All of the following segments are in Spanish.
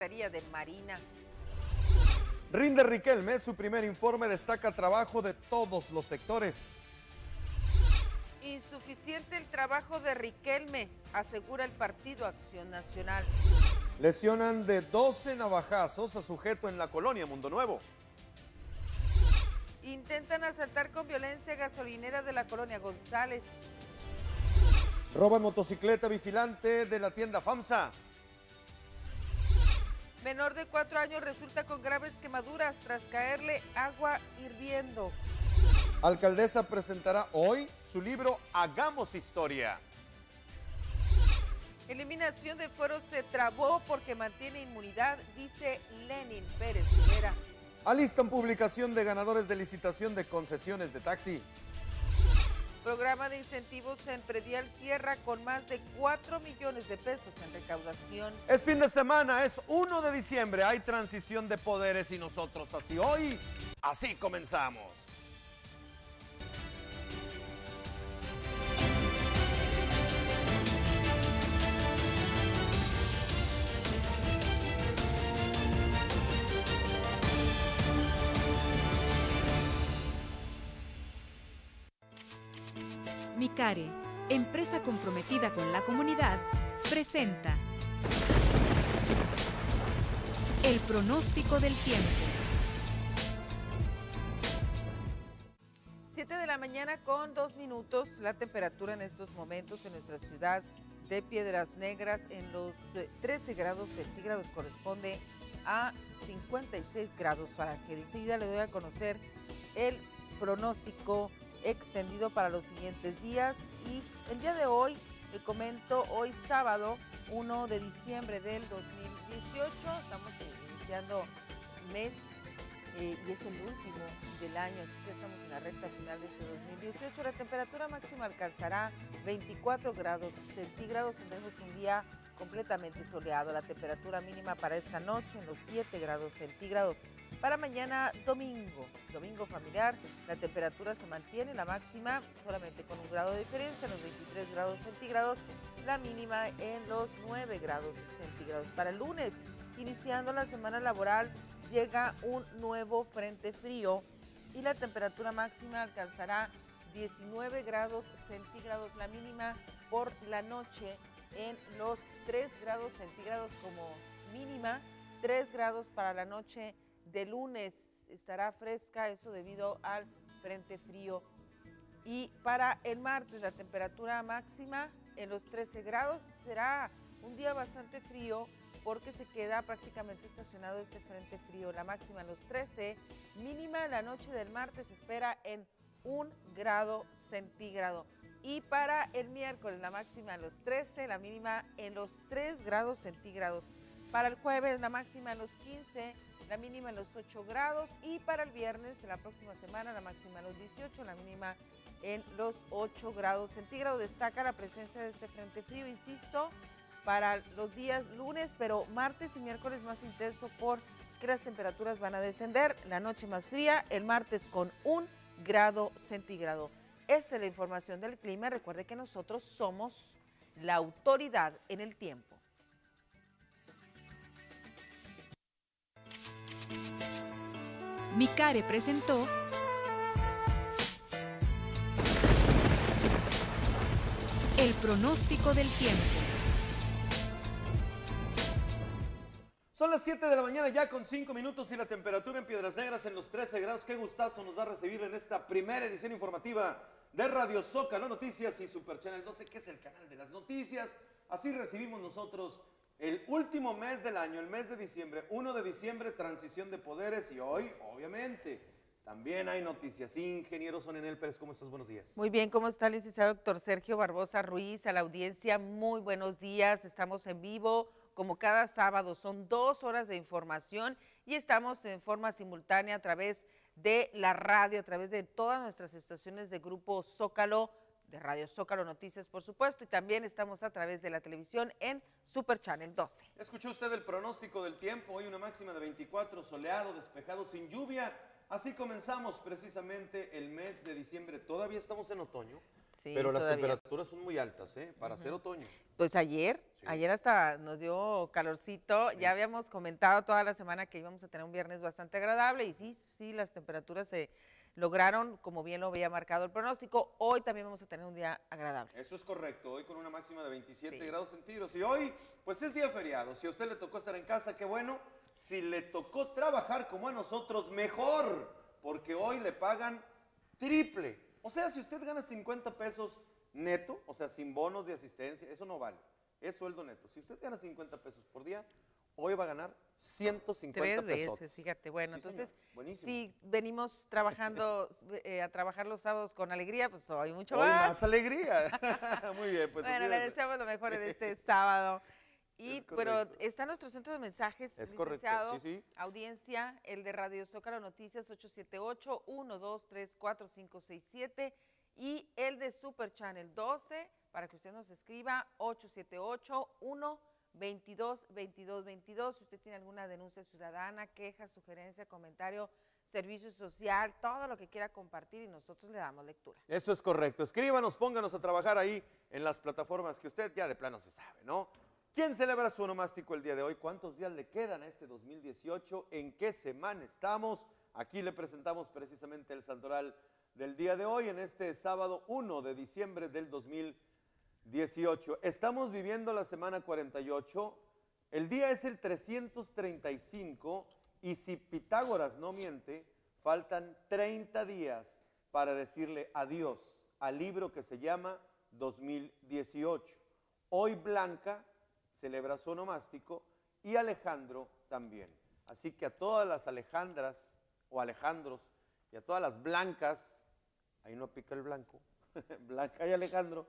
de Marina. Rinde Riquelme, su primer informe destaca trabajo de todos los sectores. Insuficiente el trabajo de Riquelme, asegura el Partido Acción Nacional. Lesionan de 12 navajazos a sujeto en la colonia Mundo Nuevo. Intentan asaltar con violencia gasolinera de la colonia González. Roban motocicleta vigilante de la tienda FAMSA. Menor de cuatro años resulta con graves quemaduras tras caerle agua hirviendo. Alcaldesa presentará hoy su libro Hagamos Historia. Eliminación de fueros se trabó porque mantiene inmunidad, dice Lenin Pérez Rivera. Alistan publicación de ganadores de licitación de concesiones de taxi. Programa de incentivos en Predial Sierra con más de 4 millones de pesos en recaudación. Es fin de semana, es 1 de diciembre, hay transición de poderes y nosotros así hoy, así comenzamos. Micare, empresa comprometida con la comunidad, presenta el pronóstico del tiempo. 7 de la mañana con dos minutos, la temperatura en estos momentos en nuestra ciudad de Piedras Negras en los 13 eh, grados centígrados corresponde a 56 grados Fahrenheit. Enseguida le doy a conocer el pronóstico extendido para los siguientes días. Y el día de hoy, le comento, hoy sábado 1 de diciembre del 2018, estamos iniciando mes eh, y es el último del año, así que estamos en la recta final de este 2018. La temperatura máxima alcanzará 24 grados centígrados, tendremos un día completamente soleado. La temperatura mínima para esta noche en los 7 grados centígrados. Para mañana domingo, domingo familiar, la temperatura se mantiene, la máxima solamente con un grado de diferencia, en los 23 grados centígrados, la mínima en los 9 grados centígrados. Para el lunes, iniciando la semana laboral, llega un nuevo frente frío y la temperatura máxima alcanzará 19 grados centígrados, la mínima por la noche en los 3 grados centígrados como mínima, 3 grados para la noche de lunes estará fresca, eso debido al frente frío. Y para el martes la temperatura máxima en los 13 grados será un día bastante frío porque se queda prácticamente estacionado este frente frío. La máxima en los 13, mínima la noche del martes espera en 1 grado centígrado. Y para el miércoles la máxima en los 13, la mínima en los 3 grados centígrados. Para el jueves la máxima en los 15, la mínima en los 8 grados y para el viernes de la próxima semana la máxima los 18, la mínima en los 8 grados centígrados. Destaca la presencia de este frente frío, insisto, para los días lunes, pero martes y miércoles más intenso porque las temperaturas van a descender, la noche más fría, el martes con un grado centígrado. Esta es la información del clima. Recuerde que nosotros somos la autoridad en el tiempo. Micare presentó el pronóstico del tiempo. Son las 7 de la mañana ya con 5 minutos y la temperatura en Piedras Negras en los 13 grados. Qué gustazo nos da recibirle en esta primera edición informativa de Radio Zócalo Noticias y Super Channel 12, que es el canal de las noticias. Así recibimos nosotros el último mes del año, el mes de diciembre, 1 de diciembre, transición de poderes y hoy, obviamente, también hay noticias. Ingeniero Sonenel Pérez, ¿cómo estás? Buenos días. Muy bien, ¿cómo está licenciado doctor Sergio Barbosa Ruiz? A la audiencia, muy buenos días. Estamos en vivo como cada sábado. Son dos horas de información y estamos en forma simultánea a través de la radio, a través de todas nuestras estaciones de Grupo Zócalo de Radio Zócalo Noticias, por supuesto, y también estamos a través de la televisión en Super Channel 12. Escuchó usted el pronóstico del tiempo, hoy una máxima de 24, soleado, despejado, sin lluvia. Así comenzamos precisamente el mes de diciembre. ¿Todavía estamos en otoño? Sí, Pero las todavía. temperaturas son muy altas, ¿eh? Para ser otoño. Pues ayer, Sí. ayer hasta nos dio calorcito. Ya habíamos comentado toda la semana que íbamos a tener un viernes bastante agradable y sí, sí, las temperaturas se lograron, como bien lo había marcado el pronóstico. Hoy también vamos a tener un día agradable. Eso es correcto, hoy con una máxima de 27 Sí. grados centígrados. Y hoy, pues es día feriado. Si a usted le tocó estar en casa, qué bueno. Si le tocó trabajar como a nosotros, mejor. Porque hoy le pagan triple. O sea, si usted gana 50 pesos neto, o sea, sin bonos de asistencia, eso no vale. Es sueldo neto. Si usted gana 50 pesos por día, hoy va a ganar 150 Tres pesos. veces, fíjate. Bueno, Sí, entonces, si venimos trabajando eh, a trabajar los sábados con alegría, pues hoy mucho Hoy más. más alegría. Muy bien, pues. bueno, le es. deseamos lo mejor en este sábado. Y, pero está nuestro centro de mensajes, Es correcto, licenciado, sí, sí. audiencia, el de Radio Zócalo Noticias 878-123-4567 y el de Super Channel 12, para que usted nos escriba 878-122-2222. Si usted tiene alguna denuncia ciudadana, queja, sugerencia, comentario, servicio social, todo lo que quiera compartir y nosotros le damos lectura. Eso es correcto. Escríbanos, pónganos a trabajar ahí en las plataformas que usted ya de plano se sabe, ¿no? ¿Quién celebra su onomástico el día de hoy? ¿Cuántos días le quedan a este 2018? ¿En qué semana estamos? Aquí le presentamos precisamente el santoral del día de hoy, en este sábado 1 de diciembre del 2018. Estamos viviendo la semana 48. El día es el 335 y si Pitágoras no miente, faltan 30 días para decirle adiós al libro que se llama 2018. Hoy Blanca celebra su onomástico y Alejandro también. Así que a todas las Alejandras o Alejandros y a todas las blancas, ahí no pica el blanco, Blanca y Alejandro,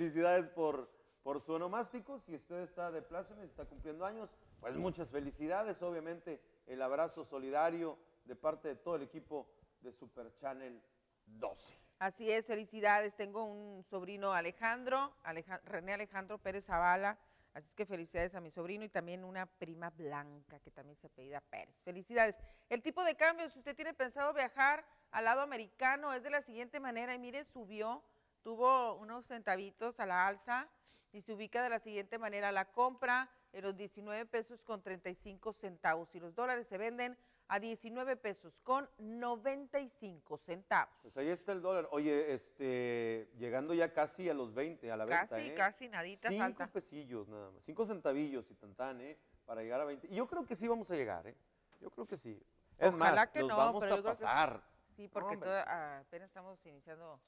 felicidades por, por su onomástico. Si usted está de plácemes, está cumpliendo años, pues muchas felicidades. Obviamente el abrazo solidario de parte de todo el equipo de Super Channel 12. Así es, felicidades. Tengo un sobrino Alejandro, Aleja- René Alejandro Pérez Zavala. Así es que felicidades a mi sobrino y también una prima blanca que también se apellida Pérez. Felicidades. El tipo de cambio, si usted tiene pensado viajar al lado americano, es de la siguiente manera. Y mire, subió, tuvo unos centavitos a la alza y se ubica de la siguiente manera. La compra en los 19 pesos con 35 centavos y los dólares se venden a 19 pesos con 95 centavos. Pues ahí está el dólar. Oye, este, llegando ya casi a los 20 a la venta, Casi, ¿eh? casi, nadita Cinco falta. pesillos nada más, cinco centavillos y tantán, ¿eh? Para llegar a 20. Y yo creo que sí vamos a llegar, ¿eh? Yo creo que sí. Es Ojalá más, que los no, vamos pero a que- pasar. Sí, porque toda- apenas estamos iniciando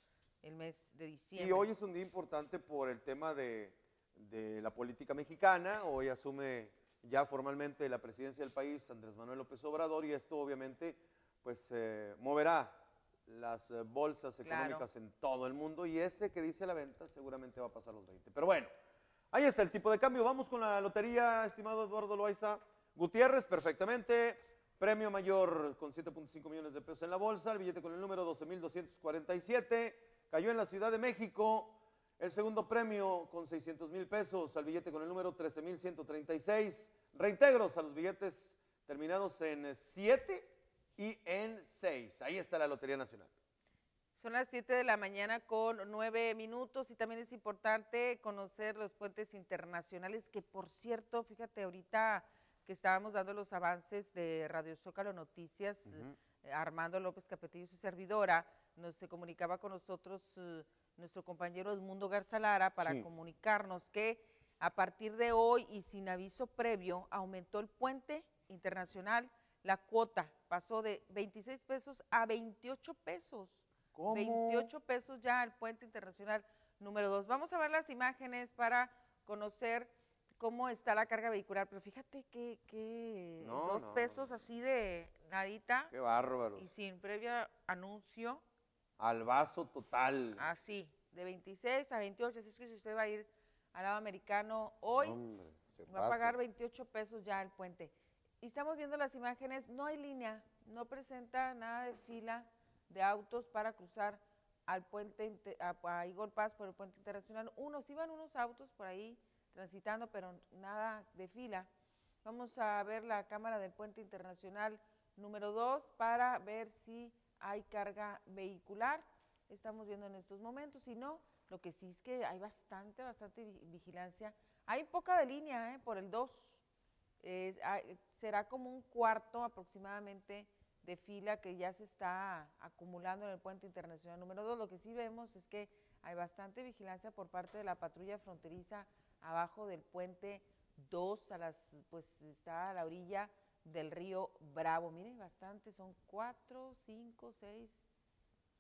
el mes de diciembre. Y hoy es un día importante por el tema de, de la política mexicana. Hoy asume ya formalmente la presidencia del país Andrés Manuel López Obrador y esto obviamente pues eh, moverá las eh, bolsas Claro. económicas en todo el mundo y ese que dice la venta seguramente va a pasar los 20. Pero bueno, ahí está el tipo de cambio. Vamos con la lotería, estimado Eduardo Loaiza. Gutiérrez, perfectamente. Premio mayor con 7.5 millones de pesos en la bolsa. El billete con el número 12.247. Cayó en la Ciudad de México. El segundo premio con 600 mil pesos al billete con el número 13.136. Reintegros a los billetes terminados en 7 y en 6. Ahí está la Lotería Nacional. Son las 7 de la mañana con 9 minutos y también es importante conocer los puentes internacionales que, por cierto, fíjate, ahorita que estábamos dando los avances de Radio Zócalo Noticias, eh, Armando López Capetillo y su servidora, nos se comunicaba con nosotros eh, nuestro compañero Edmundo Garzalara para Sí. comunicarnos que a partir de hoy y sin aviso previo aumentó el puente internacional, la cuota pasó de 26 pesos a 28 pesos. ¿Cómo? 28 pesos ya el puente internacional número 2. Vamos a ver las imágenes para conocer cómo está la carga vehicular, pero fíjate que, que No, dos no, pesos no. así de nadita Qué bárbaro. y sin previo anuncio, Al vaso total. así, de 26 a 28, así es que si usted va a ir al lado americano hoy, Hombre, va a pagar 28 pesos ya el puente. Y estamos viendo las imágenes, no hay línea, no presenta nada de fila de autos para cruzar al puente, a, a Eagle Pass por el puente internacional. Unos, iban unos autos por ahí transitando, pero nada de fila. Vamos a ver la cámara del puente internacional número 2 para ver si hay carga vehicular. Estamos viendo en estos momentos, si no, Lo que sí es que hay bastante, bastante vigilancia. Hay poca de línea ¿eh? por el 2. será como un cuarto aproximadamente de fila que ya se está acumulando en el puente internacional número 2. Lo que sí vemos es que hay bastante vigilancia por parte de la patrulla fronteriza abajo del puente 2, a las, pues está a la orilla del río Bravo. Miren, bastante, son cuatro, cinco, seis,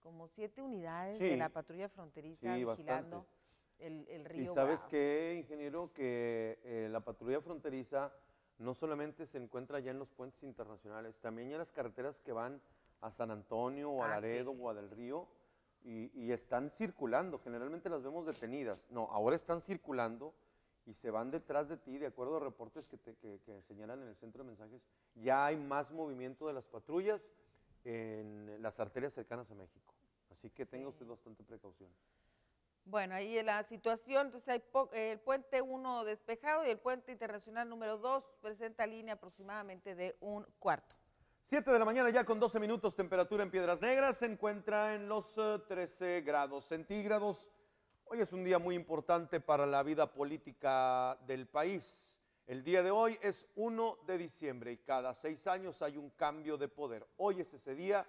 como siete unidades de la patrulla fronteriza vigilando el, río Y sabes qué, ingeniero, que eh, la patrulla fronteriza no solamente se encuentra ya en los puentes internacionales, también en las carreteras que van a San Antonio o a ah, Laredo o a Del Río y, están circulando. Generalmente las vemos detenidas. No, ahora están circulando y se van detrás de ti, de acuerdo a reportes que, que, señalan en el centro de mensajes, ya hay más movimiento de las patrullas en las arterias cercanas a México. Así que tenga usted bastante precaución. Bueno, ahí la situación, entonces hay el puente 1 despejado y el puente internacional número 2 presenta línea aproximadamente de un cuarto. 7 de la mañana ya con 12 minutos, temperatura en Piedras Negras, se encuentra en los 13 eh, grados centígrados. Hoy es un día muy importante para la vida política del país. El día de hoy es 1 de diciembre y cada seis años hay un cambio de poder. Hoy es ese día.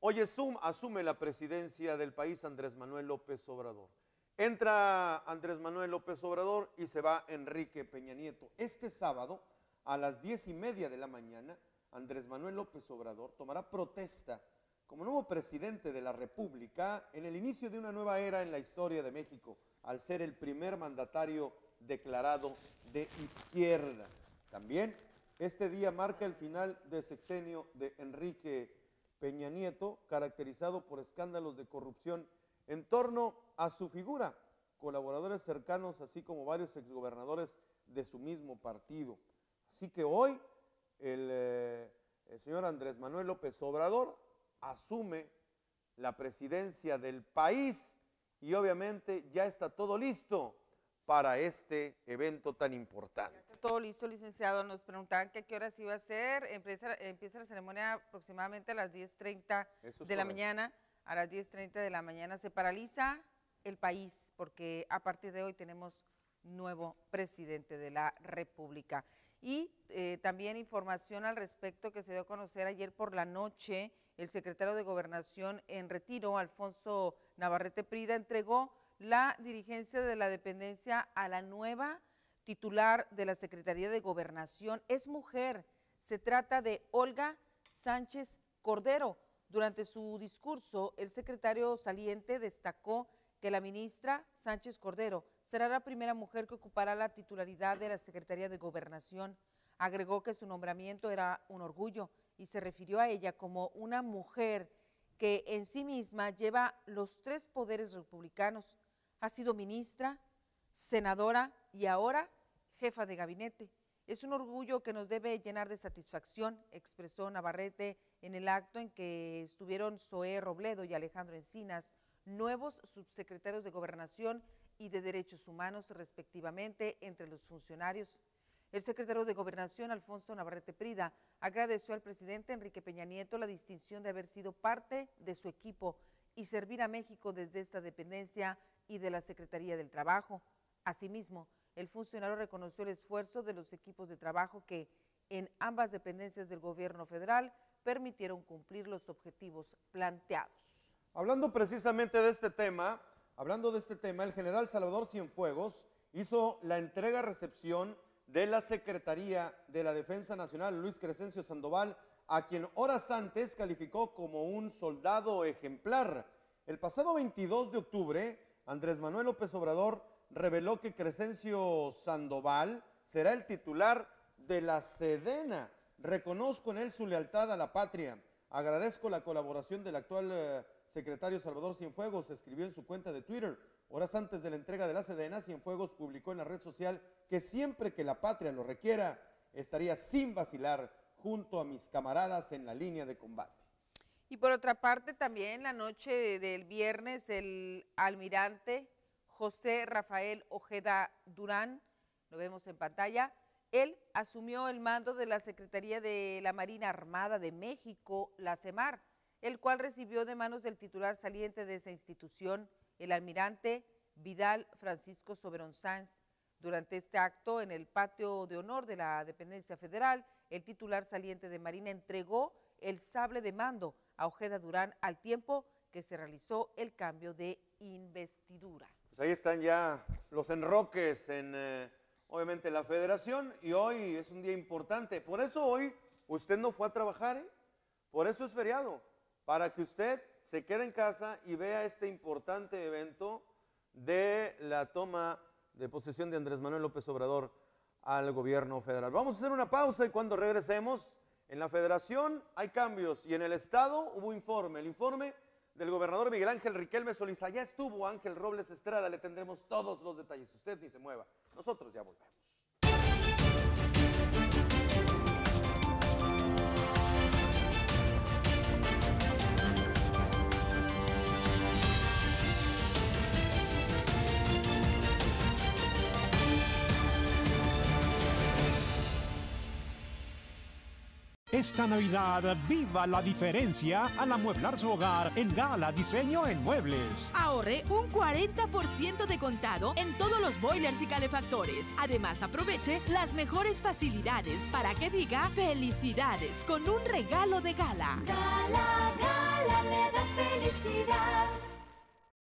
Hoy es Zoom, asume la presidencia del país Andrés Manuel López Obrador. Entra Andrés Manuel López Obrador y se va Enrique Peña Nieto. Este sábado, a las diez y media de la mañana, Andrés Manuel López Obrador tomará protesta como nuevo presidente de la República en el inicio de una nueva era en la historia de México, al ser el primer mandatario declarado de izquierda. También este día marca el final del sexenio de Enrique Peña Nieto, caracterizado por escándalos de corrupción en torno a su figura, colaboradores cercanos, así como varios exgobernadores de su mismo partido. Así que hoy el, eh, el señor Andrés Manuel López Obrador asume la presidencia del país y obviamente ya está todo listo para este evento tan importante. está todo listo, licenciado. Nos preguntaban que a qué horas iba a ser. Empieza, empieza la ceremonia aproximadamente a las 10.30 de la mañana. A las 10.30 de la mañana se paraliza el país porque a partir de hoy tenemos nuevo presidente de la República. Y eh, también información al respecto que se dio a conocer ayer por la noche, el secretario de Gobernación en retiro, Alfonso Navarrete Prida, entregó la dirigencia de la dependencia a la nueva titular de la Secretaría de Gobernación. Es mujer, se trata de Olga Sánchez Cordero. Durante su discurso, el secretario saliente destacó que la ministra Sánchez Cordero será la primera mujer que ocupará la titularidad de la Secretaría de Gobernación. Agregó que su nombramiento era un orgullo y se refirió a ella como una mujer que en sí misma lleva los tres poderes republicanos. Ha sido ministra, senadora y ahora jefa de gabinete. Es un orgullo que nos debe llenar de satisfacción, expresó Navarrete en el acto en que estuvieron Zoé Robledo y Alejandro Encinas, nuevos subsecretarios de Gobernación y de Derechos Humanos, respectivamente, entre los funcionarios. El secretario de Gobernación, Alfonso Navarrete Prida, agradeció al presidente Enrique Peña Nieto la distinción de haber sido parte de su equipo y servir a México desde esta dependencia y de la Secretaría del Trabajo. Asimismo, el funcionario reconoció el esfuerzo de los equipos de trabajo que en ambas dependencias del gobierno federal permitieron cumplir los objetivos planteados. Hablando precisamente de este tema, hablando de este tema, el general Salvador Cienfuegos hizo la entrega-recepción de la Secretaría de la Defensa Nacional, Luis Crescencio Sandoval, a quien horas antes calificó como un soldado ejemplar. El pasado 22 de octubre, Andrés Manuel López Obrador reveló que Crescencio Sandoval será el titular de la Sedena. Reconozco en él su lealtad a la patria. Agradezco la colaboración del actual eh, secretario Salvador Cienfuegos escribió en su cuenta de Twitter, horas antes de la entrega de la Sedena, Cienfuegos publicó en la red social que siempre que la patria lo requiera, estaría sin vacilar junto a mis camaradas en la línea de combate. Y por otra parte, también la noche del viernes, el almirante José Rafael Ojeda Durán, lo vemos en pantalla, él asumió el mando de la Secretaría de la Marina Armada de México, la CEMAR el cual recibió de manos del titular saliente de esa institución, el almirante Vidal Francisco Soberón Sáenz. Durante este acto, en el patio de honor de la dependencia federal, el titular saliente de Marina entregó el sable de mando a Ojeda Durán al tiempo que se realizó el cambio de investidura. Pues ahí están ya los enroques en, eh, obviamente, la federación y hoy es un día importante. Por eso hoy usted no fue a trabajar, ¿eh? por eso es feriado, para que usted se quede en casa y vea este importante evento de la toma de posesión de Andrés Manuel López Obrador al gobierno federal. Vamos a hacer una pausa y cuando regresemos, en la federación hay cambios y en el estado hubo informe. El informe del gobernador Miguel Ángel Riquelme Solís. Allá estuvo Ángel Robles Estrada, le tendremos todos los detalles. Usted ni se mueva. Nosotros ya volvemos. Esta Navidad viva la diferencia al amueblar su hogar en Gala Diseño en Muebles. Ahorre un 40% de contado en todos los boilers y calefactores. Además, aproveche las mejores facilidades para que diga felicidades con un regalo de Gala. Gala, Gala le da felicidad.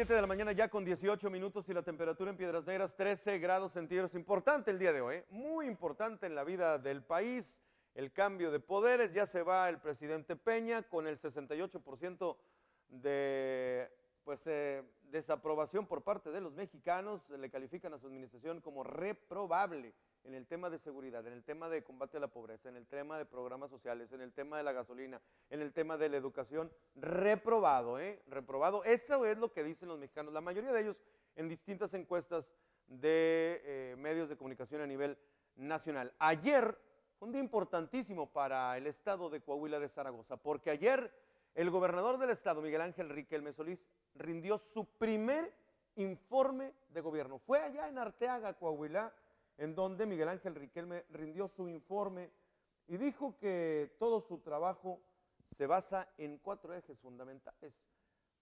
7 de la mañana ya con 18 minutos y la temperatura en Piedras Negras 13 grados centígrados. Importante el día de hoy, ¿eh? muy importante en la vida del país. El cambio de poderes, ya se va el presidente Peña con el 68% de pues, eh, desaprobación por parte de los mexicanos. Le califican a su administración como reprobable en el tema de seguridad, en el tema de combate a la pobreza, en el tema de programas sociales, en el tema de la gasolina, en el tema de la educación, reprobado, ¿eh? Reprobado. Eso es lo que dicen los mexicanos, la mayoría de ellos en distintas encuestas de eh, medios de comunicación a nivel nacional. Ayer un día importantísimo para el estado de Coahuila de Zaragoza, porque ayer el gobernador del estado, Miguel Ángel Riquelme Solís, rindió su primer informe de gobierno. Fue allá en Arteaga, Coahuila, en donde Miguel Ángel Riquelme rindió su informe y dijo que todo su trabajo se basa en cuatro ejes fundamentales.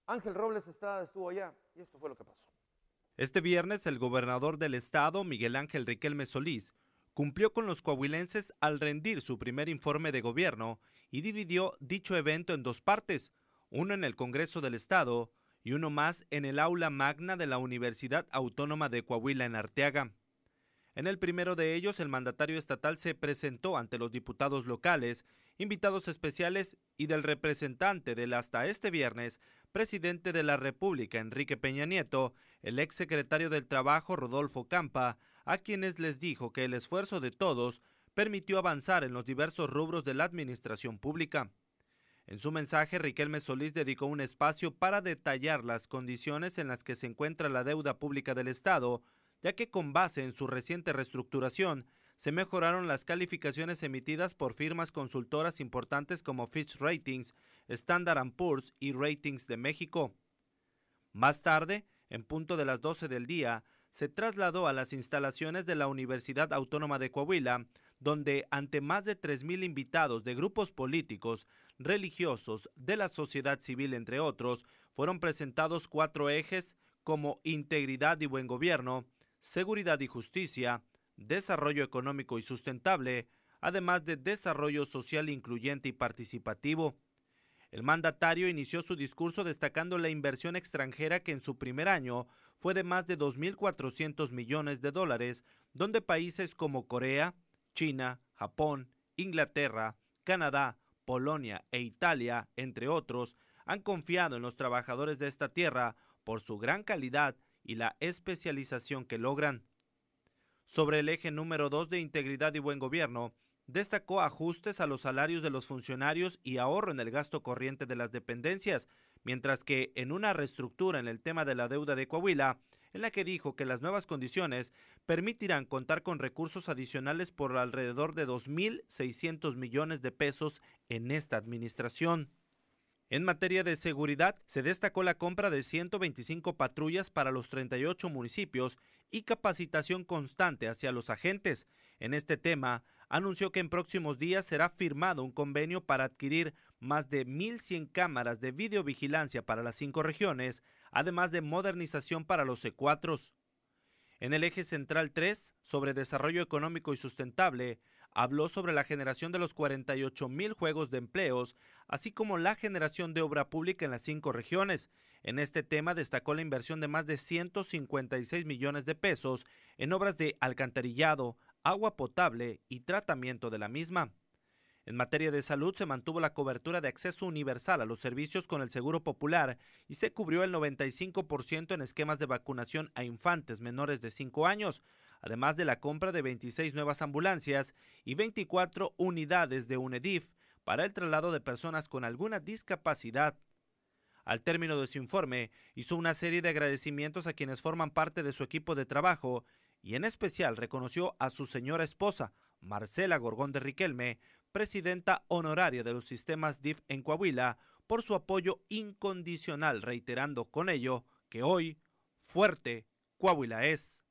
Ángel Robles Estrada estuvo allá y esto fue lo que pasó. Este viernes el gobernador del estado, Miguel Ángel Riquelme Solís, cumplió con los coahuilenses al rendir su primer informe de gobierno y dividió dicho evento en dos partes, uno en el Congreso del Estado y uno más en el aula magna de la Universidad Autónoma de Coahuila en Arteaga. En el primero de ellos, el mandatario estatal se presentó ante los diputados locales, invitados especiales y del representante del hasta este viernes, presidente de la República, Enrique Peña Nieto, el ex secretario del Trabajo, Rodolfo Campa, a quienes les dijo que el esfuerzo de todos permitió avanzar en los diversos rubros de la administración pública. En su mensaje, Riquelme Solís dedicó un espacio para detallar las condiciones en las que se encuentra la deuda pública del Estado, ya que con base en su reciente reestructuración, se mejoraron las calificaciones emitidas por firmas consultoras importantes como Fitch Ratings, Standard Poor's y Ratings de México. Más tarde, en punto de las 12 del día, se trasladó a las instalaciones de la Universidad Autónoma de Coahuila, donde ante más de 3.000 invitados de grupos políticos, religiosos, de la sociedad civil, entre otros, fueron presentados cuatro ejes como integridad y buen gobierno, seguridad y justicia, desarrollo económico y sustentable, además de desarrollo social incluyente y participativo. El mandatario inició su discurso destacando la inversión extranjera que en su primer año fue de más de 2.400 millones de dólares, donde países como Corea, China, Japón, Inglaterra, Canadá, Polonia e Italia, entre otros, han confiado en los trabajadores de esta tierra por su gran calidad y la especialización que logran. Sobre el eje número 2 de integridad y buen gobierno, destacó ajustes a los salarios de los funcionarios y ahorro en el gasto corriente de las dependencias, mientras que en una reestructura en el tema de la deuda de Coahuila, en la que dijo que las nuevas condiciones permitirán contar con recursos adicionales por alrededor de 2.600 millones de pesos en esta administración. En materia de seguridad, se destacó la compra de 125 patrullas para los 38 municipios y capacitación constante hacia los agentes. En este tema, anunció que en próximos días será firmado un convenio para adquirir más de 1.100 cámaras de videovigilancia para las cinco regiones, además de modernización para los C4. En el eje central 3, sobre desarrollo económico y sustentable, habló sobre la generación de los 48 mil juegos de empleos, así como la generación de obra pública en las cinco regiones. En este tema destacó la inversión de más de 156 millones de pesos en obras de alcantarillado, agua potable y tratamiento de la misma. En materia de salud se mantuvo la cobertura de acceso universal a los servicios con el Seguro Popular y se cubrió el 95% en esquemas de vacunación a infantes menores de 5 años, además de la compra de 26 nuevas ambulancias y 24 unidades de UNEDIF para el traslado de personas con alguna discapacidad. Al término de su informe, hizo una serie de agradecimientos a quienes forman parte de su equipo de trabajo y en especial reconoció a su señora esposa, Marcela Gorgón de Riquelme, presidenta honoraria de los sistemas DIF en Coahuila, por su apoyo incondicional, reiterando con ello que hoy, fuerte, Coahuila es.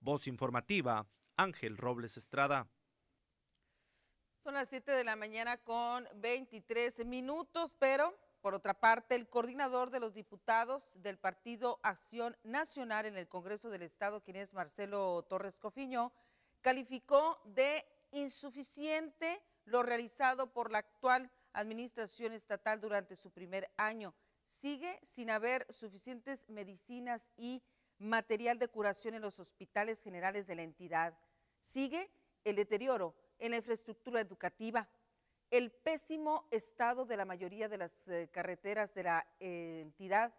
Voz informativa, Ángel Robles Estrada. Son las 7 de la mañana con 23 minutos, pero por otra parte, el coordinador de los diputados del Partido Acción Nacional en el Congreso del Estado, quien es Marcelo Torres Cofiño, calificó de insuficiente lo realizado por la actual administración estatal durante su primer año. Sigue sin haber suficientes medicinas y material de curación en los hospitales generales de la entidad. Sigue el deterioro en la infraestructura educativa, el pésimo estado de la mayoría de las eh, carreteras de la eh, entidad.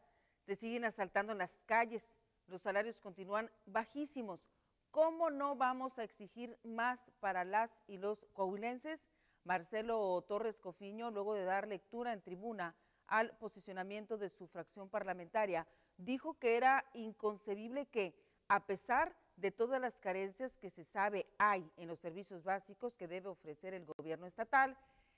Te siguen asaltando en las calles, los salarios continúan bajísimos. ¿Cómo no vamos a exigir más para las y los coahuilenses? Marcelo Torres Cofiño, luego de dar lectura en tribuna al posicionamiento de su fracción parlamentaria, dijo que era inconcebible que, a pesar de todas las carencias que se sabe hay en los servicios básicos que debe ofrecer el gobierno estatal,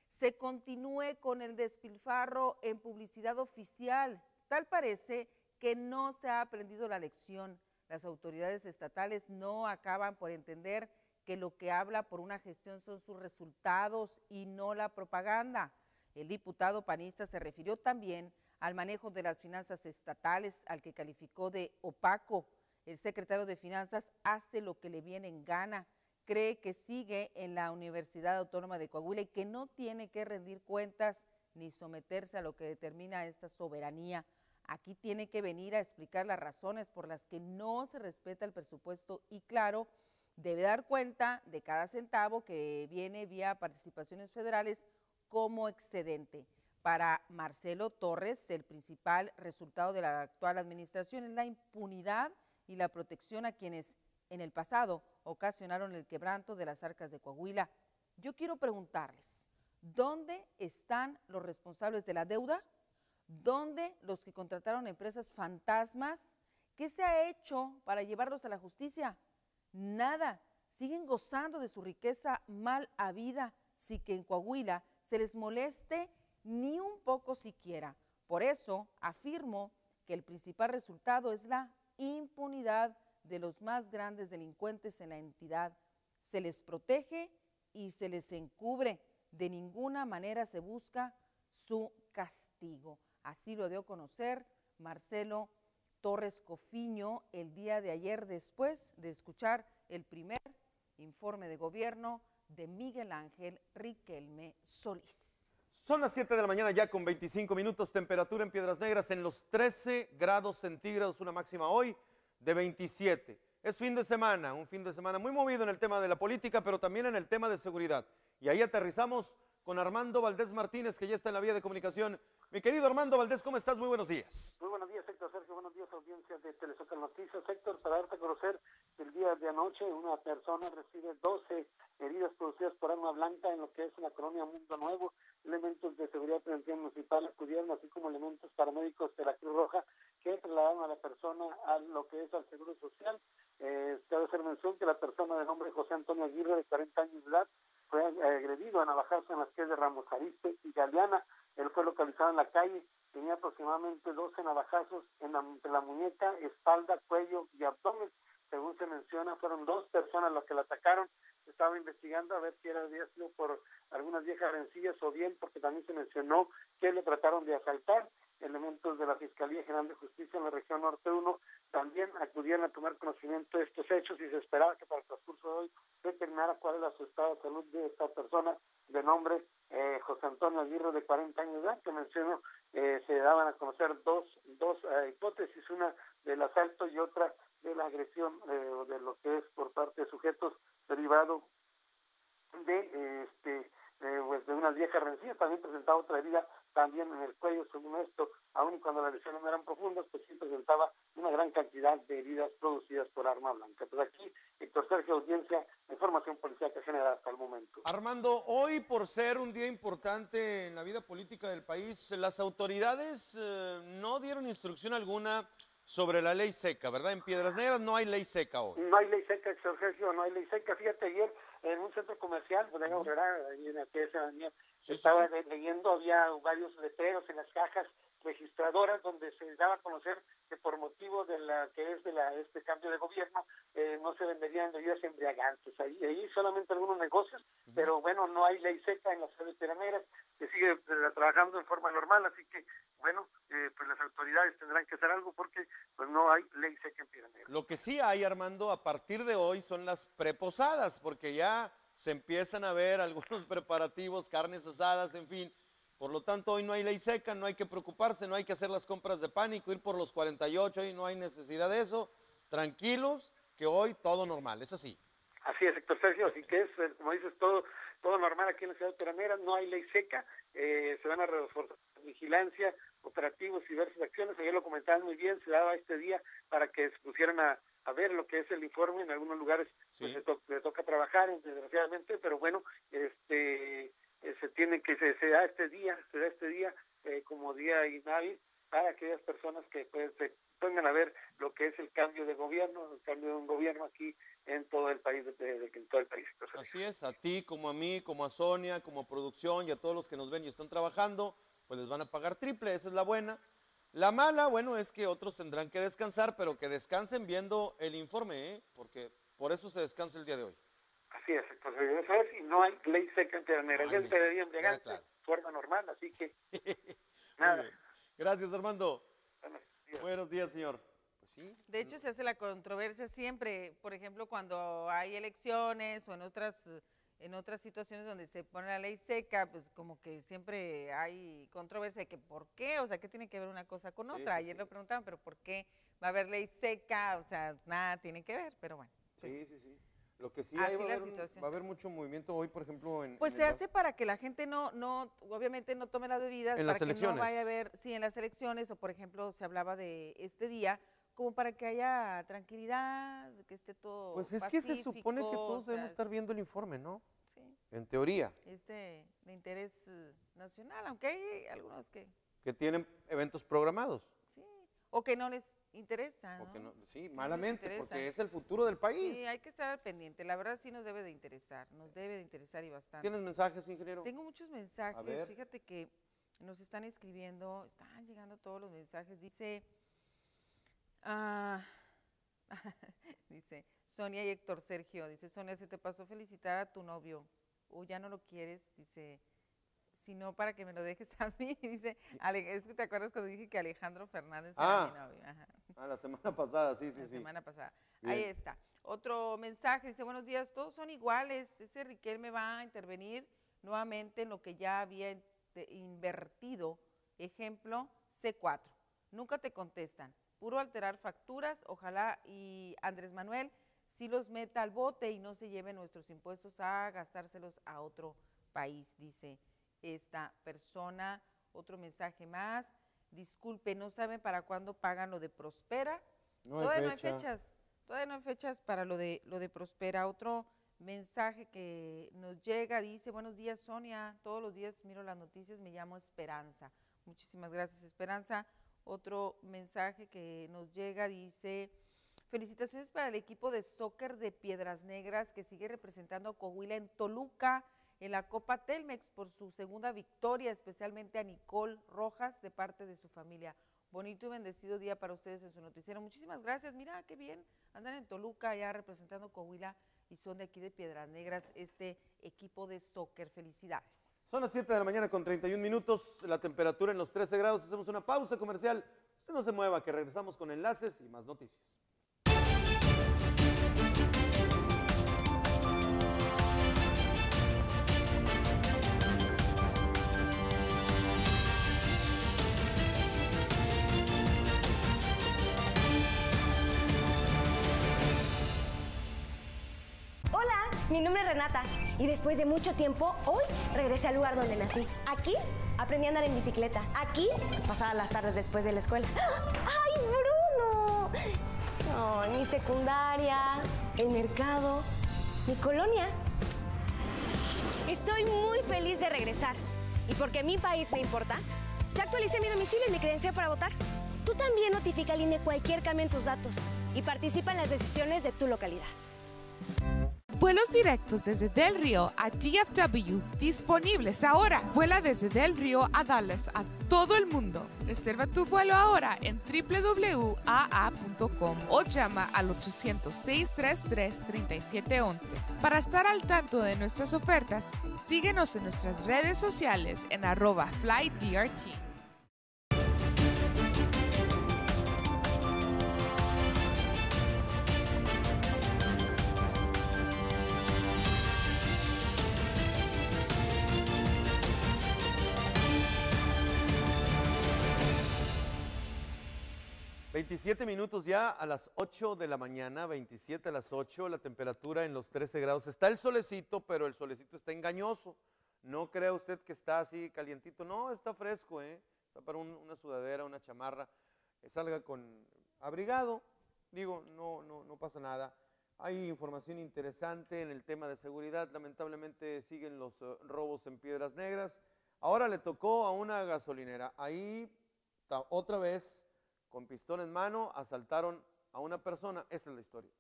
se continúe con el despilfarro en publicidad oficial. Tal parece que no se ha aprendido la lección. Las autoridades estatales no acaban por entender que lo que habla por una gestión son sus resultados y no la propaganda. El diputado panista se refirió también al manejo de las finanzas estatales, al que calificó de opaco. El secretario de Finanzas hace lo que le viene en gana cree que sigue en la Universidad Autónoma de Coahuila y que no tiene que rendir cuentas ni someterse a lo que determina esta soberanía. Aquí tiene que venir a explicar las razones por las que no se respeta el presupuesto y claro, debe dar cuenta de cada centavo que viene vía participaciones federales como excedente. Para Marcelo Torres, el principal resultado de la actual administración es la impunidad y la protección a quienes en el pasado ocasionaron el quebranto de las arcas de Coahuila. Yo quiero preguntarles, ¿dónde están los responsables de la deuda? ¿Dónde los que contrataron empresas fantasmas? ¿Qué se ha hecho para llevarlos a la justicia? Nada. Siguen gozando de su riqueza mal habida, sin que en Coahuila se les moleste ni un poco siquiera. Por eso afirmo que el principal resultado es la impunidad de los más grandes delincuentes en la entidad. Se les protege y se les encubre. De ninguna manera se busca su castigo. Así lo dio a conocer Marcelo Torres Cofiño el día de ayer después de escuchar el primer informe de gobierno de Miguel Ángel Riquelme Solís. Son las 7 de la mañana ya con 25 minutos, temperatura en Piedras Negras en los 13 grados centígrados, una máxima hoy de 27. Es fin de semana, un fin de semana muy movido en el tema de la política, pero también en el tema de seguridad. Y ahí aterrizamos con Armando Valdés Martínez, que ya está en la vía de comunicación. Mi querido Armando Valdés, ¿cómo estás? Muy buenos días. Muy buenos días, Héctor Sergio. Buenos días, audiencia de Telesocal Noticias. Héctor, para darte a conocer, el día de anoche una persona recibe 12 heridas producidas por arma blanca en lo que es la colonia Mundo Nuevo. Elementos de seguridad preventiva municipal acudieron, así como elementos paramédicos de la Cruz Roja, que trasladaron a la persona a lo que es al Seguro Social. Eh, cabe hacer mención que la persona de nombre José Antonio Aguirre, de 40 años de edad, fue agredido a navajazo en las calles de Ramos Ariste y Galeana. Él fue localizado en la calle, tenía aproximadamente 12 navajazos en la, entre la muñeca, espalda, cuello y abdomen. Según se menciona, fueron dos personas las que la atacaron. Estaba investigando a ver si era, había sido por algunas viejas rencillas o bien porque también se mencionó que le trataron de asaltar elementos de la Fiscalía General de Justicia en la región norte 1 también acudieron a tomar conocimiento de estos hechos y se esperaba que para el transcurso de hoy determinara cuál era su estado de salud de esta persona de nombre eh, José Antonio Aguirre de 40 años de edad, que menciono, eh, se daban a conocer dos, dos eh, hipótesis, una del asalto y otra de la agresión eh, de lo que es por parte de sujetos derivado de este unas viejas rencillas, también presentaba otra herida también en el cuello, según esto, aun cuando las lesiones no eran profundas, pues sí presentaba una gran cantidad de heridas producidas por arma blanca. Pues aquí, Héctor Sergio Audiencia, información policial que genera hasta el momento. Armando, hoy por ser un día importante en la vida política del país, las autoridades eh, no dieron instrucción alguna sobre la ley seca, ¿verdad? En Piedras Negras no hay ley seca hoy. No hay ley seca, Sergio, no hay ley seca. Fíjate, ayer en un centro comercial, Bodega ahí en la que estaba leyendo, había varios letreros en las cajas registradoras donde se daba a conocer que por motivo de la que es de la este cambio de gobierno eh, no se venderían bebidas embriagantes ahí ahí solamente algunos negocios uh -huh. pero bueno no hay ley seca en las ciudades piraneras se sigue eh, trabajando en forma normal así que bueno eh, pues las autoridades tendrán que hacer algo porque pues no hay ley seca en piraneras lo que sí hay Armando a partir de hoy son las preposadas porque ya se empiezan a ver algunos preparativos carnes asadas en fin por lo tanto, hoy no hay ley seca, no hay que preocuparse, no hay que hacer las compras de pánico, ir por los 48, hoy no hay necesidad de eso. Tranquilos, que hoy todo normal, es así. Así es, Héctor Sergio, así que es, eh, como dices, todo todo normal aquí en la ciudad de Peranera, no hay ley seca, eh, se van a reforzar vigilancia, operativos y diversas acciones, ayer lo comentaban muy bien, se daba este día para que se pusieran a, a ver lo que es el informe, en algunos lugares sí. pues, le, to le toca trabajar, desgraciadamente, pero bueno, este eh, se tiene que se, se, da este día, se da este día eh, como día inhábil para aquellas personas que pues, se pongan a ver lo que es el cambio de gobierno, el cambio de un gobierno aquí en todo el país, de, de, en todo el país. Así es, a ti como a mí, como a Sonia, como a producción y a todos los que nos ven y están trabajando, pues les van a pagar triple, esa es la buena. La mala, bueno, es que otros tendrán que descansar, pero que descansen viendo el informe, ¿eh? porque por eso se descansa el día de hoy. Así es, entonces eso es, y no hay ley seca en Ternera. No, el pediría embriagante, claro. forma normal, así que nada. Gracias, Armando. Buenos días, Buenos días señor. Pues sí. De hecho, se hace la controversia siempre, por ejemplo, cuando hay elecciones o en otras en otras situaciones donde se pone la ley seca, pues como que siempre hay controversia de que por qué, o sea, ¿qué tiene que ver una cosa con otra? Sí, Ayer sí. lo preguntaban, pero ¿por qué va a haber ley seca? O sea, nada tiene que ver, pero bueno. Pues, sí, sí, sí. Lo que sí hay, va, a haber va, a haber mucho movimiento hoy, por ejemplo, en... Pues en se el... hace para que la gente no, no, obviamente no tome las bebidas, en para las elecciones. que no vaya a haber, sí, en las elecciones, o por ejemplo, se hablaba de este día, como para que haya tranquilidad, que esté todo Pues es pacífico, que se supone que todos debemos estar viendo el informe, ¿no? Sí. En teoría. Este de interés uh, nacional, aunque hay algunos que... Que tienen eventos programados. O que no les interesa, ¿no? no sí, malamente, no porque es el futuro del país. Sí, hay que estar al pendiente, la verdad sí nos debe de interesar, nos debe de interesar y bastante. ¿Tienes mensajes, ingeniero? Tengo muchos mensajes, fíjate que nos están escribiendo, están llegando todos los mensajes, dice... Ah, dice Sonia y Héctor Sergio, dice Sonia, se te pasó felicitar a tu novio, o ya no lo quieres, dice, sino para que me lo dejes a mí, dice, es que te acuerdas cuando dije que Alejandro Fernández ah, era mi novio. Ajá. Ah, la semana pasada, sí, sí, la sí. La semana pasada. Bien. Ahí está. Otro mensaje, dice, buenos días, todos son iguales, ese Riquelme va a intervenir nuevamente en lo que ya había invertido, ejemplo, C4. Nunca te contestan puro alterar facturas, ojalá y Andrés Manuel sí los meta al bote y no se lleve nuestros impuestos a gastárselos a otro país, dice esta persona. Otro mensaje más. Disculpe, ¿no saben para cuándo pagan lo de Prospera? No todavía no hay fecha. fechas. Todavía no hay fechas para lo de lo de Prospera. Otro mensaje que nos llega dice, buenos días Sonia, todos los días miro las noticias, me llamo Esperanza. Muchísimas gracias Esperanza. Otro mensaje que nos llega dice, felicitaciones para el equipo de soccer de Piedras Negras que sigue representando a Coahuila en Toluca en la Copa Telmex por su segunda victoria, especialmente a Nicole Rojas de parte de su familia. Bonito y bendecido día para ustedes en su noticiero. Muchísimas gracias. Mira qué bien. Andan en Toluca ya representando Coahuila y son de aquí de Piedras Negras este equipo de soccer. Felicidades. Son las 7 de la mañana con 31 minutos, la temperatura en los 13 grados. Hacemos una pausa comercial. Usted no se mueva, que regresamos con enlaces y más noticias. Mi nombre es Renata y después de mucho tiempo, hoy regresé al lugar donde nací. Aquí aprendí a andar en bicicleta. Aquí pasaba las tardes después de la escuela. ¡Ay, Bruno! No, mi secundaria, el mercado, mi colonia. Estoy muy feliz de regresar. Y porque mi país me importa, ya actualicé mi domicilio y mi credencial para votar. Tú también notifica al INE cualquier cambio en tus datos y participa en las decisiones de tu localidad. Vuelos directos desde Del Río a DFW disponibles ahora. Vuela desde Del Río a Dallas a todo el mundo. Reserva tu vuelo ahora en www.aa.com o llama al 800-633-3711. Para estar al tanto de nuestras ofertas, síguenos en nuestras redes sociales en arroba FlyDRT. Veintisiete minutos ya a las 8 de la mañana, 27 a las 8, la temperatura en los 13 grados. Está el solecito, pero el solecito está engañoso. No crea usted que está así calientito. No, está fresco, ¿eh? Está para un- una sudadera, una chamarra. Salga con abrigado. Digo, no, no, no pasa nada. Hay información interesante en el tema de seguridad. Lamentablemente siguen los eh, robos en Piedras Negras. Ahora le tocó a una gasolinera. Ahí, otra vez, con pistola en mano, asaltaron a una persona. Esa es la historia.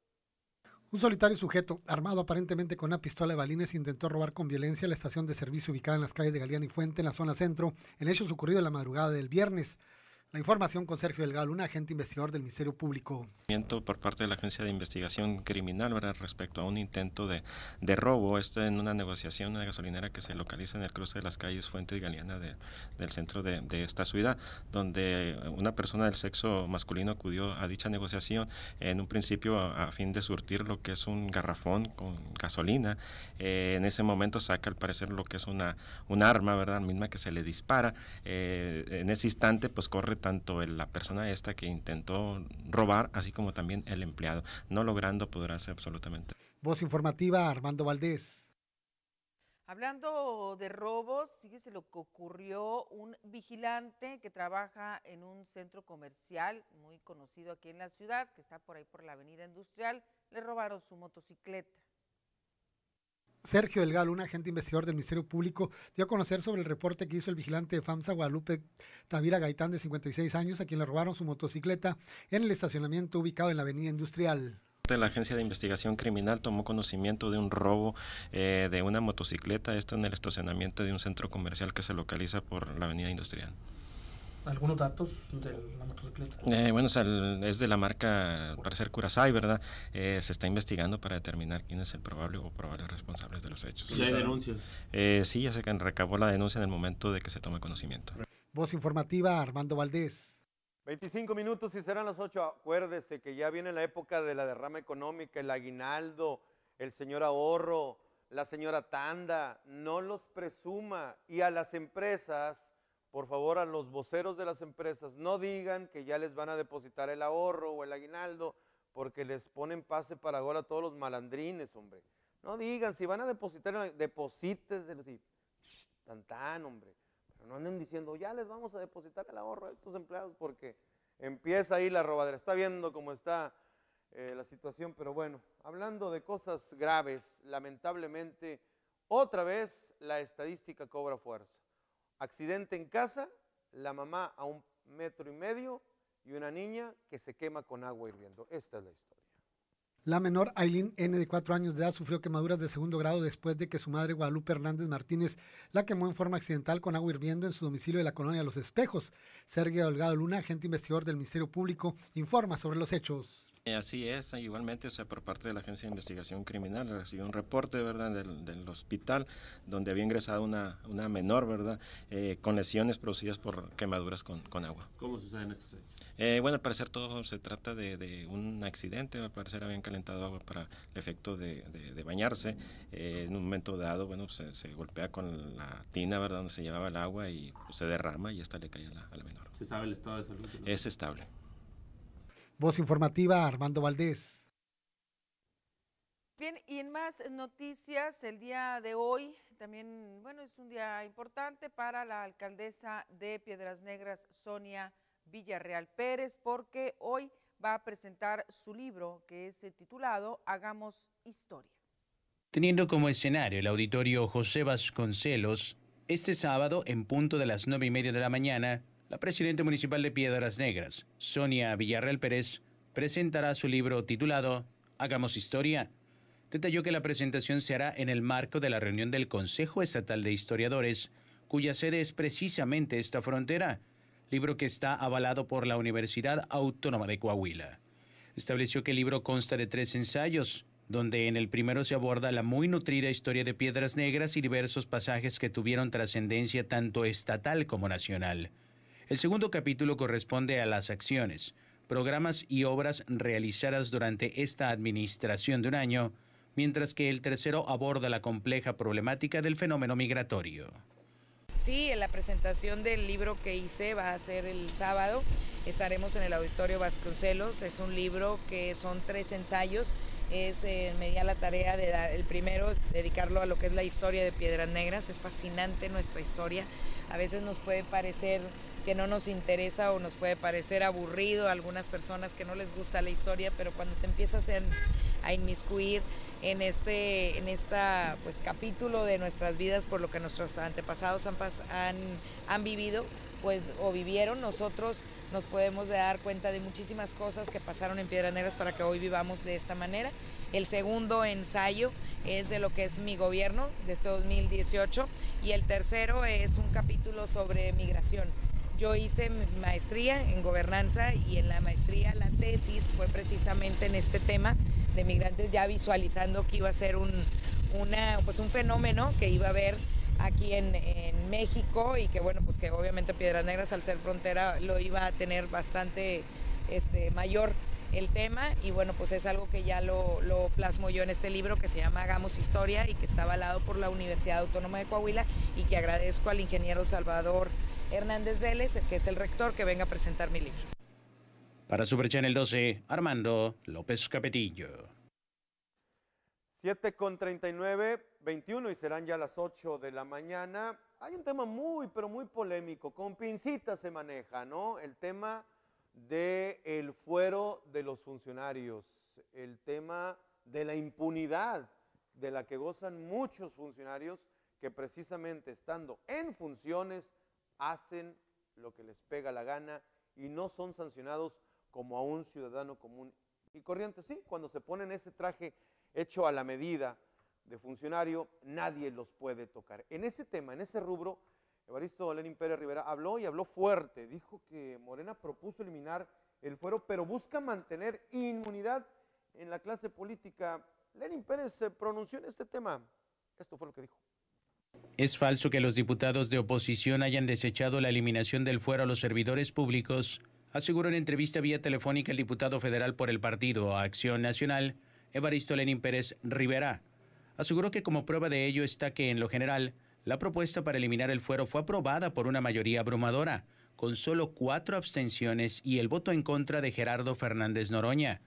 Un solitario sujeto, armado aparentemente con una pistola de balines, intentó robar con violencia la estación de servicio ubicada en las calles de Galeana y Fuente, en la zona centro, en hechos ocurridos la madrugada del viernes. La información con Sergio Delgado, un agente investigador del Ministerio Público. por parte de la Agencia de Investigación Criminal ¿verdad? respecto a un intento de, de robo, esto en una negociación, una gasolinera que se localiza en el cruce de las calles Fuente y Galeana de- del centro de, de esta ciudad, donde una persona del sexo masculino acudió a dicha negociación en un principio a, a fin de surtir lo que es un garrafón con gasolina. Eh, en ese momento saca al parecer lo que es una, un arma, ¿verdad? misma que se le dispara. Eh, en ese instante pues corre tanto el- la persona esta que intentó robar, así como también el empleado, no logrando apoderarse absolutamente. Voz informativa, Armando Valdés. Hablando de robos, fíjese lo que ocurrió, un vigilante que trabaja en un centro comercial muy conocido aquí en la ciudad, que está por ahí por la avenida industrial, le robaron su motocicleta. Sergio Delgado, un agente investigador del Ministerio Público, dio a conocer sobre el reporte que hizo el vigilante de FAMSA Guadalupe Tavira Gaitán, de 56 años, a quien le robaron su motocicleta en el estacionamiento ubicado en la avenida industrial. La Agencia de Investigación Criminal tomó conocimiento de un robo eh, de una motocicleta, esto en el estacionamiento de un centro comercial que se localiza por la avenida industrial. ¿Algunos datos de la motocicleta? Eh, bueno, o sea, el- es de la marca, al parecer Curaçao, ¿verdad? Eh, se está investigando para determinar quién es el probable o probables responsables de los hechos. ¿Ya hay denuncias? Eh, sí, ya se recabó la denuncia en el momento de que se tome conocimiento. Voz informativa, Armando Valdés. 25 minutos y serán las 8. Acuérdese que ya viene la época de la derrama económica, el aguinaldo, el señor ahorro, la señora tanda. No los presuma. Y a las empresas, por favor, a los voceros de las empresas, no digan que ya les van a depositar el ahorro o el aguinaldo porque les ponen pase para ahora a todos los malandrines, hombre. No digan, si van a depositar, deposíteselo. sí. Shh, tan tan, hombre. Pero no anden diciendo, ya les vamos a depositar el ahorro a estos empleados porque empieza ahí la robadera. Está viendo cómo está eh, la situación, pero bueno, hablando de cosas graves, lamentablemente, otra vez la estadística cobra fuerza. Accidente en casa, la mamá a un metro y medio y una niña que se quema con agua hirviendo. Esta es la historia. La menor Aileen N de cuatro años de edad sufrió quemaduras de segundo grado después de que su madre Guadalupe Hernández Martínez la quemó en forma accidental con agua hirviendo en su domicilio de la colonia Los Espejos. Sergio Delgado Luna, agente investigador del Ministerio Público, informa sobre los hechos. Eh, así es, igualmente, o sea, por parte de la Agencia de Investigación Criminal recibió un reporte, ¿verdad?, del, del hospital donde había ingresado una, una menor, ¿verdad?, eh, con lesiones producidas por quemaduras con, con agua. ¿Cómo suceden estos hechos? Eh, bueno, al parecer todo se trata de, de, un accidente, al parecer habían calentado agua para el efecto de, de, de bañarse. Eh, en un momento dado, bueno, se, se, golpea con la tina, ¿verdad?, donde se llevaba el agua y pues, se derrama y esta le cae a la, a la menor. ¿Se sabe el estado de salud? ¿no? Es estable. Voz informativa, Armando Valdés. Bien, y en más noticias, el día de hoy también, bueno, es un día importante para la alcaldesa de Piedras Negras, Sonia Villarreal Pérez, porque hoy va a presentar su libro que es titulado Hagamos Historia. Teniendo como escenario el auditorio José Vasconcelos, este sábado, en punto de las nueve y media de la mañana, la presidenta municipal de Piedras Negras, Sonia Villarreal Pérez, presentará su libro titulado Hagamos Historia. Detalló que la presentación se hará en el marco de la reunión del Consejo Estatal de Historiadores, cuya sede es precisamente esta frontera, libro que está avalado por la Universidad Autónoma de Coahuila. Estableció que el libro consta de tres ensayos, donde en el primero se aborda la muy nutrida historia de Piedras Negras y diversos pasajes que tuvieron trascendencia tanto estatal como nacional. El segundo capítulo corresponde a las acciones, programas y obras realizadas durante esta administración de un año, mientras que el tercero aborda la compleja problemática del fenómeno migratorio. Sí, en la presentación del libro que hice va a ser el sábado. Estaremos en el Auditorio Vasconcelos. Es un libro que son tres ensayos. Es, eh, me di a la tarea de dar el primero, dedicarlo a lo que es la historia de Piedras Negras. Es fascinante nuestra historia. A veces nos puede parecer que no nos interesa o nos puede parecer aburrido a algunas personas que no les gusta la historia, pero cuando te empiezas a, inmiscuir en este en esta pues capítulo de nuestras vidas por lo que nuestros antepasados han, han, han vivido pues o vivieron nosotros nos podemos dar cuenta de muchísimas cosas que pasaron en Piedras Negras para que hoy vivamos de esta manera. El segundo ensayo es de lo que es mi gobierno de este 2018 y el tercero es un capítulo sobre migración. Yo hice maestría en gobernanza y en la maestría la tesis fue precisamente en este tema de migrantes ya visualizando que iba a ser un, una, pues un fenómeno que iba a haber aquí en, en, México y que bueno, pues que obviamente Piedras Negras al ser frontera lo iba a tener bastante este, mayor el tema. Y bueno, pues es algo que ya lo, lo plasmo yo en este libro que se llama Hagamos Historia y que está avalado por la Universidad Autónoma de Coahuila y que agradezco al ingeniero Salvador Hernández Vélez, que es el rector, que venga a presentar mi libro. Para Super Channel 12, Armando López Capetillo. 7 con 39, 21 y serán ya las 8 de la mañana. Hay un tema muy, pero muy polémico, con pincitas se maneja, ¿no? El tema del el fuero de los funcionarios, el tema de la impunidad de la que gozan muchos funcionarios que precisamente estando en funciones hacen lo que les pega la gana y no son sancionados como a un ciudadano común y corriente. Sí, cuando se ponen ese traje hecho a la medida de funcionario, nadie los puede tocar. En ese tema, en ese rubro, Evaristo Lenin Pérez Rivera habló y habló fuerte. Dijo que Morena propuso eliminar el fuero, pero busca mantener inmunidad en la clase política. Lenin Pérez se pronunció en este tema. Esto fue lo que dijo. Es falso que los diputados de oposición hayan desechado la eliminación del fuero a los servidores públicos, aseguró en entrevista vía telefónica el diputado federal por el partido Acción Nacional, Evaristo Lenin Pérez Rivera. Aseguró que como prueba de ello está que, en lo general, la propuesta para eliminar el fuero fue aprobada por una mayoría abrumadora, con solo cuatro abstenciones y el voto en contra de Gerardo Fernández Noroña.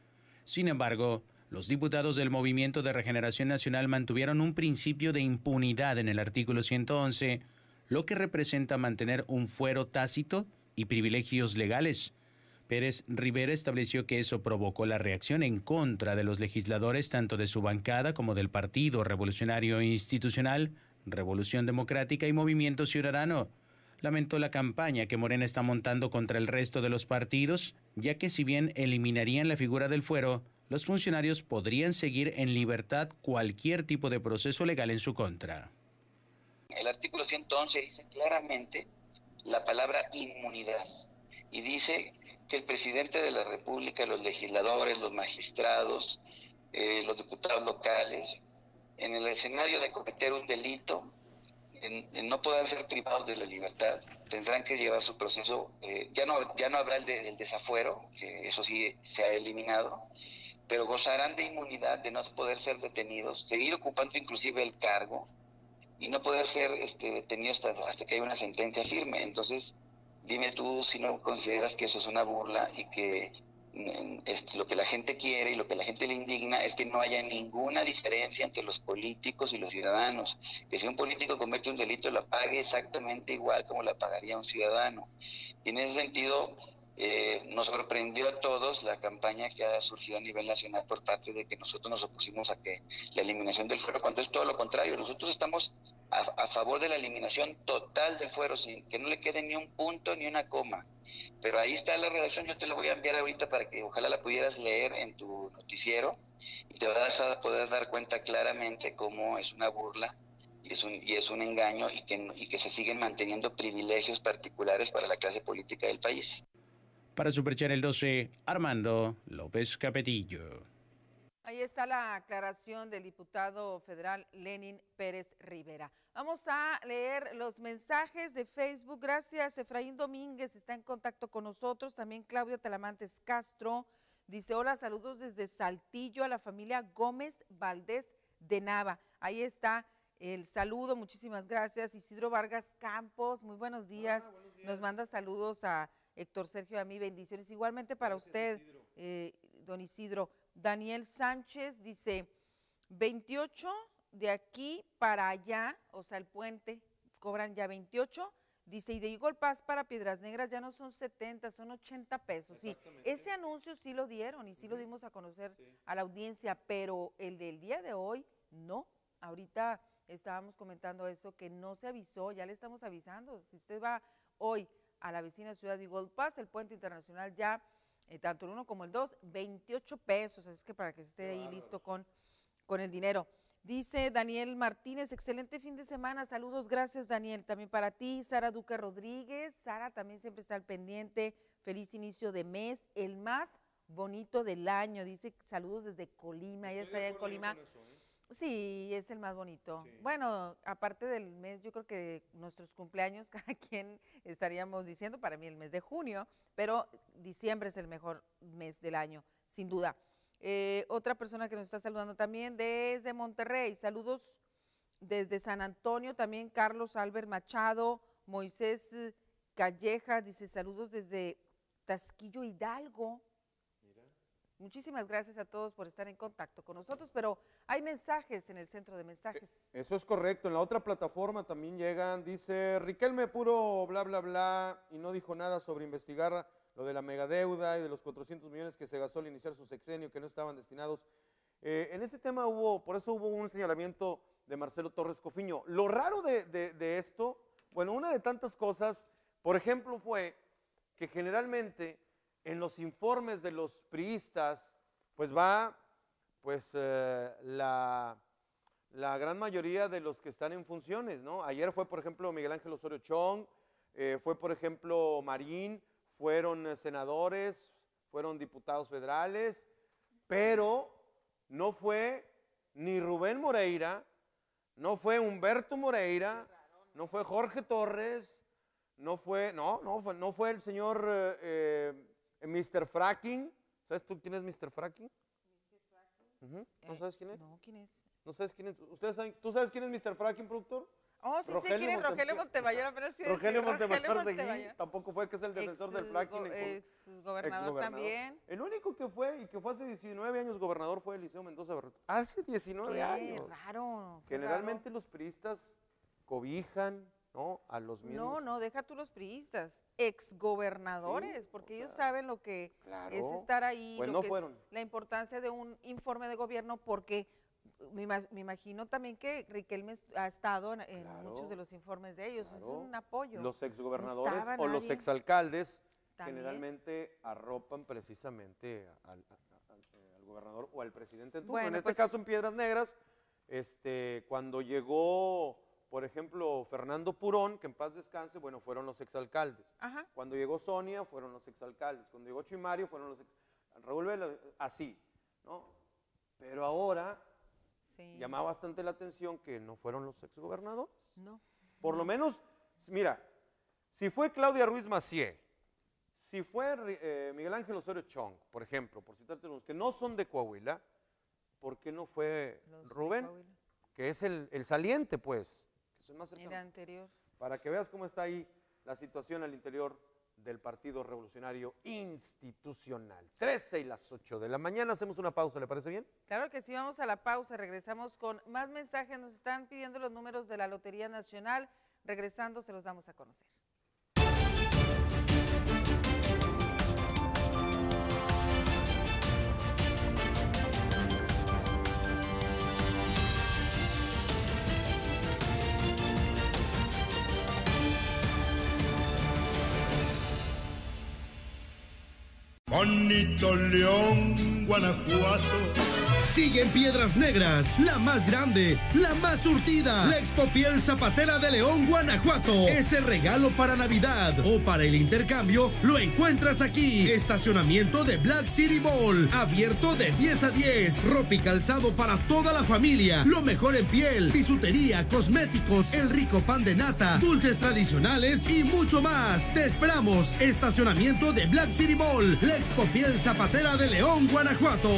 Sin embargo, los diputados del Movimiento de Regeneración Nacional mantuvieron un principio de impunidad en el artículo 111, lo que representa mantener un fuero tácito y privilegios legales. Pérez Rivera estableció que eso provocó la reacción en contra de los legisladores tanto de su bancada como del Partido Revolucionario Institucional, Revolución Democrática y Movimiento Ciudadano. Lamentó la campaña que Morena está montando contra el resto de los partidos, ya que si bien eliminarían la figura del fuero, los funcionarios podrían seguir en libertad cualquier tipo de proceso legal en su contra. El artículo 111 dice claramente la palabra inmunidad y dice que el presidente de la República, los legisladores, los magistrados, eh, los diputados locales, en el escenario de cometer un delito, en, no poder ser privados de la libertad, tendrán que llevar su proceso, eh, ya, no, ya no habrá el, el desafuero, que eso sí se ha eliminado, pero gozarán de inmunidad de no poder ser detenidos, seguir ocupando inclusive el cargo y no poder ser este, detenidos hasta, hasta que haya una sentencia firme. Entonces, dime tú si no consideras que eso es una burla y que mm, lo que la gente quiere y lo que la gente le indigna es que no haya ninguna diferencia entre los políticos y los ciudadanos. Que si un político comete un delito, lo pague exactamente igual como la pagaría un ciudadano. Y en ese sentido, eh, nos sorprendió a todos la campaña que ha surgido a nivel nacional por parte de que nosotros nos opusimos a que la eliminación del fuero, cuando es todo lo contrario. Nosotros estamos a, favor de la eliminación total del fuero, sin que no le quede ni un punto ni una coma. Pero ahí está la redacción, yo te la voy a enviar ahorita para que ojalá la pudieras leer en tu noticiero y te vas a poder dar cuenta claramente cómo es una burla y es un, y es un engaño y que, y que se siguen manteniendo privilegios particulares para la clase política del país. Para Super Channel 12, Armando López Capetillo. Ahí está la aclaración del diputado federal Lenin Pérez Rivera. Vamos a leer los mensajes de Facebook. Gracias, Efraín Domínguez está en contacto con nosotros. También Claudia Talamantes Castro dice, hola, saludos desde Saltillo a la familia Gómez Valdés de Nava. Ahí está el saludo, muchísimas gracias. Isidro Vargas Campos, muy buenos días. buenos días. Nos manda saludos a Héctor Sergio, a mí bendiciones. Igualmente para Gracias, usted, Isidro. Eh, don Isidro. Daniel Sánchez dice, 28 de aquí para allá, o sea, el puente, cobran ya 28. Dice, y de Eagle Pass para Piedras Negras ya no son 70, son 80 pesos. Sí, ese anuncio sí lo dieron y sí lo dimos a conocer sí. a la audiencia, pero el del día de hoy, no. Ahorita estábamos comentando eso, que no se avisó, ya le estamos avisando. Si usted va hoy a la vecina ciudad de Gold Pass, el puente internacional ya, eh, tanto el uno como el dos, 28 pesos, es que para que esté ahí listo con, con el dinero. Dice Daniel Martínez, excelente fin de semana, saludos, gracias Daniel, también para ti, Sara Duque Rodríguez, Sara también siempre está al pendiente, feliz inicio de mes, el más bonito del año, dice saludos desde Colima, ella está allá en Colima. Sí, es el más bonito. Sí. Bueno, aparte del mes, yo creo que nuestros cumpleaños, cada quien estaríamos diciendo, para mí el mes de junio, pero diciembre es el mejor mes del año, sin duda. Eh, otra persona que nos está saludando también desde Monterrey, saludos desde San Antonio, también Carlos Albert Machado, Moisés Callejas, dice saludos desde Tasquillo Hidalgo. Muchísimas gracias a todos por estar en contacto con nosotros, pero hay mensajes en el centro de mensajes. Eso es correcto. En la otra plataforma también llegan, dice Riquelme puro bla, bla, bla, y no dijo nada sobre investigar lo de la megadeuda y de los 400 millones que se gastó al iniciar su sexenio, que no estaban destinados. Eh, en ese tema hubo, por eso hubo un señalamiento de Marcelo Torres Cofiño. Lo raro de, de, de esto, bueno, una de tantas cosas, por ejemplo, fue que generalmente en los informes de los priistas, pues va pues eh, la, gran mayoría de los que están en funciones, ¿no? Ayer fue, por ejemplo, Miguel Ángel Osorio Chong, eh, fue, por ejemplo, Marín, fueron eh, senadores, fueron diputados federales, pero no fue ni Rubén Moreira, no fue Humberto Moreira, no fue Jorge Torres, no fue, no, no, fue, no fue el señor Mr. Fracking. ¿Sabes tú quién es Mr. Fracking? Uh -huh. ¿No sabes quién es? No, ¿quién es? ¿No sabes quién es? ¿Ustedes saben, ¿Tú sabes quién es Mr. Fracking, productor? Oh, sí sé quién es Rogelio Montemayor, apenas sí Rogelio Montemayor seguí, tampoco fue que es el defensor ex, del fracking. Ex gobernador, ex -gobernador también. El único que fue y que fue hace 19 años gobernador fue Eliseo Mendoza Barreto. Hace 19 qué años. raro. Generalmente raro. los priistas cobijan, ¿no? A los mismos. No, no, deja tú los priistas, exgobernadores, porque ellos saben lo que es estar ahí, Pues lo no que es fueron. la importancia de un informe de gobierno, porque me, ima- me imagino también que Riquelme ha estado en, en muchos de los informes de ellos, es un apoyo. Los No exgobernadores estaba o los exalcaldes También. generalmente arropan precisamente al, a- al- al gobernador o al presidente. Bueno, en este pues- caso en Piedras Negras, este, cuando llegó, por ejemplo, Fernando Purón, que en paz descanse, bueno, fueron los exalcaldes. Ajá. Cuando llegó Sonia, fueron los exalcaldes. Cuando llegó Chimario, fueron los ex- Raúl Vela, así, ¿no? Pero ahora Sí. llama bastante la atención que no fueron los exgobernadores. No. Por lo menos, mira, si fue Claudia Ruiz Macié, si fue eh, Miguel Ángel Osorio Chong, por ejemplo, por citarte unos que no son de Coahuila, ¿por qué no fue Los Rubén? Que es el, el saliente, pues, es más anterior. Para que veas cómo está ahí la situación al interior del Partido Revolucionario Institucional. 13 y las 8 de la mañana, hacemos una pausa, ¿le parece bien? Claro que sí, vamos a la pausa, regresamos con más mensajes, nos están pidiendo los números de la Lotería Nacional, regresando se los damos a conocer. Bonito León, Guanajuato. Sigue en Piedras Negras, la más grande, la más surtida, la Expo Piel Zapatera de León, Guanajuato. Ese regalo para Navidad o para el intercambio lo encuentras aquí. Estacionamiento de Black City Mall, abierto de 10 a 10. Ropa y calzado para toda la familia. Lo mejor en piel, bisutería, cosméticos, el rico pan de nata, dulces tradicionales y mucho más. Te esperamos. Estacionamiento de Black City Mall, la Expo Piel Zapatera de León, Guanajuato.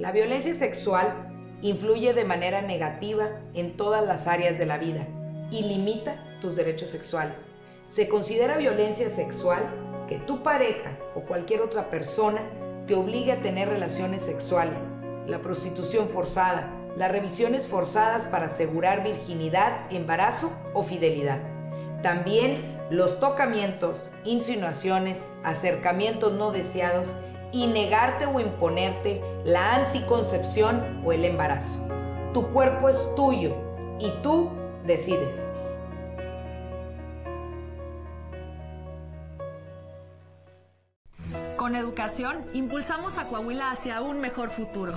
La violencia sexual influye de manera negativa en todas las áreas de la vida y limita tus derechos sexuales. Se considera violencia sexual que tu pareja o cualquier otra persona te obligue a tener relaciones sexuales, la prostitución forzada, las revisiones forzadas para asegurar virginidad, embarazo o fidelidad. También los tocamientos, insinuaciones, acercamientos no deseados y negarte o imponerte la anticoncepción o el embarazo. Tu cuerpo es tuyo y tú decides. Con educación, impulsamos a Coahuila hacia un mejor futuro.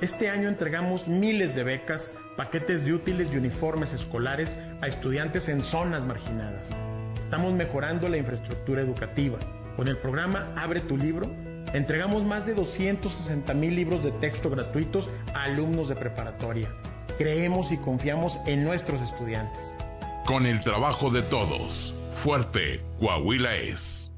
Este año entregamos miles de becas, paquetes de útiles y uniformes escolares a estudiantes en zonas marginadas. Estamos mejorando la infraestructura educativa. Con el programa Abre tu libro, entregamos más de 260 mil libros de texto gratuitos a alumnos de preparatoria. Creemos y confiamos en nuestros estudiantes. Con el trabajo de todos, fuerte Coahuila es.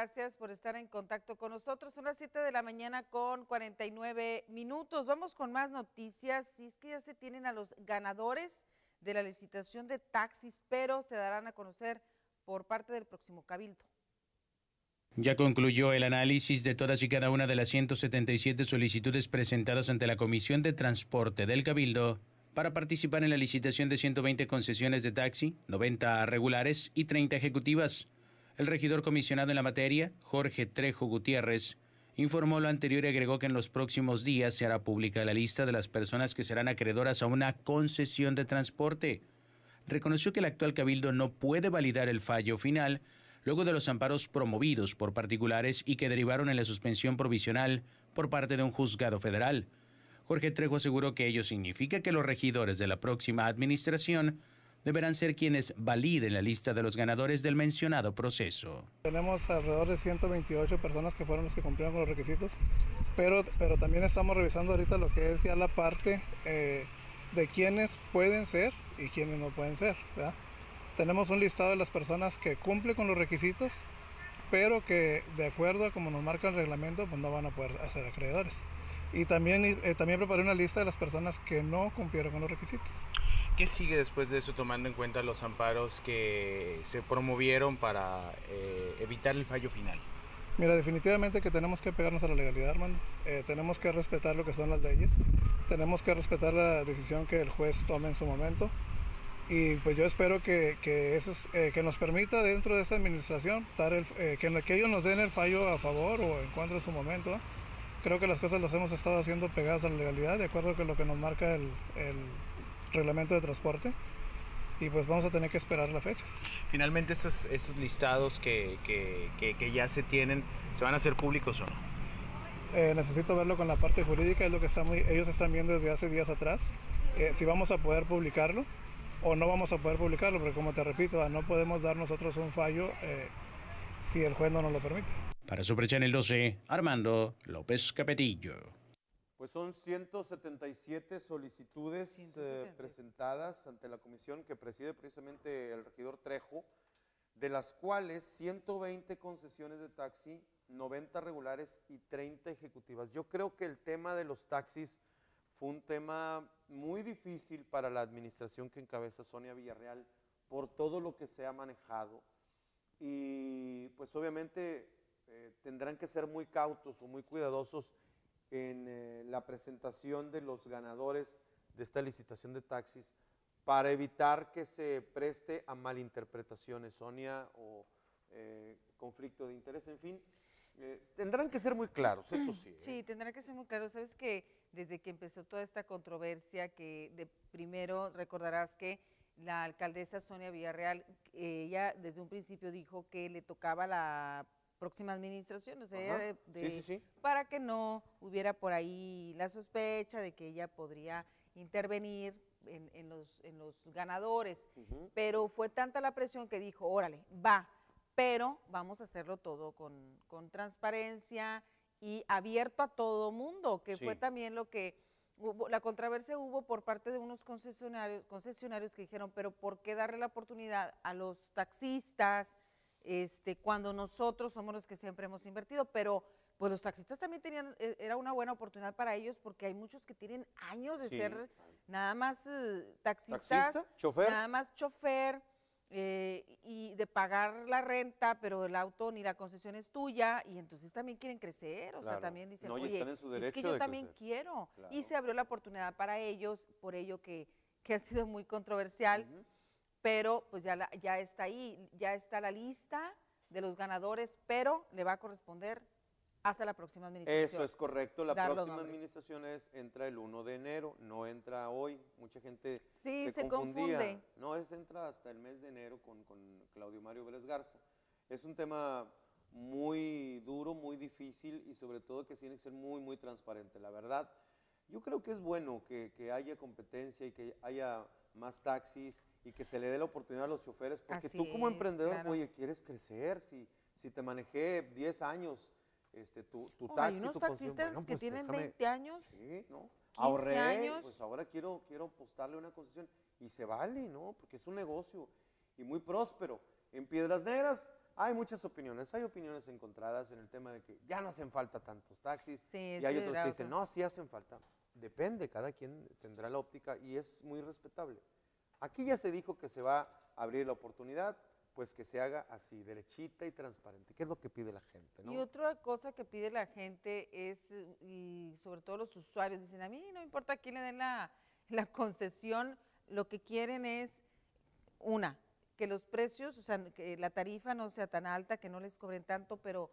Gracias por estar en contacto con nosotros. Son las 7 de la mañana con 49 minutos. Vamos con más noticias. Y es que ya se tienen a los ganadores de la licitación de taxis, pero se darán a conocer por parte del próximo cabildo. Ya concluyó el análisis de todas y cada una de las 177 solicitudes presentadas ante la Comisión de Transporte del Cabildo para participar en la licitación de 120 concesiones de taxi, 90 regulares y 30 ejecutivas. El regidor comisionado en la materia, Jorge Trejo Gutiérrez, informó lo anterior y agregó que en los próximos días se hará pública la lista de las personas que serán acreedoras a una concesión de transporte. Reconoció que el actual cabildo no puede validar el fallo final luego de los amparos promovidos por particulares y que derivaron en la suspensión provisional por parte de un juzgado federal. Jorge Trejo aseguró que ello significa que los regidores de la próxima administración deberán ser quienes validen la lista de los ganadores del mencionado proceso. Tenemos alrededor de 128 personas que fueron los que cumplieron con los requisitos, pero, pero también estamos revisando ahorita lo que es ya la parte eh, de quienes pueden ser y quienes no pueden ser. ¿verdad? Tenemos un listado de las personas que cumplen con los requisitos, pero que de acuerdo a como nos marca el reglamento, pues no van a poder ser acreedores. Y también, eh, también preparé una lista de las personas que no cumplieron con los requisitos. ¿Qué sigue después de eso tomando en cuenta los amparos que se promovieron para eh, evitar el fallo final? Mira, definitivamente que tenemos que pegarnos a la legalidad, Armando. Eh, tenemos que respetar lo que son las leyes. Tenemos que respetar la decisión que el juez tome en su momento. Y pues yo espero que, que, eso es- eh, que nos permita dentro de esta administración dar el, que, ellos nos den el fallo a favor o en contra en su momento. Creo que las cosas las hemos estado haciendo pegadas a la legalidad, de acuerdo con lo que nos marca el, el reglamento de transporte. Y pues vamos a tener que esperar las fechas. Finalmente esos, esos listados que, que- que- que ya se tienen, ¿se van a hacer públicos o no? Eh, necesito verlo con la parte jurídica, es lo que está muy- ellos están viendo desde hace días atrás. Eh, si vamos a poder publicarlo o no vamos a poder publicarlo, porque como te repito, ah, no podemos dar nosotros un fallo eh, si el juez no nos lo permite. Para Super Channel 12, Armando López Capetillo. Pues son 177 solicitudes eh, presentadas ante la comisión que preside precisamente el regidor Trejo, de las cuales 120 concesiones de taxi, 90 regulares y 30 ejecutivas. Yo creo que el tema de los taxis fue un tema muy difícil para la administración que encabeza Sonia Villarreal por todo lo que se ha manejado y pues obviamente eh, tendrán que ser muy cautos o muy cuidadosos en eh, la presentación de los ganadores de esta licitación de taxis para evitar que se preste a malinterpretaciones, Sonia, o eh, conflicto de interés, en fin. eh, tendrán que ser muy claros, eso sí. ¿eh? Sí, tendrá que ser muy claro. Sabes que desde que empezó toda esta controversia, que de primero recordarás que la alcaldesa Sonia Villarreal, ella desde un principio dijo que le tocaba la próxima administración, o sea, ella Ajá. de- Sí, de- sí, sí. para que no hubiera por ahí la sospecha de que ella podría intervenir en, en los, en los ganadores. Pero fue tanta la presión que dijo, órale, va, pero vamos a hacerlo todo con, con transparencia y abierto a todo mundo, que fue también lo que hubo, la controversia hubo por parte de unos concesionarios, concesionarios que dijeron, pero ¿por qué darle la oportunidad a los taxistas este, cuando nosotros somos los que siempre hemos invertido? Pero pues los taxistas también tenían, eh, era una buena oportunidad para ellos porque hay muchos que tienen años de Sí, ser nada más eh, taxistas, ¿Taxista? ¿Chofer? nada más chofer eh, y de pagar la renta, pero el auto ni la concesión es tuya y entonces también quieren crecer, o sea, también dicen, No, oye, es que yo también crecer". quiero. Claro. Y se abrió la oportunidad para ellos, por ello que, que ha sido muy controversial, pero pues ya, la- ya está ahí, ya está la lista de los ganadores, pero le va a corresponder hasta la próxima administración. Eso es correcto. La próxima administración es, entra el 1 de enero, no entra hoy. Mucha gente Sí, se confundía. confunde. No, es entra hasta el mes de enero con, con Claudio Mario Vélez Garza. Es un tema muy duro, muy difícil y sobre todo que tiene que ser muy, muy transparente. La verdad, yo creo que es bueno que, que haya competencia y que haya más taxis y que se le dé la oportunidad a los choferes, porque Así tú como es, emprendedor, claro. oye, quieres crecer, si, si te manejé 10 años, este, tu, tu Oh, taxi, hay unos tu taxistas bueno, que pues tienen déjame- 20 años, Sí, ¿no? 15 Ahorré, años. pues ahora quiero, quiero apostarle una concesión. Y se vale, ¿no? Porque es un negocio y muy próspero. En Piedras Negras hay muchas opiniones. Hay opiniones encontradas en el tema de que ya no hacen falta tantos taxis. Sí, y hay otros que dicen, no, sí hacen falta. Depende, cada quien tendrá la óptica y es muy respetable. Aquí ya se dijo que se va a abrir la oportunidad, pues que se haga así, derechita y transparente, que es lo que pide la gente, ¿no? Y otra cosa que pide la gente es, y sobre todo los usuarios, dicen, a mí no importa quién le den la, la concesión, lo que quieren es, una, que los precios, o sea, que la tarifa no sea tan alta, que no les cobren tanto, pero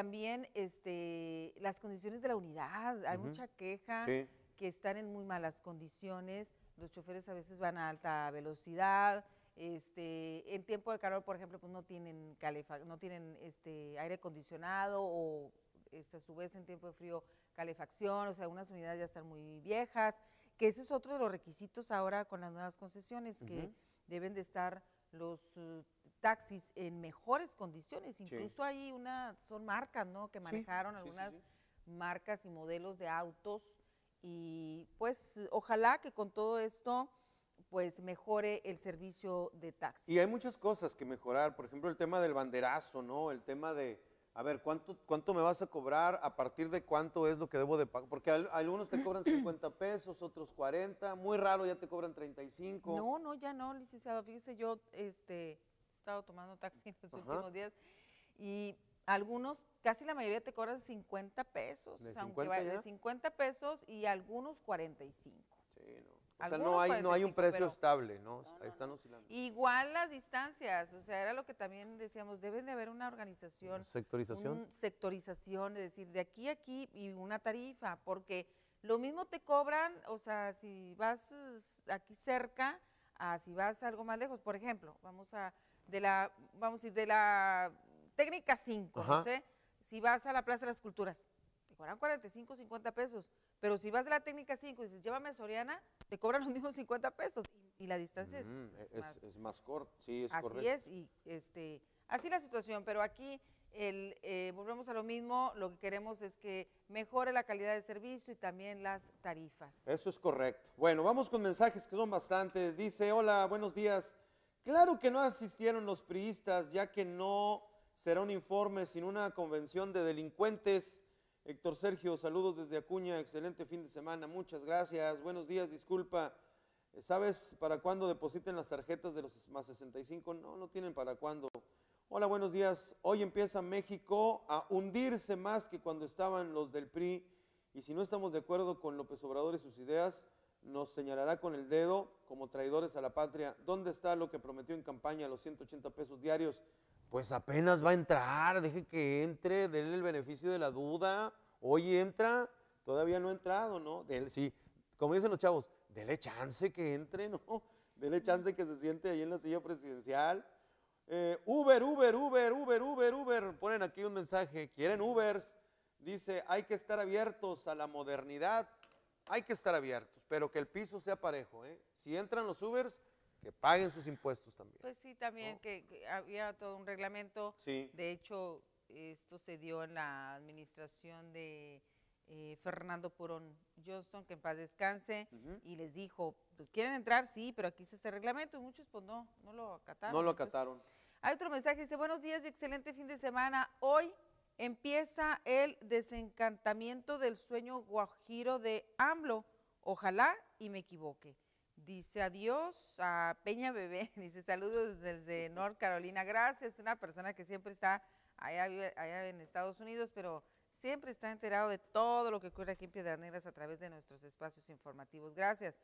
también este, las condiciones de la unidad. Hay mucha queja Sí. que están en muy malas condiciones, los choferes a veces van a alta velocidad, este, en tiempo de calor, por ejemplo, pues no tienen calefa no tienen este aire acondicionado o este, a su vez en tiempo de frío calefacción, o sea, unas unidades ya están muy viejas, que ese es otro de los requisitos ahora con las nuevas concesiones, que deben de estar los eh, taxis en mejores condiciones, incluso hay una, son marcas, ¿no? Que manejaron sí, algunas sí. marcas y modelos de autos y pues ojalá que con todo esto pues mejore el servicio de taxis. Y hay muchas cosas que mejorar, por ejemplo, el tema del banderazo, ¿no? El tema de a ver, ¿cuánto, ¿cuánto me vas a cobrar? ¿A partir de cuánto es lo que debo de pagar? Porque al- algunos te cobran 50 pesos, otros 40, muy raro ya te cobran 35. No, no, ya no, licenciado. Fíjese, yo este, estado tomando taxi en los Ajá. últimos días y algunos, casi la mayoría te cobran 50 pesos. ¿De o sea, aunque 50 va- ya? de 50 pesos y algunos 45. Sí, no. O sea, Algunos no hay, no hay un 45, precio pero- estable, ¿no? Están oscilando. Igual las distancias, o sea, era lo que también decíamos, deben de haber una organización. Sectorización. un- sectorización, es decir, de aquí a aquí y una tarifa, porque lo mismo te cobran, o sea, si vas aquí cerca, a si vas algo más lejos, por ejemplo, vamos a, de la, vamos a ir de la técnica 5, no sé, si vas a la Plaza de las Culturas, te cobran 45, 50 pesos, pero si vas de la técnica 5 y dices, llévame a Soriana, te cobran los mismos 50 pesos, y, la distancia es, Mm, es es, más. es más corto, sí, es Así correcto. es, y este, así la situación, pero aquí el, eh, volvemos a lo mismo, lo que queremos es que mejore la calidad de servicio y también las tarifas. Eso es correcto. Bueno, vamos con mensajes que son bastantes. Dice, hola, buenos días. Claro que no asistieron los priistas, ya que no será un informe, sino una convención de delincuentes. Héctor Sergio, saludos desde Acuña, excelente fin de semana, muchas gracias. Buenos días, disculpa. ¿Sabes para cuándo depositen las tarjetas de los más 65? No, no tienen para cuándo. Hola, buenos días. Hoy empieza México a hundirse más que cuando estaban los del PRI y si no estamos de acuerdo con López Obrador y sus ideas, nos señalará con el dedo como traidores a la patria. ¿Dónde está lo que prometió en campaña, los 180 pesos diarios? Pues apenas va a entrar, deje que entre, denle el beneficio de la duda. Hoy entra, todavía no ha entrado, ¿no? Sí, como dicen los chavos, dele chance que entre, ¿no? Dele chance que se siente ahí en la silla presidencial. Eh, Uber, Uber, Uber, Uber, Uber, Uber. Ponen aquí un mensaje. ¿Quieren Ubers? Dice, hay que estar abiertos a la modernidad. Hay que estar abiertos, pero que el piso sea parejo. ¿eh? Si entran los Ubers, que paguen sus impuestos también. Pues sí, también que, que había todo un reglamento. Sí. De hecho, esto se dio en la administración de eh, Fernando Purón Johnston, que en paz descanse, y les dijo, pues quieren entrar, sí, pero aquí se hace reglamento, y muchos pues no, no lo acataron. No lo Entonces, acataron. Hay otro mensaje, dice, buenos días y excelente fin de semana. Hoy empieza el desencantamiento del sueño guajiro de AMLO. Ojalá y me equivoque. Dice adiós a Peña Bebé, dice saludos desde North Carolina. Gracias, una persona que siempre está allá, allá en Estados Unidos, pero siempre está enterado de todo lo que ocurre aquí en Piedras Negras a través de nuestros espacios informativos. Gracias.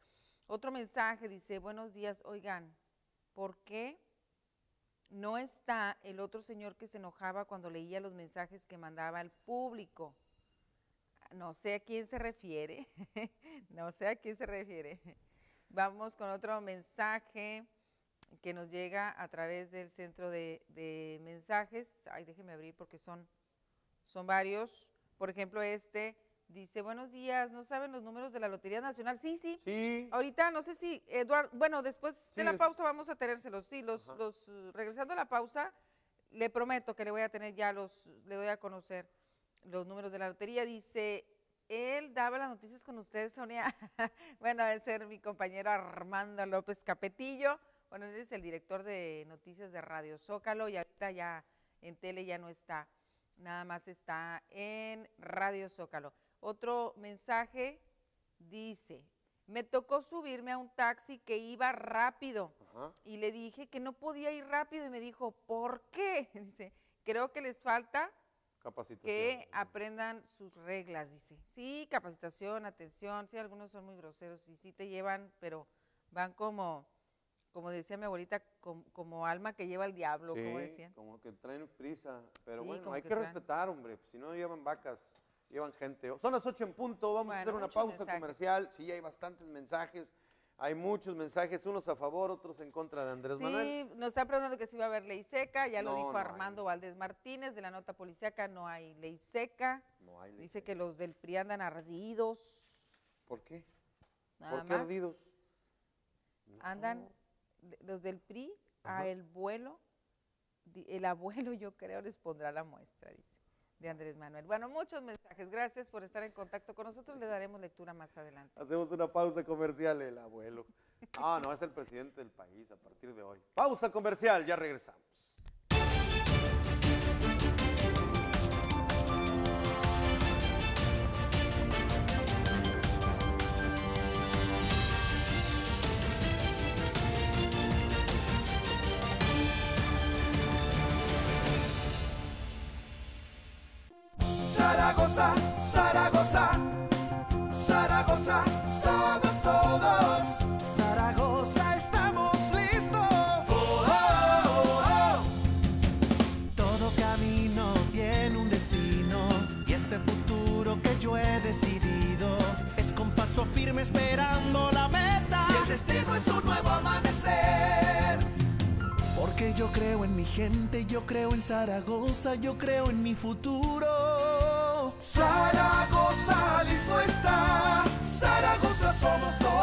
Otro mensaje dice, buenos días, oigan, ¿por qué no está el otro señor que se enojaba cuando leía los mensajes que mandaba al público? No sé a quién se refiere, no sé a quién se refiere. Vamos con otro mensaje que nos llega a través del centro de, mensajes. Ay, déjeme abrir porque son, son varios. Por ejemplo, este dice, buenos días, ¿no saben los números de la Lotería Nacional? Sí, sí. Sí. Ahorita, no sé si, Eduardo, bueno, después de la pausa vamos a tenérselos. Sí, los, los, regresando a la pausa, le prometo que le voy a tener ya los, le doy a conocer los números de la lotería. Dice, él daba las noticias con ustedes, Sonia. bueno, debe ser mi compañero Armando López Capetillo. Bueno, él es el director de noticias de Radio Zócalo y ahorita ya en tele ya no está, nada más está en Radio Zócalo. Otro mensaje dice, me tocó subirme a un taxi que iba rápido Ajá. y le dije que no podía ir rápido y me dijo, ¿por qué? Dice, creo que les falta Capacitación. que aprendan sus reglas, dice. Sí, capacitación, atención, sí, algunos son muy groseros y sí te llevan, pero van como, como decía mi abuelita, com- como, alma que lleva el diablo, como decían. como que traen prisa. Pero Sí, bueno, hay que que, respetar, hombre. Si no llevan vacas, llevan gente. Son las 8 en punto. Vamos a hacer una pausa mensajes. comercial. Sí, hay bastantes mensajes. Hay muchos mensajes, unos a favor, otros en contra de Andrés Manuel. Sí, nos está preguntando que si va a haber ley seca, ya lo dijo no hay. Armando Valdés Martínez de la nota policíaca, no hay ley seca. No hay ley Dice que los del PRI andan ardidos. ¿Por qué? Nada ¿Por qué más. ardidos? Andan los del PRI a el vuelo, el abuelo yo creo les pondrá la muestra, dice, de Andrés Manuel. Bueno, muchos mensajes. Gracias por estar en contacto con nosotros. Le daremos lectura más adelante. Hacemos una pausa comercial, el abuelo. Ah, no, es el presidente del país a partir de hoy. Pausa comercial, ya regresamos. Zaragoza, Zaragoza, Zaragoza, somos todos. Zaragoza, estamos listos. Oh, oh, oh. Todo camino tiene un destino y este futuro que yo he decidido es con paso firme esperando la meta. El destino es un nuevo amanecer. Porque yo creo en mi gente, yo creo en Zaragoza, yo creo en mi futuro. Zaragoza, listo está. Zaragoza somos todos.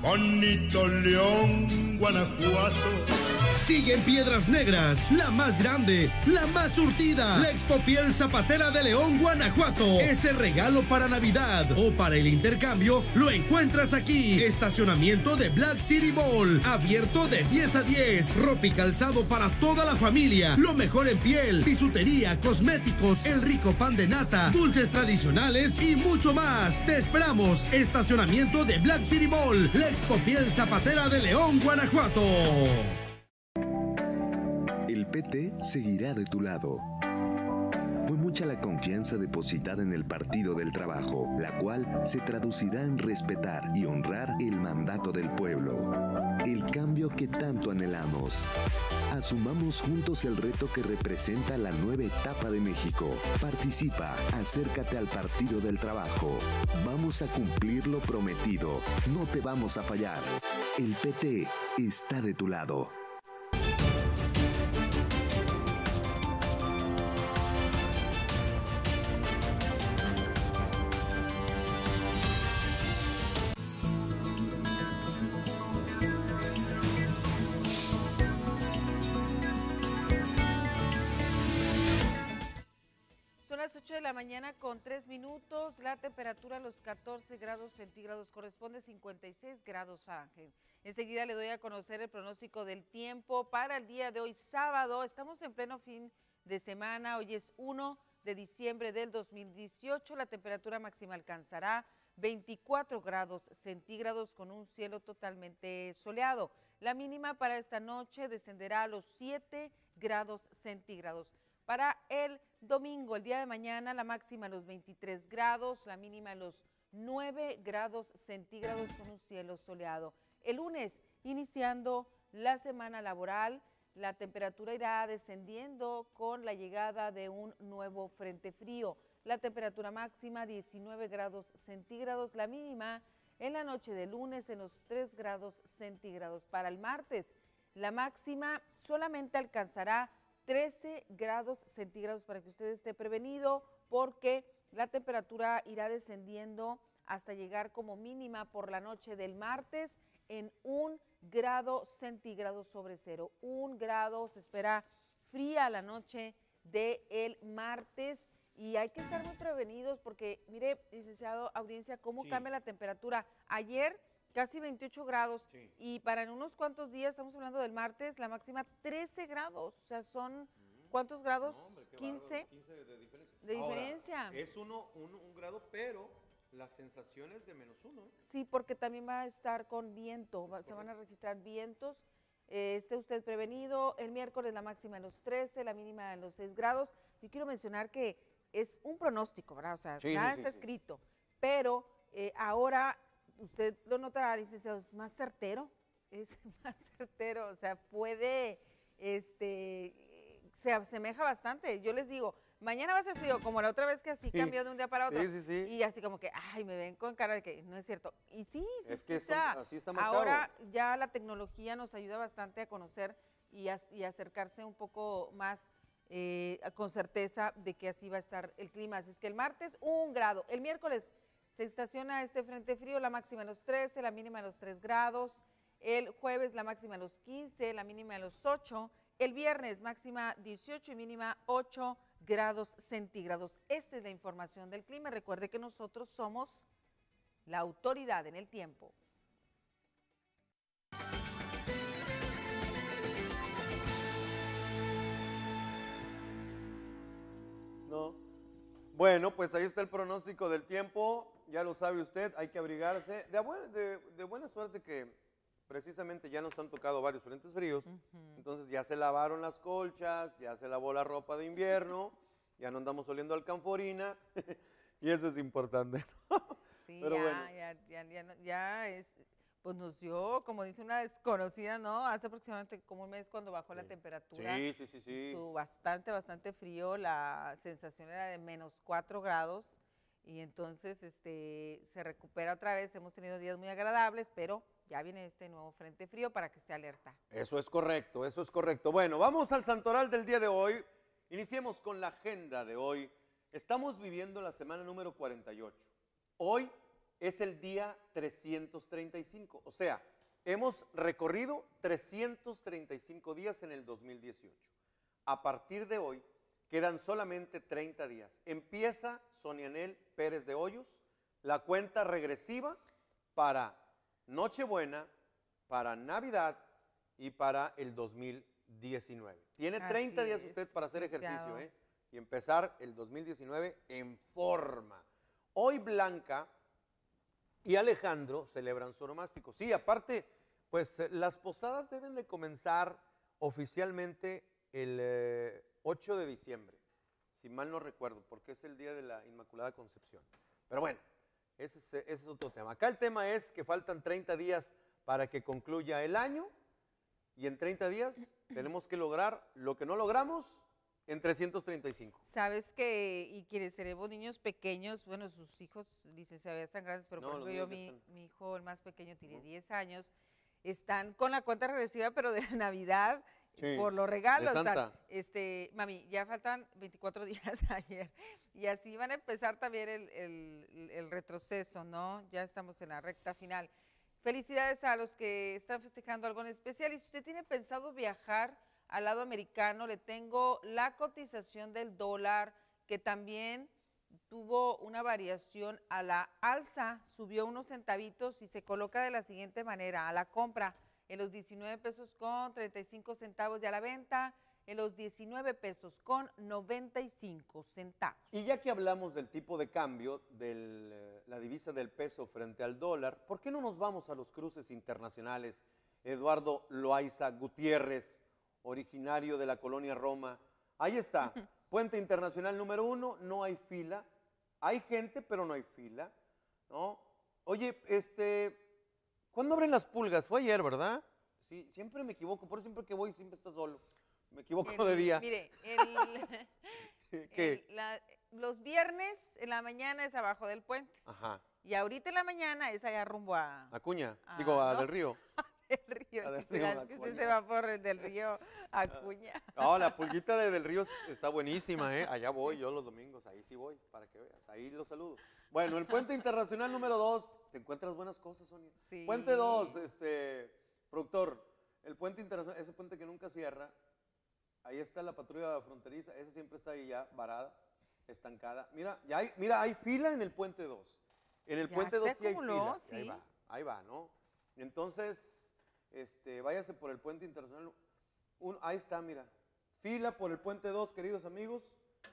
Bonito León, Guanajuato. Sigue en Piedras Negras, la más grande, la más surtida, la Expo Piel Zapatera de León, Guanajuato. Ese regalo para Navidad o para el intercambio lo encuentras aquí. Estacionamiento de Black City Mall, abierto de 10 a 10. Ropa y calzado para toda la familia. Lo mejor en piel, bisutería, cosméticos, el rico pan de nata, dulces tradicionales y mucho más. Te esperamos. Estacionamiento de Black City Mall, la Expo Piel Zapatera de León, Guanajuato. PT seguirá de tu lado. Fue mucha la confianza depositada en el Partido del Trabajo, la cual se traducirá en respetar y honrar el mandato del pueblo. El cambio que tanto anhelamos. Asumamos juntos el reto que representa la nueva etapa de México. Participa, acércate al Partido del Trabajo. Vamos a cumplir lo prometido. No te vamos a fallar. El PT está de tu lado. Temperatura a los 14 grados centígrados corresponde a 56 grados Ángel. Enseguida le doy a conocer el pronóstico del tiempo para el día de hoy, sábado. Estamos en pleno fin de semana. Hoy es 1 de diciembre del 2018. La temperatura máxima alcanzará 24 grados centígrados con un cielo totalmente soleado. La mínima para esta noche descenderá a los 7 grados centígrados. Para el domingo, el día de mañana, la máxima a los 23 grados, la mínima a los 9 grados centígrados con un cielo soleado. El lunes, iniciando la semana laboral, la temperatura irá descendiendo con la llegada de un nuevo frente frío. La temperatura máxima 19 grados centígrados, la mínima en la noche de lunes en los 3 grados centígrados. Para el martes, la máxima solamente alcanzará 13 grados centígrados para que usted esté prevenido porque la temperatura irá descendiendo hasta llegar como mínima por la noche del martes en un grado centígrado sobre cero. Un grado se espera fría la noche del martes y hay que estar muy prevenidos porque, mire, licenciado, audiencia, cómo Sí. cambia la temperatura. Ayer casi 28 grados y para en unos cuantos días, estamos hablando del martes, la máxima 13 grados. O sea, son, ¿cuántos grados? Qué 15. bárbaro, 15 de diferencia. De Ahora, diferencia. es uno, un, un grado, pero las sensaciones de menos uno. ¿eh? Sí, porque también va a estar con viento, va- se van a registrar vientos. Eh, esté usted prevenido. El miércoles la máxima en los 13, la mínima en los 6 grados. Yo quiero mencionar que es un pronóstico, ¿verdad? O sea, sí, nada sí, está sí. escrito. Pero eh, ahora usted lo notará, licenciado, es más certero. Es más certero, o sea, puede, este, se asemeja bastante. Yo les digo, mañana va a ser frío, como la otra vez que así Sí. cambió de un día para otro. Sí, sí, sí. Y así como que, ay, me ven con cara de que no es cierto. Y sí, sí, Es sí que son- está. así está marcado. Ahora ya la tecnología nos ayuda bastante a conocer y, a- y acercarse un poco más eh, con certeza de que así va a estar el clima. Así es que el martes, un grado. El miércoles se estaciona este frente frío, la máxima en los 13, la mínima en los 3 grados. El jueves, la máxima en los 15, la mínima en los 8. El viernes, máxima 18 y mínima 8 grados centígrados. Esta es la información del clima. Recuerde que nosotros somos la autoridad en el tiempo. No. Bueno, pues ahí está el pronóstico del tiempo. Ya lo sabe usted, hay que abrigarse. De, abue- de- de buena suerte que precisamente ya nos han tocado varios frentes fríos, entonces ya se lavaron las colchas, ya se lavó la ropa de invierno, ya no andamos oliendo alcanforina, y eso es importante. Sí, Pero ya, bueno. ya, ya, ya, no- ya es, pues nos dio, como dice una desconocida, ¿no? Hace aproximadamente como un mes cuando bajó la temperatura. Sí, sí, sí, sí. Estuvo bastante, bastante frío, la sensación era de menos 4 grados y entonces este, se recupera otra vez. Hemos tenido días muy agradables, pero ya viene este nuevo frente frío para que esté alerta. Eso es correcto, eso es correcto. Bueno, vamos al santoral del día de hoy. Iniciemos con la agenda de hoy. Estamos viviendo la semana número 48. Hoy es el día 335, o sea, hemos recorrido 335 días en el 2018. A partir de hoy quedan solamente 30 días. Empieza Sonianel Pérez de Hoyos la cuenta regresiva para Nochebuena, para Navidad y para el 2019. Tiene Así 30 días es, usted para hacer ejercicio ¿eh? y empezar el 2019 en forma. Hoy Blanca y Alejandro celebran su onomástico. Sí, aparte, pues eh, las posadas deben de comenzar oficialmente el eh, 8 de diciembre, si mal no recuerdo, porque es el día de la Inmaculada Concepción. Pero bueno, ese es, ese es otro tema. Acá el tema es que faltan 30 días para que concluya el año y en 30 días tenemos que lograr lo que no logramos en 335. Sabes que, y quienes seremos niños pequeños, bueno, sus hijos, licenciada, ya están grandes, pero No, por ejemplo yo, mi, están. mi hijo, el más pequeño, tiene 10 años, están con la cuenta regresiva, pero de Navidad, Sí, por los regalos. están, este, mami, ya faltan 24 días ayer, y así van a empezar también el, el- el retroceso, ¿no? Ya estamos en la recta final. Felicidades a los que están festejando algo en especial. Y si usted tiene pensado viajar al lado americano, le tengo la cotización del dólar, que también tuvo una variación a la alza, subió unos centavitos y se coloca de la siguiente manera, a la compra en los 19 pesos con 35 centavos y a la venta en los 19 pesos con 95 centavos. Y ya que hablamos del tipo de cambio de la divisa del peso frente al dólar, ¿por qué no nos vamos a los cruces internacionales? Eduardo Loaiza Gutiérrez, originario de la colonia Roma. Ahí está, puente internacional número uno, no hay fila. Hay gente, pero no hay fila. ¿no? Oye, este, ¿cuándo abren las pulgas? Fue ayer, ¿verdad? Sí, siempre me equivoco, por eso siempre que voy siempre está solo. Me equivoco de El- día. Mire, el- ¿Qué? el- la- los viernes en la mañana es abajo del puente. Ajá. Y ahorita en la mañana es allá rumbo a Acuña, Ah, digo, a no. Del Río. Del Río. A Del que Río, usted se va por el Del Río Acuña. No, la pulguita de Del Río está buenísima, ¿eh? Allá voy yo los domingos, ahí sí voy, para que veas, ahí los saludo. Bueno, el puente internacional número 2, te encuentras buenas cosas, Sonia. Sí. Puente 2, este, productor, el puente internacional, ese puente que nunca cierra, ahí está la patrulla fronteriza, esa siempre está ahí ya varada, estancada. Mira, ya hay, mira, hay fila en el puente 2. En el Ya puente se 2 sí hay fila. Ahí sí. va, ahí va, ¿no? Entonces, este, váyase por el puente internacional. Un- ahí está, mira. Fila por el puente 2, queridos amigos.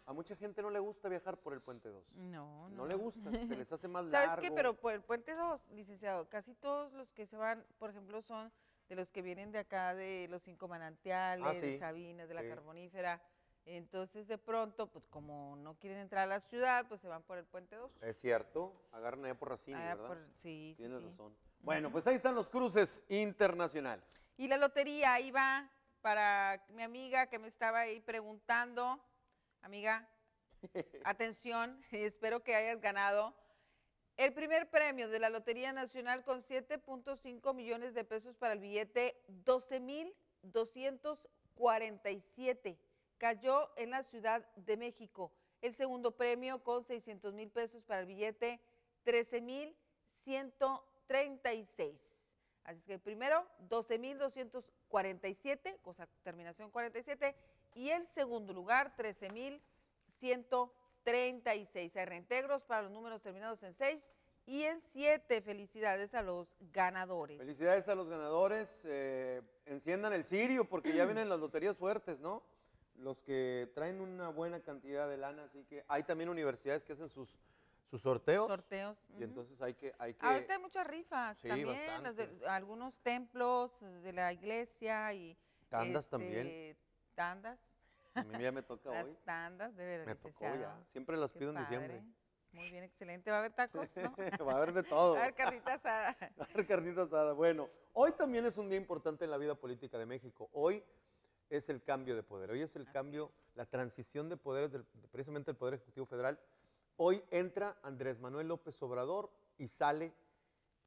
A mucha gente no le gusta viajar por el puente 2. No, no. No le gusta, se les hace más ¿Sabes largo. qué? Pero por el puente 2, licenciado, casi todos los que se van, por ejemplo, son de los que vienen de acá, de los cinco manantiales, Ah, de. Sabinas, de la Sí. Carbonífera. Entonces, de pronto, pues como no quieren entrar a la ciudad, pues se van por el puente 2. Es cierto, agarran allá por Racine, ¿verdad? por- sí, sí, Tienes sí. razón. Bueno, pues ahí están los cruces internacionales. Y la lotería, ahí va para mi amiga que me estaba ahí preguntando. Amiga, atención, espero que hayas ganado. El primer premio de la Lotería Nacional con 7.5 millones de pesos para el billete 12.247 cayó en la Ciudad de México. El segundo premio con 600 mil pesos para el billete 13.136. Así es que el primero, 12.247, cosa terminación 47, y el segundo lugar, 13.136. Hay reintegros para los números terminados en 6 y en 7. Felicidades a los ganadores. Felicidades a los ganadores. eh, enciendan el cirio porque ya vienen las loterías fuertes, ¿no? Los que traen una buena cantidad de lana, así que hay también universidades que hacen sus, sus sorteos. Sorteos, Y entonces hay que... Hay que Ahorita hay muchas rifas Sí, también, las de algunos templos de la iglesia y Tandas este, también. Tandas. A mí ya me toca las hoy. tandas, de. Me tocó ya. Siempre las Qué pido en padre. diciembre. Muy bien, excelente. Va a haber tacos, ¿no? Va a haber de todo. Va a haber carnita asada. Va a haber carnita asada. Bueno, hoy también es un día importante en la vida política de México. Hoy es el cambio de poder. Hoy es el cambio, la transición de poderes, del, precisamente del Poder Ejecutivo Federal. Hoy entra Andrés Manuel López Obrador y sale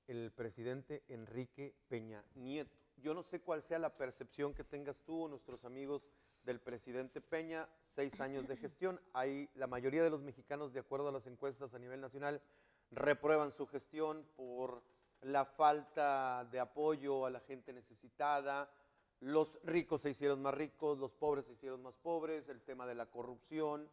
el presidente Enrique Peña Nieto. Yo no sé cuál sea la percepción que tengas tú o nuestros amigos del presidente Peña, seis años de gestión. Hay la mayoría de los mexicanos, de acuerdo a las encuestas a nivel nacional, reprueban su gestión por la falta de apoyo a la gente necesitada. Los ricos se hicieron más ricos, los pobres se hicieron más pobres, el tema de la corrupción,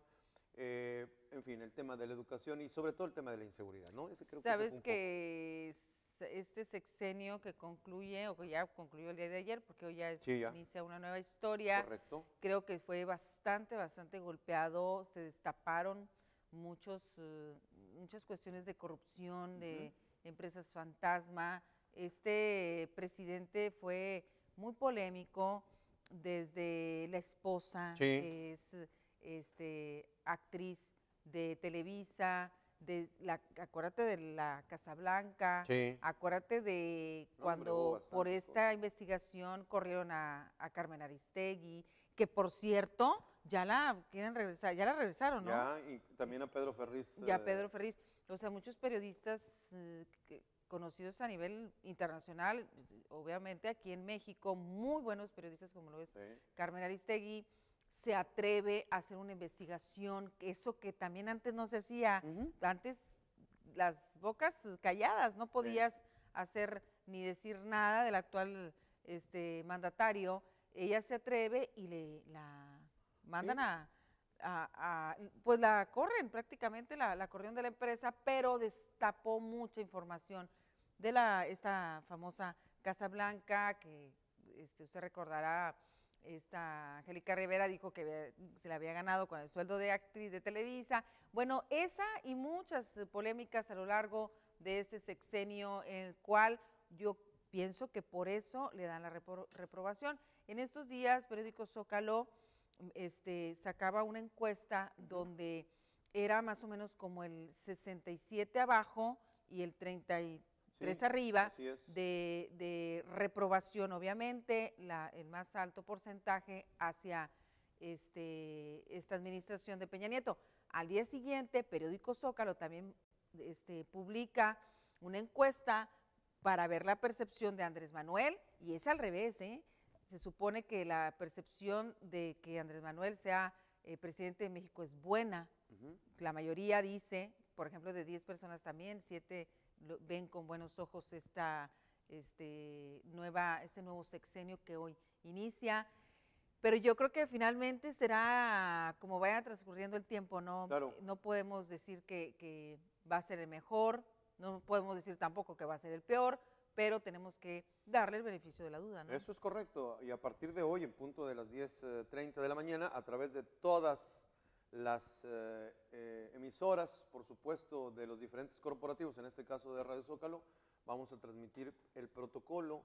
eh, en fin, el tema de la educación y sobre todo el tema de la inseguridad, ¿no? Ese creo Sabes que este sexenio que concluye, o que ya concluyó el día de ayer, porque hoy ya, es- Sí, ya. inicia una nueva historia. Correcto. Creo que fue bastante, bastante golpeado. Se destaparon muchos, eh, muchas cuestiones de corrupción, de empresas fantasma. Este presidente fue muy polémico desde la esposa, Sí. que es este, actriz de Televisa, de la, acuérdate de la Casa Blanca, Sí. acuérdate de No, hombre, cuando por esta investigación corrieron a, a Carmen Aristegui, que por cierto ya la quieren regresar, ya la regresaron, ¿no? Ya, y también a Pedro Ferriz. Ya eh, Pedro Ferriz, o sea, muchos periodistas eh, que- conocidos a nivel internacional, obviamente aquí en México, muy buenos periodistas como lo es Carmen Aristegui, se atreve a hacer una investigación, eso que también antes no se hacía, antes las bocas calladas, no podías hacer ni decir nada del actual este mandatario, ella se atreve y le la mandan Sí. a, a- a- pues la corren prácticamente, la, la corrieron de la empresa, pero destapó mucha información de la esta famosa Casa Blanca, que este, usted recordará, esta Angélica Rivera dijo que se la había ganado con el sueldo de actriz de Televisa. Bueno, esa y muchas polémicas a lo largo de este sexenio en el cual yo pienso que por eso le dan la repro- reprobación. En estos días, periódico Zócalo este, sacaba una encuesta donde era más o menos como el 67 abajo y el 33 Sí, arriba de, de reprobación, obviamente, la- el más alto porcentaje hacia este, esta administración de Peña Nieto. Al día siguiente, periódico Zócalo también este, publica una encuesta para ver la percepción de Andrés Manuel, y es al revés, ¿eh? Se supone que la percepción de que Andrés Manuel sea eh, presidente de México es buena. La mayoría dice, por ejemplo, de 10 personas también, 7 ven con buenos ojos esta este, nueva, este nuevo sexenio que hoy inicia. Pero yo creo que finalmente será como vaya transcurriendo el tiempo, ¿no? Claro. No podemos decir que, que va a ser el mejor, no podemos decir tampoco que va a ser el peor, pero tenemos que darle el beneficio de la duda, ¿no? Eso es correcto. Y a partir de hoy, en punto de las 10.30 de la mañana, a través de todas las eh, eh, emisoras, por supuesto, de los diferentes corporativos, en este caso de Radio Zócalo, vamos a transmitir el protocolo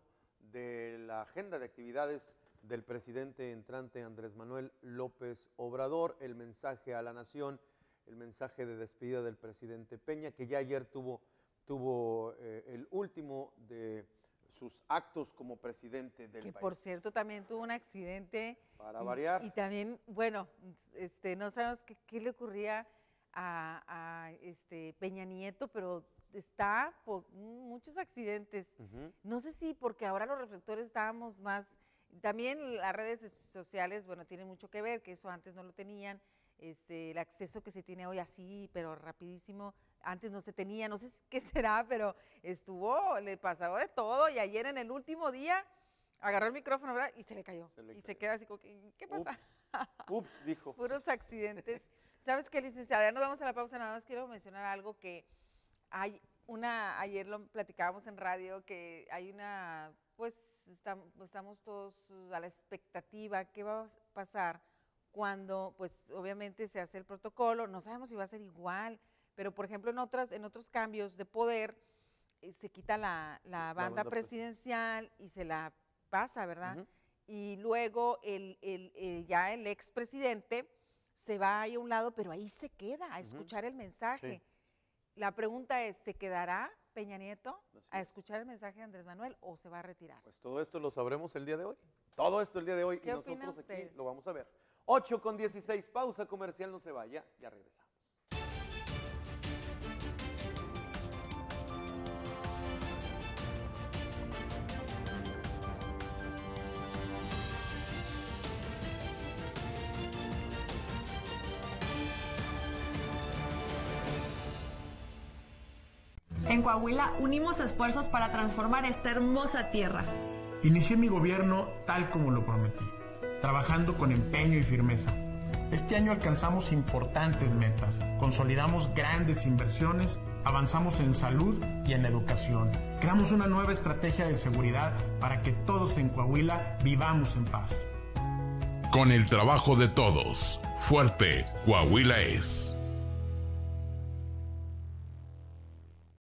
de la agenda de actividades del presidente entrante Andrés Manuel López Obrador, el mensaje a la nación, el mensaje de despedida del presidente Peña, que ya ayer tuvo, tuvo eh, el último de sus actos como presidente del que país. por cierto también tuvo un accidente. Para y- variar. Y también, bueno, este, no sabemos qué, qué le ocurría a, a, este, Peña Nieto, pero está por muchos accidentes. No sé si porque ahora los reflectores estábamos más, también las redes sociales, bueno, tienen mucho que ver, que eso antes no lo tenían, este, el acceso que se tiene hoy así, pero rapidísimo, antes no se tenía, no sé qué será, pero estuvo, le pasaba de todo y ayer en el último día agarró el micrófono, ¿verdad? Y se le cayó. le y se queda así como, ¿qué pasa? Ups, dijo. Puros accidentes. ¿Sabes qué, licenciada? Ya nos vamos a la pausa, nada más quiero mencionar algo que hay una, ayer lo platicábamos en radio, que hay una, pues estam- estamos todos a la expectativa, ¿qué va a pasar cuando, pues obviamente se hace el protocolo, no sabemos si va a ser igual, pero por ejemplo en otras, en otros cambios de poder eh, se quita la, la banda banda pres- presidencial y se la pasa, ¿verdad? Y luego el, el- el- ya el expresidente se va ahí a un lado, pero ahí se queda a escuchar el mensaje. Sí. La pregunta es, ¿se quedará Peña Nieto a escuchar el mensaje de Andrés Manuel o se va a retirar? Pues todo esto lo sabremos el día de hoy. Todo esto el día de hoy y ¿Qué opina nosotros aquí lo vamos a ver. 8 con 16, pausa comercial, no se vaya, ya regresamos. En Coahuila unimos esfuerzos para transformar esta hermosa tierra. Inicié mi gobierno tal como lo prometí, trabajando con empeño y firmeza. Este año alcanzamos importantes metas, consolidamos grandes inversiones, avanzamos en salud y en educación. Creamos una nueva estrategia de seguridad para que todos en Coahuila vivamos en paz. Con el trabajo de todos, fuerte Coahuila es.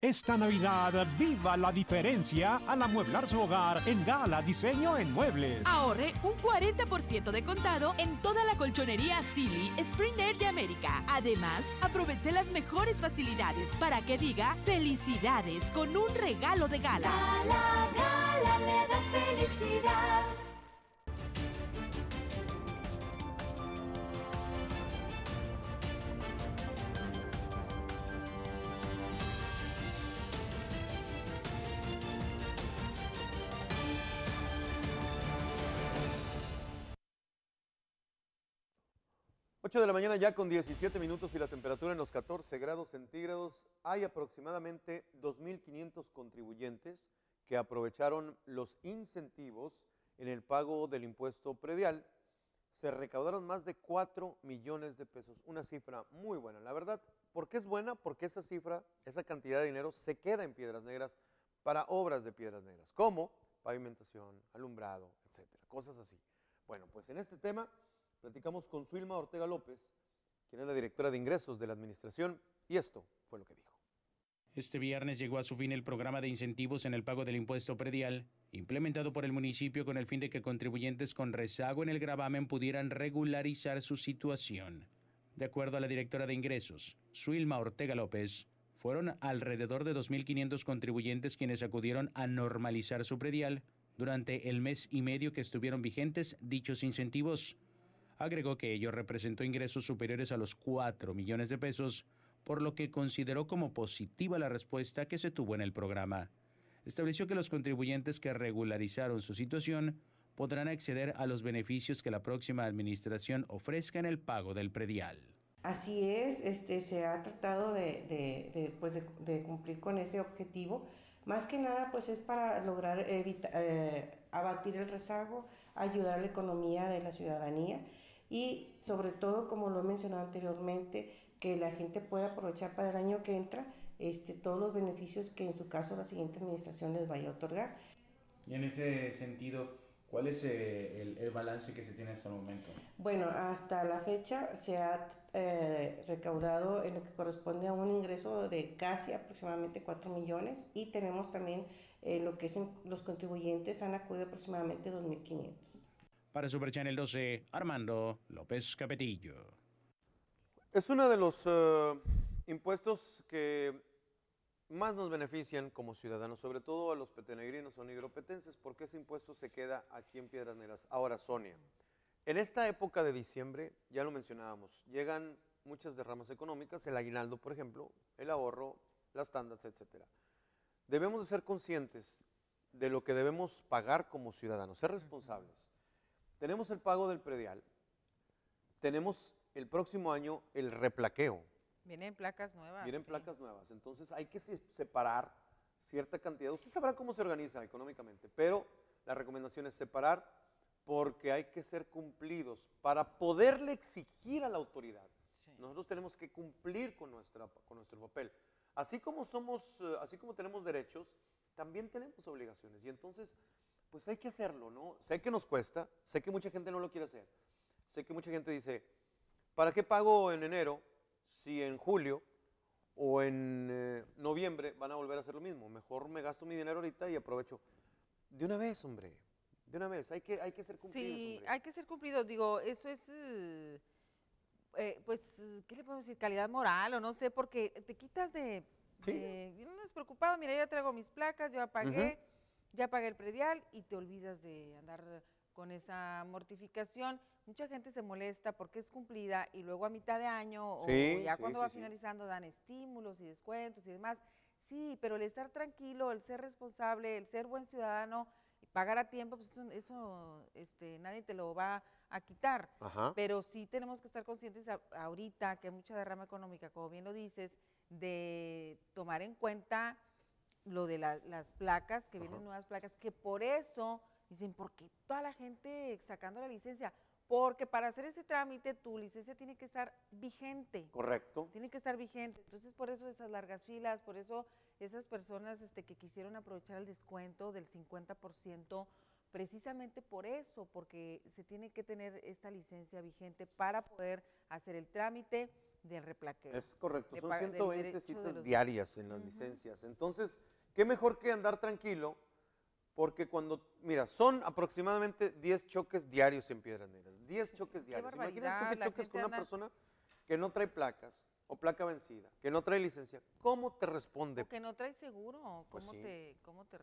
Esta Navidad viva la diferencia al amueblar su hogar en Gala Diseño en Muebles. Ahorre un 40% de contado en toda la colchonería Silly Spring Air de América. Además, aproveche las mejores facilidades para que diga felicidades con un regalo de gala. Gala, gala le da felicidad. Ocho de la mañana ya con 17 minutos y la temperatura en los 14 grados centígrados. Hay aproximadamente 2.500 contribuyentes que aprovecharon los incentivos en el pago del impuesto predial. Se recaudaron más de 4 millones de pesos, una cifra muy buena. La verdad, ¿por qué es buena? Porque esa cifra, esa cantidad de dinero se queda en Piedras Negras para obras de Piedras Negras, como pavimentación, alumbrado, etcétera, cosas así. Bueno, pues en este tema platicamos con Suilma Ortega López, quien es la directora de ingresos de la administración, y esto fue lo que dijo. Este viernes llegó a su fin el programa de incentivos en el pago del impuesto predial, implementado por el municipio con el fin de que contribuyentes con rezago en el gravamen pudieran regularizar su situación. De acuerdo a la directora de ingresos, Suilma Ortega López, fueron alrededor de 2.500 contribuyentes quienes acudieron a normalizar su predial durante el mes y medio que estuvieron vigentes dichos incentivos. Agregó que ello representó ingresos superiores a los 4 millones de pesos, por lo que consideró como positiva la respuesta que se tuvo en el programa. Estableció que los contribuyentes que regularizaron su situación podrán acceder a los beneficios que la próxima administración ofrezca en el pago del predial. Así es, este, se ha tratado de, pues, de cumplir con ese objetivo. Más que nada, pues es para lograr evita- eh, abatir el rezago, ayudar a la economía de la ciudadanía y sobre todo, como lo he mencionado anteriormente, que la gente pueda aprovechar para el año que entra este, todos los beneficios que en su caso la siguiente administración les vaya a otorgar. Y en ese sentido, ¿cuál es el, el balance que se tiene hasta el momento? Bueno, hasta la fecha se ha eh, recaudado en lo que corresponde a un ingreso de casi aproximadamente 4 millones y tenemos también eh, lo que es los contribuyentes han acudido aproximadamente 2.500. Para Super Channel 12, Armando López Capetillo. Es uno de los eh, impuestos que más nos benefician como ciudadanos, sobre todo a los petenegrinos o nigropetenses, porque ese impuesto se queda aquí en Piedras Negras. Ahora, Sonia, en esta época de diciembre, ya lo mencionábamos, llegan muchas derramas económicas, el aguinaldo, por ejemplo, el ahorro, las tandas, etcétera. Debemos de ser conscientes de lo que debemos pagar como ciudadanos, ser responsables. Tenemos el pago del predial, tenemos el próximo año el replaqueo, Vienen placas nuevas. Vienen sí. placas nuevas, entonces hay que se- separar cierta cantidad. Usted sabrá cómo se organiza económicamente, pero la recomendación es separar porque hay que ser cumplidos para poderle exigir a la autoridad. Nosotros tenemos que cumplir con, nuestra, con nuestro papel. Así como somos, eh, así como tenemos derechos, también tenemos obligaciones. Y entonces, pues hay que hacerlo, ¿no? Sé que nos cuesta, sé que mucha gente no lo quiere hacer. Sé que mucha gente dice, ¿para qué pago en enero si en julio o en eh, noviembre van a volver a hacer lo mismo. Mejor me gasto mi dinero ahorita y aprovecho. De una vez, hombre. De una vez. Hay que, hay que ser cumplidos, Sí, hombre. hay que ser cumplidos. Digo, eso es, eh, eh, pues, ¿qué le podemos decir? Calidad moral o no sé, porque te quitas de, de- no despreocupado. Mira, yo ya traigo mis placas, yo ya pagué, ya pagué el predial y te olvidas de andar con esa mortificación. Mucha gente se molesta porque es cumplida y luego a mitad de año Sí, o ya sí, cuando sí, va finalizando dan estímulos y descuentos y demás. Sí, pero el estar tranquilo, el ser responsable, el ser buen ciudadano y pagar a tiempo, pues eso, eso, este, nadie te lo va a quitar. Ajá. Pero sí tenemos que estar conscientes a- ahorita que hay mucha derrama económica, como bien lo dices, de tomar en cuenta lo de la- las placas, que vienen nuevas placas, que por eso dicen, ¿por qué toda la gente sacando la licencia? Porque para hacer ese trámite tu licencia tiene que estar vigente. Correcto. Tiene que estar vigente. Entonces, por eso esas largas filas, por eso esas personas este, que quisieron aprovechar el descuento del 50%, precisamente por eso, porque se tiene que tener esta licencia vigente para poder hacer el trámite del replaqueo. Es correcto, de son pa- del 120 derecho de citas los- diarias en las licencias. Entonces, qué mejor que andar tranquilo, porque cuando, mira, son aproximadamente 10 choques diarios en Piedras Negras. 10 choques diarios. Imagínate que choques con una anda- persona que no trae placas o placa vencida, que no trae licencia. ¿Cómo te responde? O que no trae seguro, Pues ¿cómo, sí. te, ¿cómo te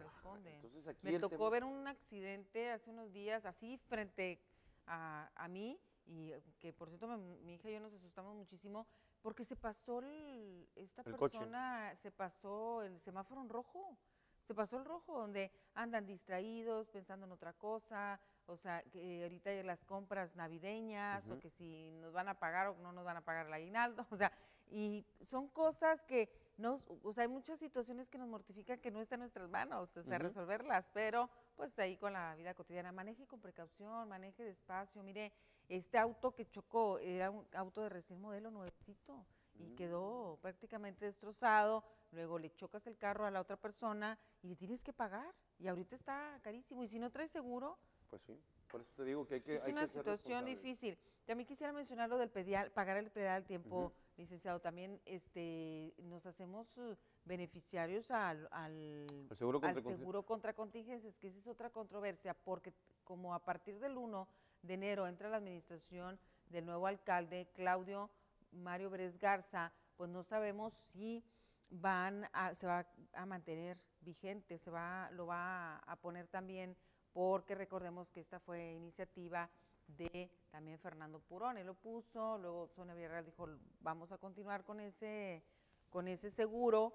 entonces aquí Me tocó tema- ver un accidente hace unos días, así frente a, a mí, y eh, que por cierto mi, mi hija y yo nos asustamos muchísimo, porque se pasó el- esta El coche. persona, se pasó el semáforo en rojo. Se pasó el rojo, donde andan distraídos, pensando en otra cosa, o sea, que ahorita hay las compras navideñas, Ujú. o que si nos van a pagar o no nos van a pagar el aguinaldo, o sea, y son cosas que nos, o sea, hay muchas situaciones que nos mortifican que no está en nuestras manos, o sea, Ujú. resolverlas, pero pues ahí con la vida cotidiana, maneje con precaución, maneje despacio, mire, este auto que chocó era un auto de recién modelo nuevecito y quedó prácticamente destrozado, luego le chocas el carro a la otra persona y le tienes que pagar, y ahorita está carísimo, y si no traes seguro, Pues sí, por eso te digo que hay que es hay una que situación difícil. También quisiera mencionar lo del pedial, pagar el predial al tiempo. Licenciado. También este, nos hacemos eh, beneficiarios al, al, seguro contra al contin- seguro contra contingencias, que esa es otra controversia, porque como a partir del 1 de enero entra la administración del nuevo alcalde, Claudio Mario Vélez Garza, pues no sabemos si van a, se va a mantener vigente, se va, lo va a poner también, porque recordemos que esta fue iniciativa de también Fernando Purón, él lo puso, luego Sonia Villarreal dijo, vamos a continuar con ese, con ese seguro,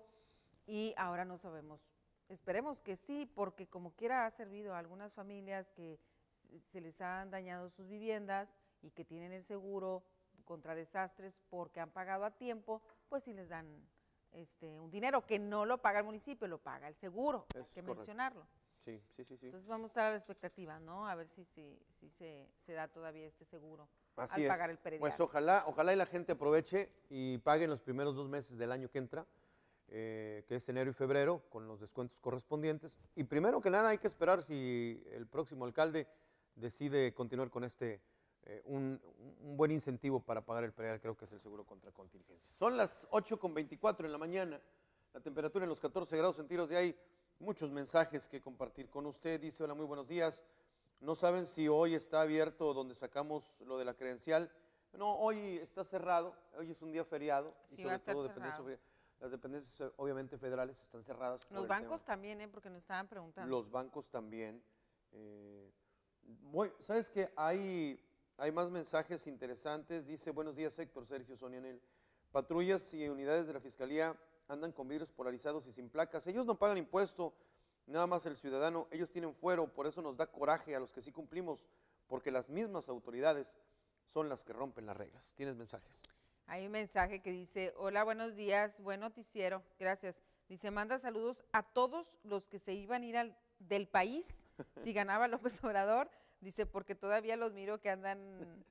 y ahora no sabemos. Esperemos que sí, porque como quiera ha servido a algunas familias que se- les han dañado sus viviendas y que tienen el seguro contra desastres porque han pagado a tiempo, pues sí les dan este un dinero que no lo paga el municipio, lo paga el seguro, hay que mencionarlo. Sí, sí, sí, sí. Entonces vamos a estar a la expectativa, ¿no? A ver si, si, si se, se da todavía este seguro Así al es. pagar el predial. Pues ojalá, ojalá y la gente aproveche y pague en los primeros dos meses del año que entra, eh, que es enero y febrero, con los descuentos correspondientes. Y primero que nada hay que esperar si el próximo alcalde decide continuar con este, eh, un, un buen incentivo para pagar el predial, creo que es el seguro contra contingencia. Son las 8 con 24 en la mañana, la temperatura en los 14 grados centígrados y hay muchos mensajes que compartir con usted. Dice, hola, muy buenos días. No saben si hoy está abierto donde sacamos lo de la credencial. No, hoy está cerrado, hoy es un día feriado. y Sí, va a estar dependencias cerrado. fe- las dependencias eh, obviamente federales están cerradas. Los bancos tema. también, ¿eh? Porque nos estaban preguntando. Los bancos también. eh, voy- ¿Sabes qué? Hay, hay más mensajes interesantes. Dice, buenos días Héctor, Sergio, Sonia. Patrullas y unidades de la Fiscalía andan con vidrios polarizados y sin placas. Ellos no pagan impuesto, nada más el ciudadano. Ellos tienen fuero, por eso nos da coraje a los que sí cumplimos, porque las mismas autoridades son las que rompen las reglas. ¿Tienes mensajes? Hay un mensaje que dice, hola, buenos días, buen noticiero, gracias. Dice, manda saludos a todos los que se iban a ir al, del país si ganaba López Obrador. Dice, porque todavía los miro que andan,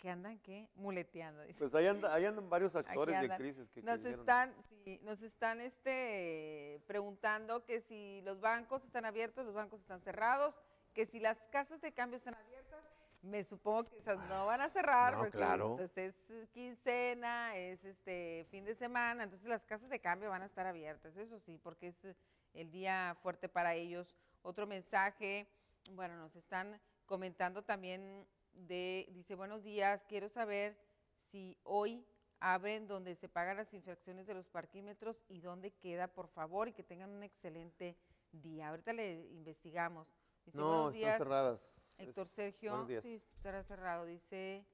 que andan, ¿qué? Muleteando. dice. Pues ahí, anda- ahí andan varios actores de crisis que nos están, sí, nos están este, preguntando que si los bancos están abiertos, los bancos están cerrados, que si las casas de cambio están abiertas. me supongo que esas no van a cerrar No, porque claro. pues, es quincena, es este fin de semana, entonces las casas de cambio van a estar abiertas, eso sí, porque es el día fuerte para ellos. Otro mensaje, bueno, nos están comentando también de, dice, buenos días, quiero saber si hoy abren donde se pagan las infracciones de los parquímetros y dónde queda, por favor, y que tengan un excelente día. Ahorita le investigamos. Dice, No, buenos están días, cerradas. Héctor Es- Sergio, sí, estará cerrado. Dice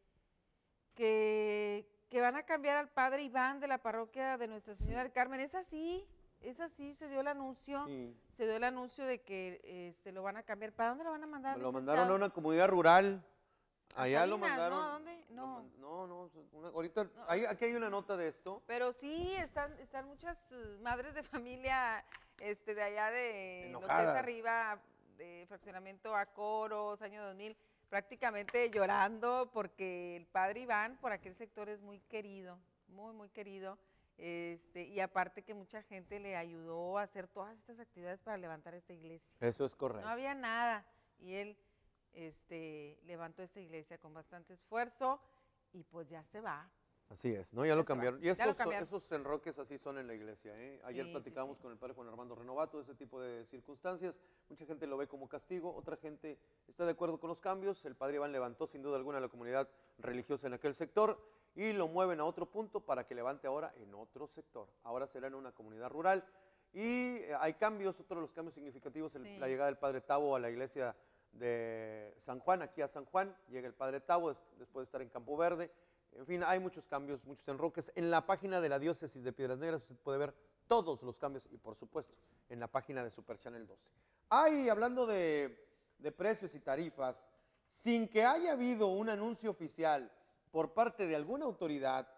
que, que van a cambiar al padre Iván de la parroquia de Nuestra Señora del Carmen. Es así, es así, se dio el anuncio. Sí. Se dio el anuncio de que eh, se lo van a cambiar. ¿Para dónde lo van a mandar? Lo mandaron a una comunidad rural. ¿A Allá lo mandaron. ¿no? ¿A dónde? No. No, no, una- ahorita, aquí hay una nota de esto. Pero sí, están, están muchas eh, madres de familia este, de allá de lo que es Enojadas. arriba, de fraccionamiento a coros, año 2000, prácticamente llorando porque el padre Iván por aquel sector es muy querido, muy, muy querido. Este, y aparte que mucha gente le ayudó a hacer todas estas actividades para levantar esta iglesia. Eso es correcto. No había nada y él este, levantó esta iglesia con bastante esfuerzo y pues ya se va. Así es, ¿no? Ya lo va. cambiaron. Y esos, cambiaron. esos enroques así son en la iglesia, ¿eh? Ayer Sí, sí, platicábamos sí. con el padre Juan Armando Renovato de ese tipo de circunstancias. Mucha gente lo ve como castigo, otra gente está de acuerdo con los cambios. El padre Iván levantó sin duda alguna la comunidad religiosa en aquel sector y lo mueven a otro punto para que levante ahora en otro sector. Ahora será en una comunidad rural. Y eh, hay cambios, otro de los cambios significativos, el- la llegada del padre Tavo a la iglesia de San Juan, aquí a San Juan, llega el padre Tavo des- después de estar en Campo Verde. En fin, hay muchos cambios, muchos enroques. En la página de la diócesis de Piedras Negras usted puede ver todos los cambios y por supuesto en la página de Super Channel 12. Hay, hablando de, de precios y tarifas, sin que haya habido un anuncio oficial por parte de alguna autoridad,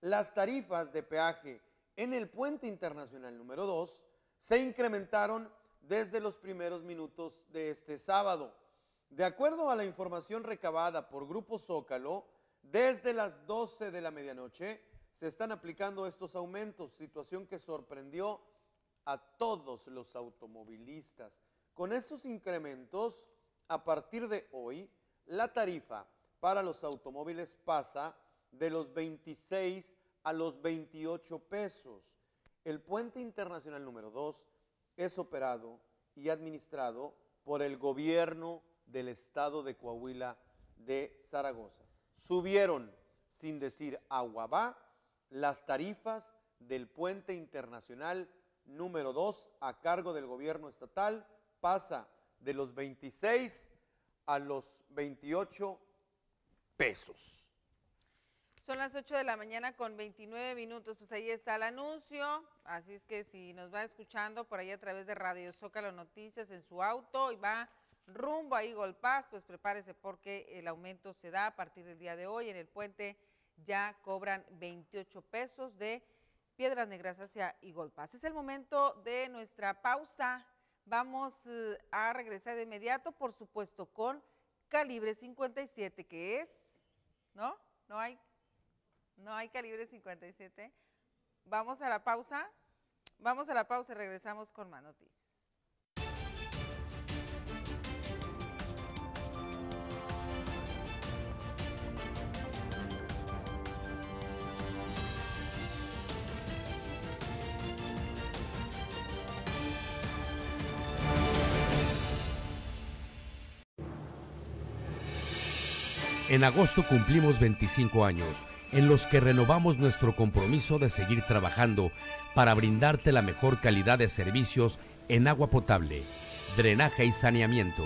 las tarifas de peaje en el puente internacional número 2 se incrementaron desde los primeros minutos de este sábado. De acuerdo a la información recabada por Grupo Zócalo, desde las 12 de la medianoche se están aplicando estos aumentos, situación que sorprendió a todos los automovilistas. Con estos incrementos, a partir de hoy, la tarifa para los automóviles pasa de los 26 a los 28 pesos. El puente internacional número 2 es operado y administrado por el gobierno del estado de Coahuila de Zaragoza. Subieron, sin decir agua las tarifas del puente internacional número 2 a cargo del gobierno estatal pasa de los 26 a los 28 pesos. Son las 8 de la mañana con 29 minutos, pues ahí está el anuncio, así es que si nos va escuchando por ahí a través de Radio Zócalo Noticias en su auto y va rumbo a Eagle Pass, pues prepárese porque el aumento se da a partir del día de hoy en el puente ya cobran 28 pesos de Piedras Negras hacia Eagle Pass. Es el momento de nuestra pausa. Vamos eh, a regresar de inmediato, por supuesto, con calibre 57, que es, ¿no? No hay, no hay calibre 57. Vamos a la pausa. Vamos a la pausa y regresamos con más noticias. En agosto cumplimos 25 años, en los que renovamos nuestro compromiso de seguir trabajando para brindarte la mejor calidad de servicios en agua potable, drenaje y saneamiento.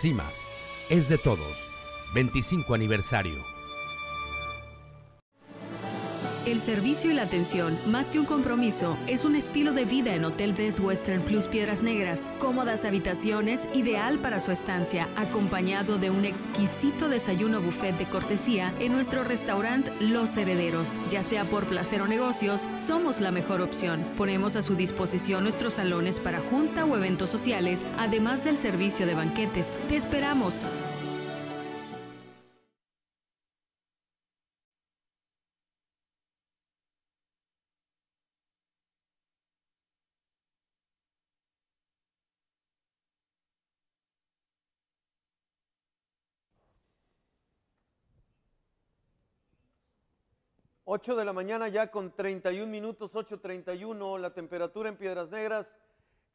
CIMAS es de todos. 25 aniversario. El servicio y la atención, más que un compromiso, es un estilo de vida en Hotel Best Western Plus Piedras Negras. Cómodas habitaciones, ideal para su estancia, acompañado de un exquisito desayuno buffet de cortesía en nuestro restaurante Los Herederos. Ya sea por placer o negocios, somos la mejor opción. Ponemos a su disposición nuestros salones para junta o eventos sociales, además del servicio de banquetes. Te esperamos. 8 de la mañana ya con 31 minutos, 8.31, la temperatura en Piedras Negras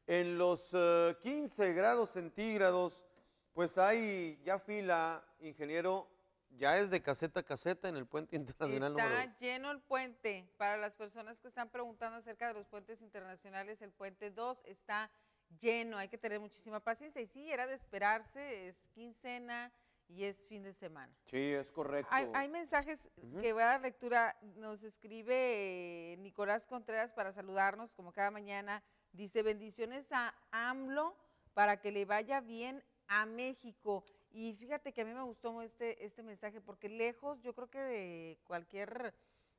en los eh, 15 grados centígrados, pues hay ya fila, ingeniero, ya es de caseta a caseta en el puente internacional número Está lleno el puente. Para las personas que están preguntando acerca de los puentes internacionales, el puente 2 está lleno. Hay que tener muchísima paciencia. Y sí, era de esperarse, es quincena y es fin de semana. Sí, es correcto. Hay, hay mensajes que voy a dar lectura. Nos escribe eh, Nicolás Contreras para saludarnos, como cada mañana. Dice, bendiciones a AMLO para que le vaya bien a México. Y fíjate que a mí me gustó este, este mensaje porque lejos, yo creo que de cualquier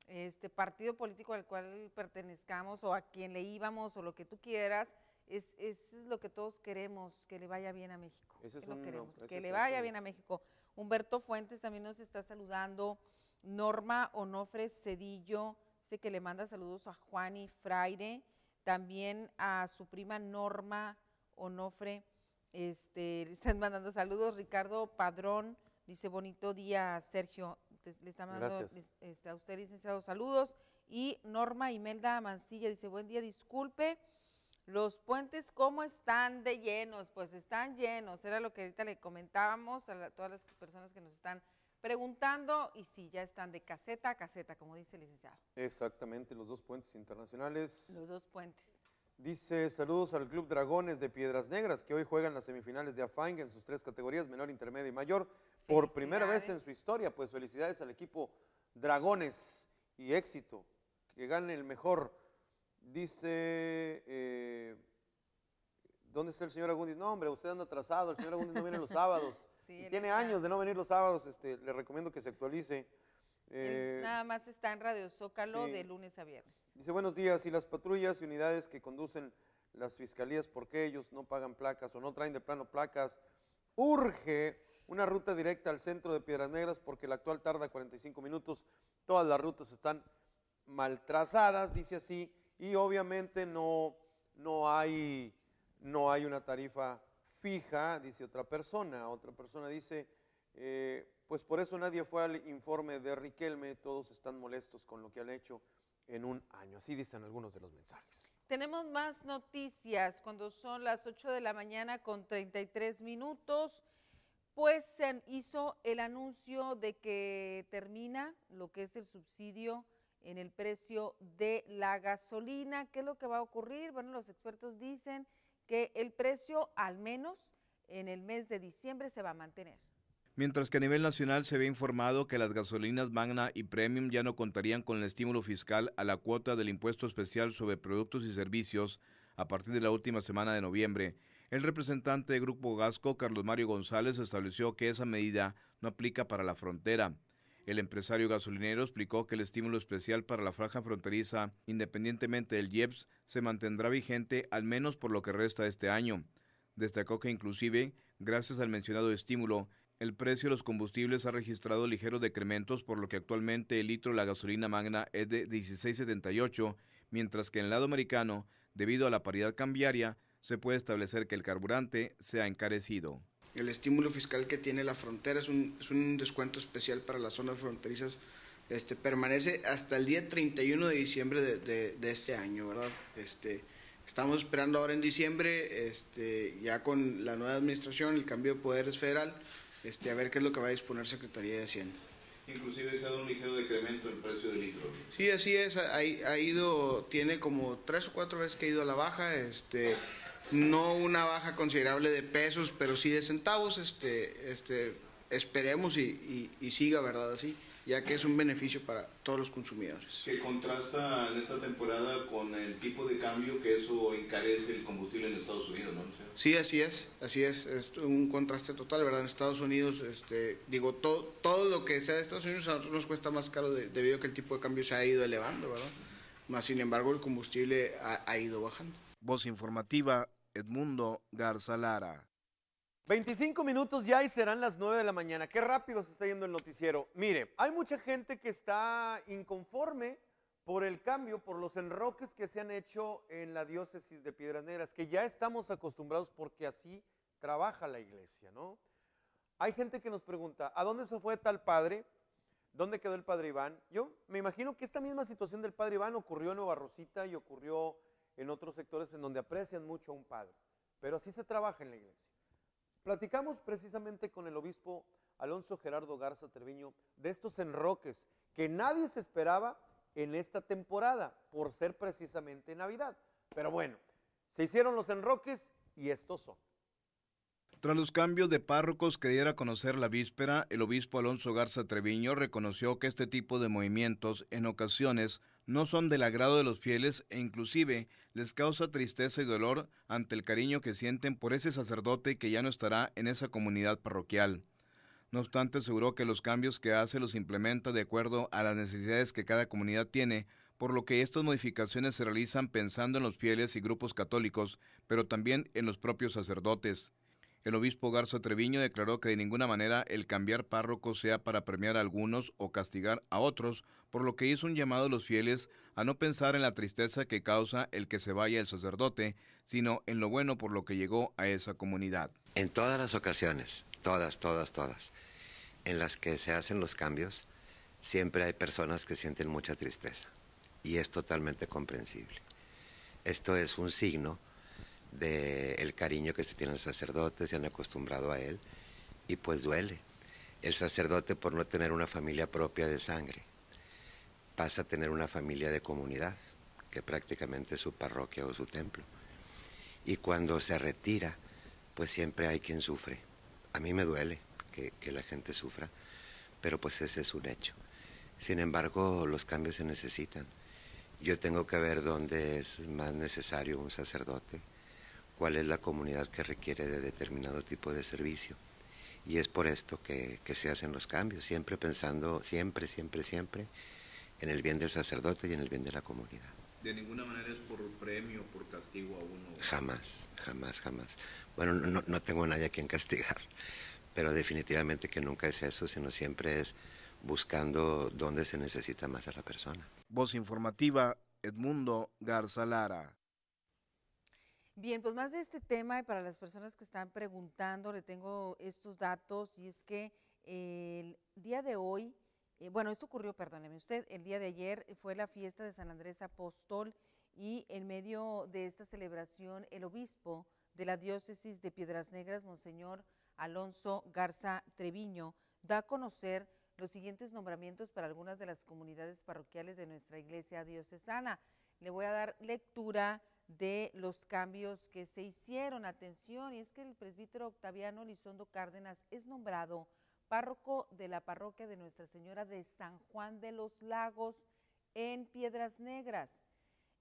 este partido político al cual pertenezcamos o a quien le íbamos o lo que tú quieras, es, es lo que todos queremos, que le vaya bien a México. Ese es que lo un- queremos, que le vaya bien a México. Humberto Fuentes también nos está saludando. Norma Onofre Cedillo, sé que le manda saludos a Juani Fraire, también a su prima Norma Onofre, este, le están mandando saludos. Ricardo Padrón dice bonito día, Sergio, te- le está mandando este, a usted, licenciado, saludos. Y Norma Imelda Mancilla dice, buen día, disculpe, los puentes, ¿cómo están de llenos? Pues están llenos, era lo que ahorita le comentábamos a la- todas las personas que nos están preguntando y sí, ya están de caseta a caseta, como dice el licenciado, Exactamente, los dos puentes internacionales. los dos puentes. Dice saludos al Club Dragones de Piedras Negras, que hoy juegan las semifinales de AFANG en sus tres categorías, menor, intermedia y mayor, por primera vez en su historia. Pues felicidades al equipo Dragones y éxito, que gane el mejor. Dice, eh, ¿dónde está el señor Agundis? No, hombre, usted anda atrasado, el señor Agundis no viene los sábados. Sí, Y él tiene está- años de no venir los sábados, este, le recomiendo que se actualice. Eh, nada más está en Radio Zócalo sí. de lunes a viernes. Dice, buenos días, y las patrullas y unidades que conducen las fiscalías, ¿por qué ellos no pagan placas o no traen de plano placas? Urge una ruta directa al centro de Piedras Negras porque la actual tarda 45 minutos. Todas las rutas están mal trazadas, dice así, y obviamente no, no, hay, no hay una tarifa fija, dice otra persona. Otra persona dice, eh, pues por eso nadie fue al informe de Riquelme, todos están molestos con lo que han hecho en un año. Así dicen algunos de los mensajes. Tenemos más noticias cuando son las 8 de la mañana con 33 minutos. Pues se hizo el anuncio de que termina lo que es el subsidio en el precio de la gasolina. ¿Qué es lo que va a ocurrir? Bueno, los expertos dicen que el precio al menos en el mes de diciembre se va a mantener. Mientras que a nivel nacional se ve informado que las gasolinas Magna y Premium ya no contarían con el estímulo fiscal a la cuota del impuesto especial sobre productos y servicios a partir de la última semana de noviembre, el representante de Grupo Gasco, Carlos Mario González, estableció que esa medida no aplica para la frontera. El empresario gasolinero explicó que el estímulo especial para la franja fronteriza, independientemente del IEPS, se mantendrá vigente al menos por lo que resta este año. Destacó que inclusive, gracias al mencionado estímulo, el precio de los combustibles ha registrado ligeros decrementos, por lo que actualmente el litro de la gasolina magna es de 16.78, mientras que en el lado americano, debido a la paridad cambiaria, se puede establecer que el carburante sea encarecido. El estímulo fiscal que tiene la frontera es un, es un descuento especial para las zonas fronterizas. Este, permanece hasta el día 31 de diciembre de, de- de este año, ¿verdad? Este, estamos esperando ahora en diciembre, este, ya con la nueva administración, el cambio de poderes federal, este, a ver qué es lo que va a disponer Secretaría de Hacienda. Inclusive se ha dado un ligero decremento en el precio del litro. Sí, así es, ha, ha ido, tiene como tres o cuatro veces que ha ido a la baja, este, no una baja considerable de pesos, pero sí de centavos, este, este, esperemos y, y- y siga, ¿verdad? Así, ya que es un beneficio para todos los consumidores. Que contrasta en esta temporada con el tipo de cambio que eso encarece el combustible en Estados Unidos, ¿no? O sea, Sí, así es, así es, es un contraste total, ¿verdad? En Estados Unidos, este, digo, todo, todo lo que sea de Estados Unidos a nosotros nos cuesta más caro de- debido a que el tipo de cambio se ha ido elevando, ¿verdad? Más sin embargo, el combustible ha- ha ido bajando. Voz informativa, Edmundo Garza Lara. 25 minutos ya y serán las 9 de la mañana. Qué rápido se está yendo el noticiero. Mire, hay mucha gente que está inconforme por el cambio, por los enroques que se han hecho en la diócesis de Piedras Negras, que ya estamos acostumbrados porque así trabaja la iglesia, ¿no? Hay gente que nos pregunta, ¿a dónde se fue tal padre? ¿Dónde quedó el padre Iván? Yo me imagino que esta misma situación del padre Iván ocurrió en Nueva Rosita y ocurrió en otros sectores en donde aprecian mucho a un padre. Pero así se trabaja en la iglesia. Platicamos precisamente con el obispo Alonso Gerardo Garza Treviño de estos enroques que nadie se esperaba en esta temporada por ser precisamente Navidad. Pero bueno, se hicieron los enroques y estos son. Tras los cambios de párrocos que diera a conocer la víspera, el obispo Alonso Garza Treviño reconoció que este tipo de movimientos en ocasiones no son del agrado de los fieles e inclusive les causa tristeza y dolor ante el cariño que sienten por ese sacerdote que ya no estará en esa comunidad parroquial. No obstante, aseguró que los cambios que hace los implementa de acuerdo a las necesidades que cada comunidad tiene, por lo que estas modificaciones se realizan pensando en los fieles y grupos católicos, pero también en los propios sacerdotes. El obispo Garza Treviño declaró que de ninguna manera el cambiar párroco sea para premiar a algunos o castigar a otros, por lo que hizo un llamado a los fieles a no pensar en la tristeza que causa el que se vaya el sacerdote, sino en lo bueno por lo que llegó a esa comunidad. En todas las ocasiones, todas, todas, todas, en las que se hacen los cambios, siempre hay personas que sienten mucha tristeza y es totalmente comprensible. Esto es un signo del cariño que se tiene al sacerdote, se han acostumbrado a él y pues duele. El sacerdote por no tener una familia propia de sangre pasa a tener una familia de comunidad, que prácticamente es su parroquia o su templo. Y cuando se retira, pues siempre hay quien sufre. A mí me duele que, que la gente sufra, pero pues ese es un hecho. Sin embargo, los cambios se necesitan. Yo tengo que ver dónde es más necesario un sacerdote, cuál es la comunidad que requiere de determinado tipo de servicio. Y es por esto que, que, se hacen los cambios, siempre pensando, siempre, siempre, siempre en el bien del sacerdote y en el bien de la comunidad. De ninguna manera es por premio, por castigo a uno. Jamás, jamás, jamás. Bueno, no, no tengo a nadie a quien castigar, pero definitivamente que nunca es eso, sino siempre es buscando dónde se necesita más a la persona. Voz informativa, Edmundo Garza Lara. Bien, pues más de este tema y para las personas que están preguntando, le tengo estos datos y es que el día de hoy, eh, bueno, esto ocurrió, perdóneme usted, el día de ayer fue la fiesta de San Andrés Apóstol y en medio de esta celebración el obispo de la diócesis de Piedras Negras, Monseñor Alonso Garza Treviño, da a conocer los siguientes nombramientos para algunas de las comunidades parroquiales de nuestra iglesia diocesana. Le voy a dar lectura de los cambios que se hicieron. Atención, y es que el presbítero Octaviano Lizondo Cárdenas es nombrado párroco de la parroquia de Nuestra Señora de San Juan de los Lagos en Piedras Negras.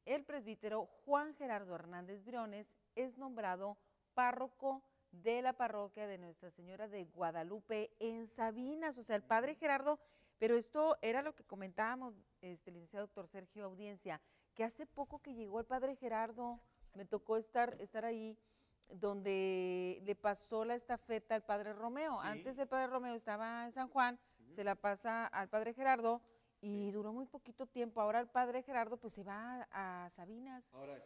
El presbítero Juan Gerardo Hernández Briones es nombrado párroco de la parroquia de Nuestra Señora de Guadalupe en Sabinas. O sea, el padre Gerardo, pero esto era lo que comentábamos, este licenciado doctor Sergio Audiencia, que hace poco que llegó el padre Gerardo, me tocó estar, estar ahí, donde le pasó la estafeta al padre Romeo. Sí. Antes el padre Romeo estaba en San Juan, uh -huh. se la pasa al padre Gerardo y sí. duró muy poquito tiempo. Ahora el padre Gerardo pues se va a, a Sabinas. Ahora,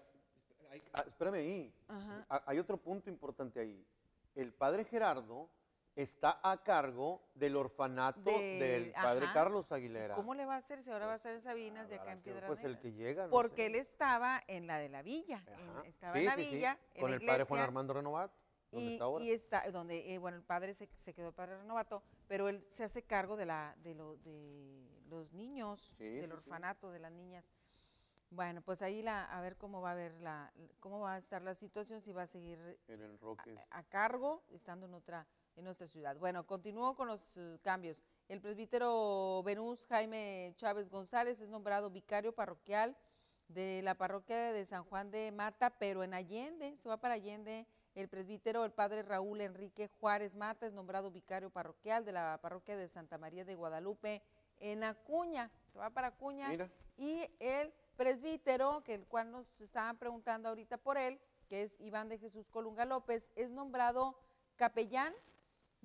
hay, ah, espérame ahí. Ajá. Hay otro punto importante ahí. El padre Gerardo está a cargo del orfanato de, del padre ajá. Carlos Aguilera. ¿Cómo le va a hacer si ahora va a estar en Sabinas y acá en Piedra Pues el que llega. No Porque sé. él estaba en la de la villa. En, estaba sí, en la sí, villa. Sí. En Con la el padre Juan Armando Renovat. Y está, ahora? y está donde, eh, bueno, el padre se, se, quedó padre renovato, pero él se hace cargo de, la, de, lo, de los niños, del orfanato, de las niñas. Bueno, pues ahí la, a ver cómo va a ver la, cómo va a estar la situación, si va a seguir a, a, cargo, estando en otra, en nuestra ciudad. Bueno, continúo con los uh, cambios. El presbítero Venus Jaime Chávez González es nombrado vicario parroquial de la parroquia de San Juan de Mata, pero en Allende, se va para Allende. El presbítero, el padre Raúl Enrique Juárez Mata, es nombrado vicario parroquial de la parroquia de Santa María de Guadalupe en Acuña, se va para Acuña. Mira. Y el presbítero, que el cual nos estaban preguntando ahorita por él, que es Iván de Jesús Colunga López, es nombrado capellán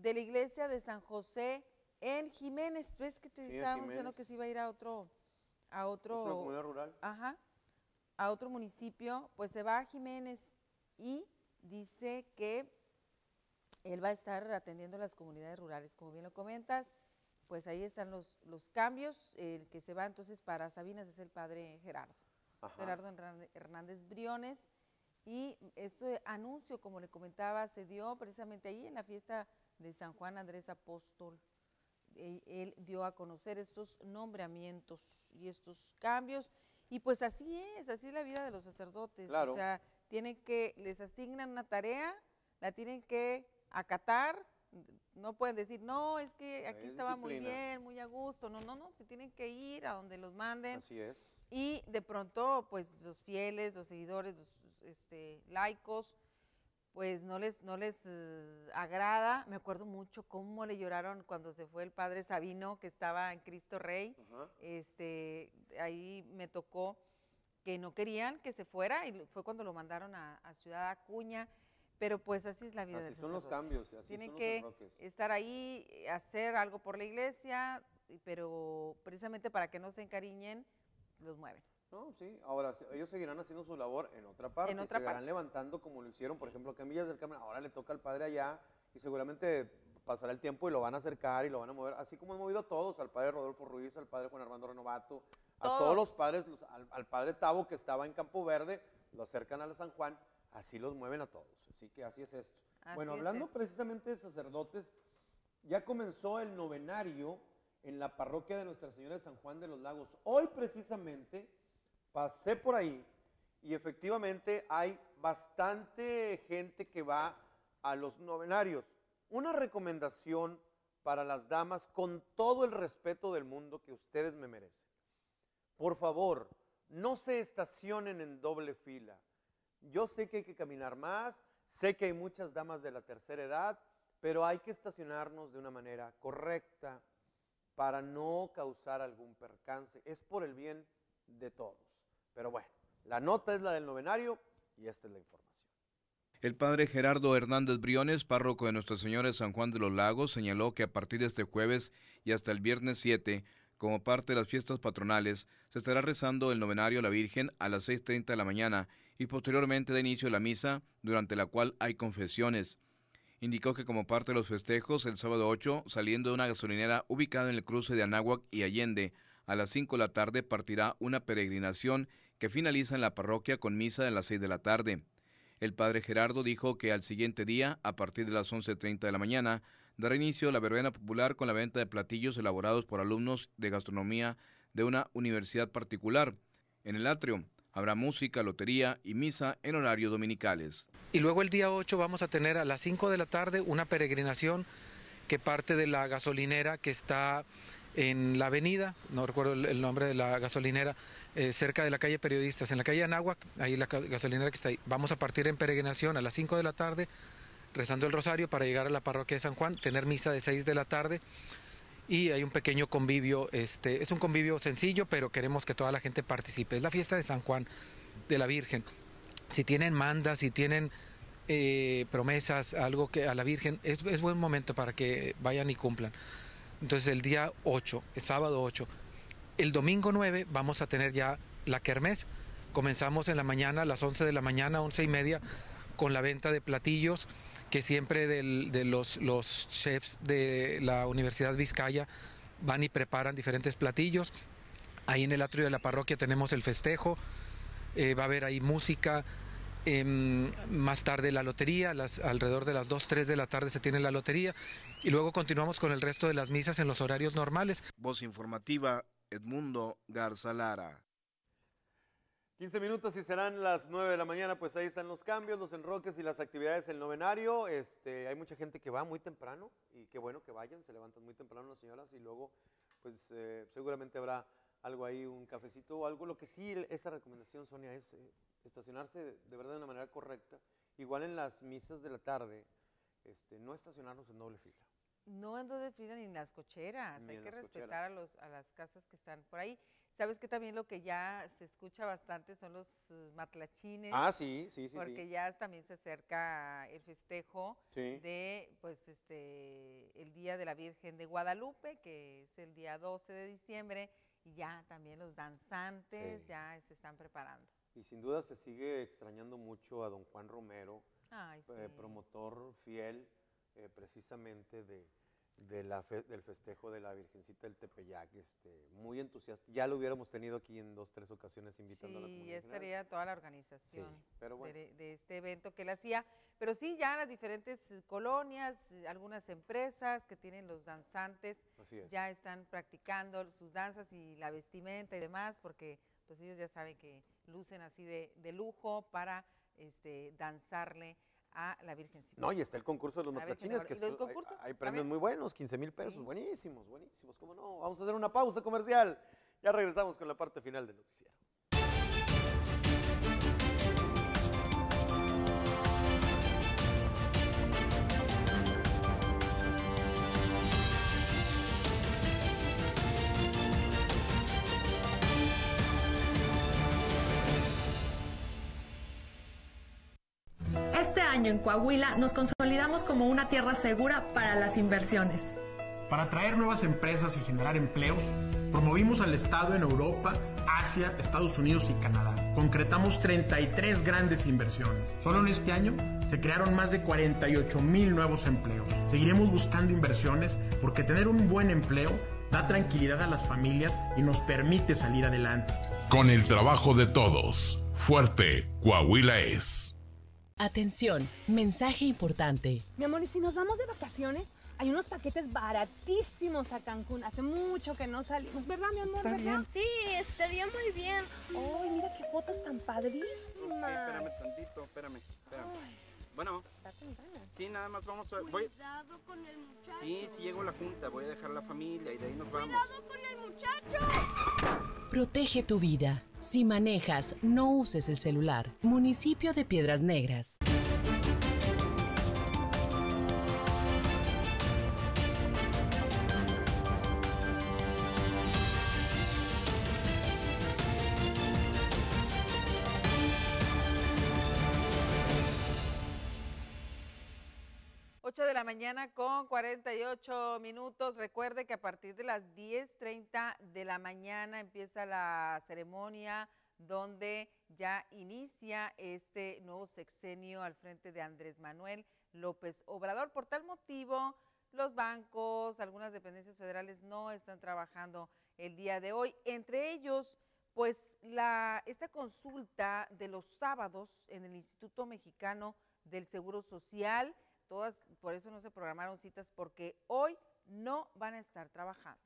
de la iglesia de San José en Jiménez. ¿Ves que te sí, estábamos diciendo que se iba a ir a otro, a otro, ¿Es una comunidad rural? Ajá, a otro municipio, pues se va a Jiménez y dice que él va a estar atendiendo las comunidades rurales, como bien lo comentas, pues ahí están los, los cambios. El que se va entonces para Sabinas es el padre Gerardo. Ajá. Gerardo Hernández- Hernández Briones. Y este anuncio, como le comentaba, se dio precisamente ahí en la fiesta de San Juan Andrés Apóstol. Él, él dio a conocer estos nombramientos y estos cambios. Y pues así es, así es la vida de los sacerdotes. Claro. O sea, tienen que, les asignan una tarea, la tienen que acatar. No pueden decir, no, es que aquí Es estaba muy bien, muy a gusto. No, no, no, se tienen que ir a donde los manden. Así es. Y de pronto, pues los fieles, los seguidores, los este, laicos, pues no les, no les eh, agrada. Me acuerdo mucho cómo le lloraron cuando se fue el padre Sabino, que estaba en Cristo Rey. Ajá. Este, ahí me tocó que no querían que se fuera y fue cuando lo mandaron a, a Ciudad Acuña. Pero pues así es la vida Así del son los sacerdote. cambios, así Tienen son los que enroques. estar ahí, eh, hacer algo por la iglesia, pero precisamente para que no se encariñen, los mueven. No, sí. Ahora, ellos seguirán haciendo su labor en otra parte. En otra seguirán parte. levantando como lo hicieron, por ejemplo, acá en Villas del Carmen. Ahora le toca al padre allá y seguramente pasará el tiempo y lo van a acercar y lo van a mover. Así como han movido a todos, al padre Rodolfo Ruiz, al padre Juan Armando Renovato, a todos, Todos. los padres, los- al, al padre Tavo que estaba en Campo Verde, lo acercan a la San Juan. Así los mueven a todos. Así que así es esto. Así bueno, hablando precisamente de sacerdotes, ya comenzó el novenario en la parroquia de Nuestra Señora de San Juan de los Lagos. Hoy precisamente pasé por ahí y efectivamente hay bastante gente que va a los novenarios. Una recomendación para las damas con todo el respeto del mundo que ustedes me merecen. Por favor, no se estacionen en doble fila. Yo sé que hay que caminar más, sé que hay muchas damas de la tercera edad, pero hay que estacionarnos de una manera correcta para no causar algún percance. Es por el bien de todos. Pero bueno, la nota es la del novenario y esta es la información. El padre Gerardo Hernández Briones, párroco de Nuestra Señora de San Juan de los Lagos, señaló que a partir de este jueves y hasta el viernes 7, como parte de las fiestas patronales, se estará rezando el novenario a la Virgen a las 6.30 de la mañana y posteriormente da inicio la misa, durante la cual hay confesiones. Indicó que como parte de los festejos, el sábado 8, saliendo de una gasolinera ubicada en el cruce de Anáhuac y Allende, a las 5 de la tarde partirá una peregrinación que finaliza en la parroquia con misa a las 6 de la tarde. El padre Gerardo dijo que al siguiente día, a partir de las 11.30 de la mañana, dará inicio la verbena popular con la venta de platillos elaborados por alumnos de gastronomía de una universidad particular. En el atrio habrá música, lotería y misa en horario dominicales. Y luego el día 8 vamos a tener a las 5 de la tarde una peregrinación que parte de la gasolinera que está en la avenida, no recuerdo el, nombre de la gasolinera, eh, cerca de la calle Periodistas, en la calle Anáhuac, ahí la gasolinera que está ahí. Vamos a partir en peregrinación a las 5 de la tarde, rezando el rosario para llegar a la parroquia de San Juan, tener misa de 6 de la tarde y hay un pequeño convivio, este, es un convivio sencillo, pero queremos que toda la gente participe. Es la fiesta de San Juan de la Virgen. Si tienen mandas, si tienen eh, promesas, algo que a la Virgen, es buen momento para que vayan y cumplan. Entonces el día 8, el sábado 8, el domingo 9 vamos a tener ya la kermés. Comenzamos en la mañana, a las 11 de la mañana, 11 y media, con la venta de platillos que siempre del- de los, los chefs de la Universidad Vizcaya van y preparan diferentes platillos. Ahí en el atrio de la parroquia tenemos el festejo, eh, va a haber ahí música, em, más tarde la lotería, las, alrededor de las 2, 3 de la tarde se tiene la lotería y luego continuamos con el resto de las misas en los horarios normales. Voz informativa, Edmundo Garza Lara. 15 minutos y serán las 9 de la mañana, pues ahí están los cambios, los enroques y las actividades del novenario. Este, hay mucha gente que va muy temprano y qué bueno que vayan, se levantan muy temprano las señoras y luego pues eh, seguramente habrá algo ahí, un cafecito o algo. Lo que sí, esa recomendación, Sonia, es eh, estacionarse de, de verdad de una manera correcta. Igual en las misas de la tarde, este, no estacionarnos en doble fila. No ando de fila ni en las cocheras, Ni hay que respetar a, los, a las casas que están por ahí. Sabes que también lo que ya se escucha bastante son los eh, matlachines. Ah, sí, sí, sí, Porque sí. ya también se acerca el festejo Sí. de, pues, este, el Día de la Virgen de Guadalupe, que es el día 12 de diciembre, y ya también los danzantes Sí. ya se están preparando. Y sin duda se sigue extrañando mucho a don Juan Romero, Ay, eh, promotor fiel eh, precisamente de, de la fe- del festejo de la Virgencita del Tepeyac, este, muy entusiasta. Ya lo hubiéramos tenido aquí en dos, tres ocasiones invitando a la Sí, comunidad. general. estaría toda la organización Sí, pero bueno. de, de este evento que él hacía. Pero sí, ya las diferentes colonias, algunas empresas que tienen los danzantes Así es. ya están practicando sus danzas y la vestimenta y demás, porque pues ellos ya saben que lucen así de, de lujo para este, danzarle a la Virgencita. No, y está el concurso de los de que Oro. ¿Y los su- hay- hay, premios muy buenos, 15 mil pesos, buenísimos, buenísimos, ¿cómo no? Vamos a hacer una pausa comercial. Ya regresamos con la parte final del noticiero. Año en Coahuila nos consolidamos como una tierra segura para las inversiones. Para atraer nuevas empresas y generar empleos, promovimos al Estado en Europa, Asia, Estados Unidos y Canadá. Concretamos 33 grandes inversiones. Solo en este año se crearon más de 48 mil nuevos empleos. Seguiremos buscando inversiones porque tener un buen empleo da tranquilidad a las familias y nos permite salir adelante. Con el trabajo de todos, fuerte, Coahuila es. Atención, mensaje importante. Mi amor, ¿y si nos vamos de vacaciones? Hay unos paquetes baratísimos a Cancún. Hace mucho que no salimos, ¿verdad, mi amor? Está ¿verdad? bien. Sí, estaría muy bien. Ay, mira qué fotos tan padrísimas. espérame tantito, espérame, espérame. Bueno, sí, nada más vamos a... Voy... Cuidado con el muchacho. Sí, sí llego a la junta, voy a dejar la familia y de ahí nos vamos. Cuidado con el muchacho. Protege tu vida. Si manejas, no uses el celular. Municipio de Piedras Negras. Ocho de la mañana con 48 minutos. Recuerde que a partir de las 10.30 de la mañana empieza la ceremonia donde ya inicia este nuevo sexenio al frente de Andrés Manuel López Obrador. Por tal motivo, los bancos, algunas dependencias federales no están trabajando el día de hoy. Entre ellos, pues la, esta consulta de los sábados en el Instituto Mexicano del Seguro Social, todas, por eso no se programaron citas, porque hoy no van a estar trabajando.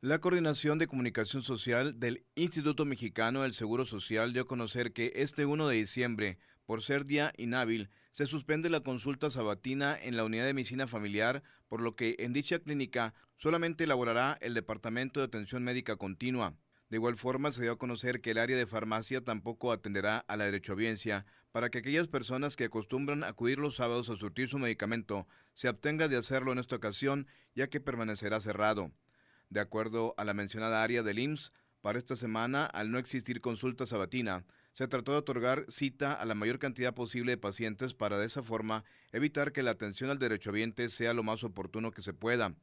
La Coordinación de Comunicación Social del Instituto Mexicano del Seguro Social dio a conocer que este 1 de diciembre, por ser día inhábil, se suspende la consulta sabatina en la unidad de medicina familiar, por lo que en dicha clínica solamente elaborará el Departamento de Atención Médica Continua. De igual forma, se dio a conocer que el área de farmacia tampoco atenderá a la derechohabiencia para que aquellas personas que acostumbran acudir los sábados a surtir su medicamento se abstengan de hacerlo en esta ocasión, ya que permanecerá cerrado. De acuerdo a la mencionada área del IMSS, para esta semana, al no existir consulta sabatina, se trató de otorgar cita a la mayor cantidad posible de pacientes para de esa forma evitar que la atención al derechohabiente sea lo más oportuno que se pueda.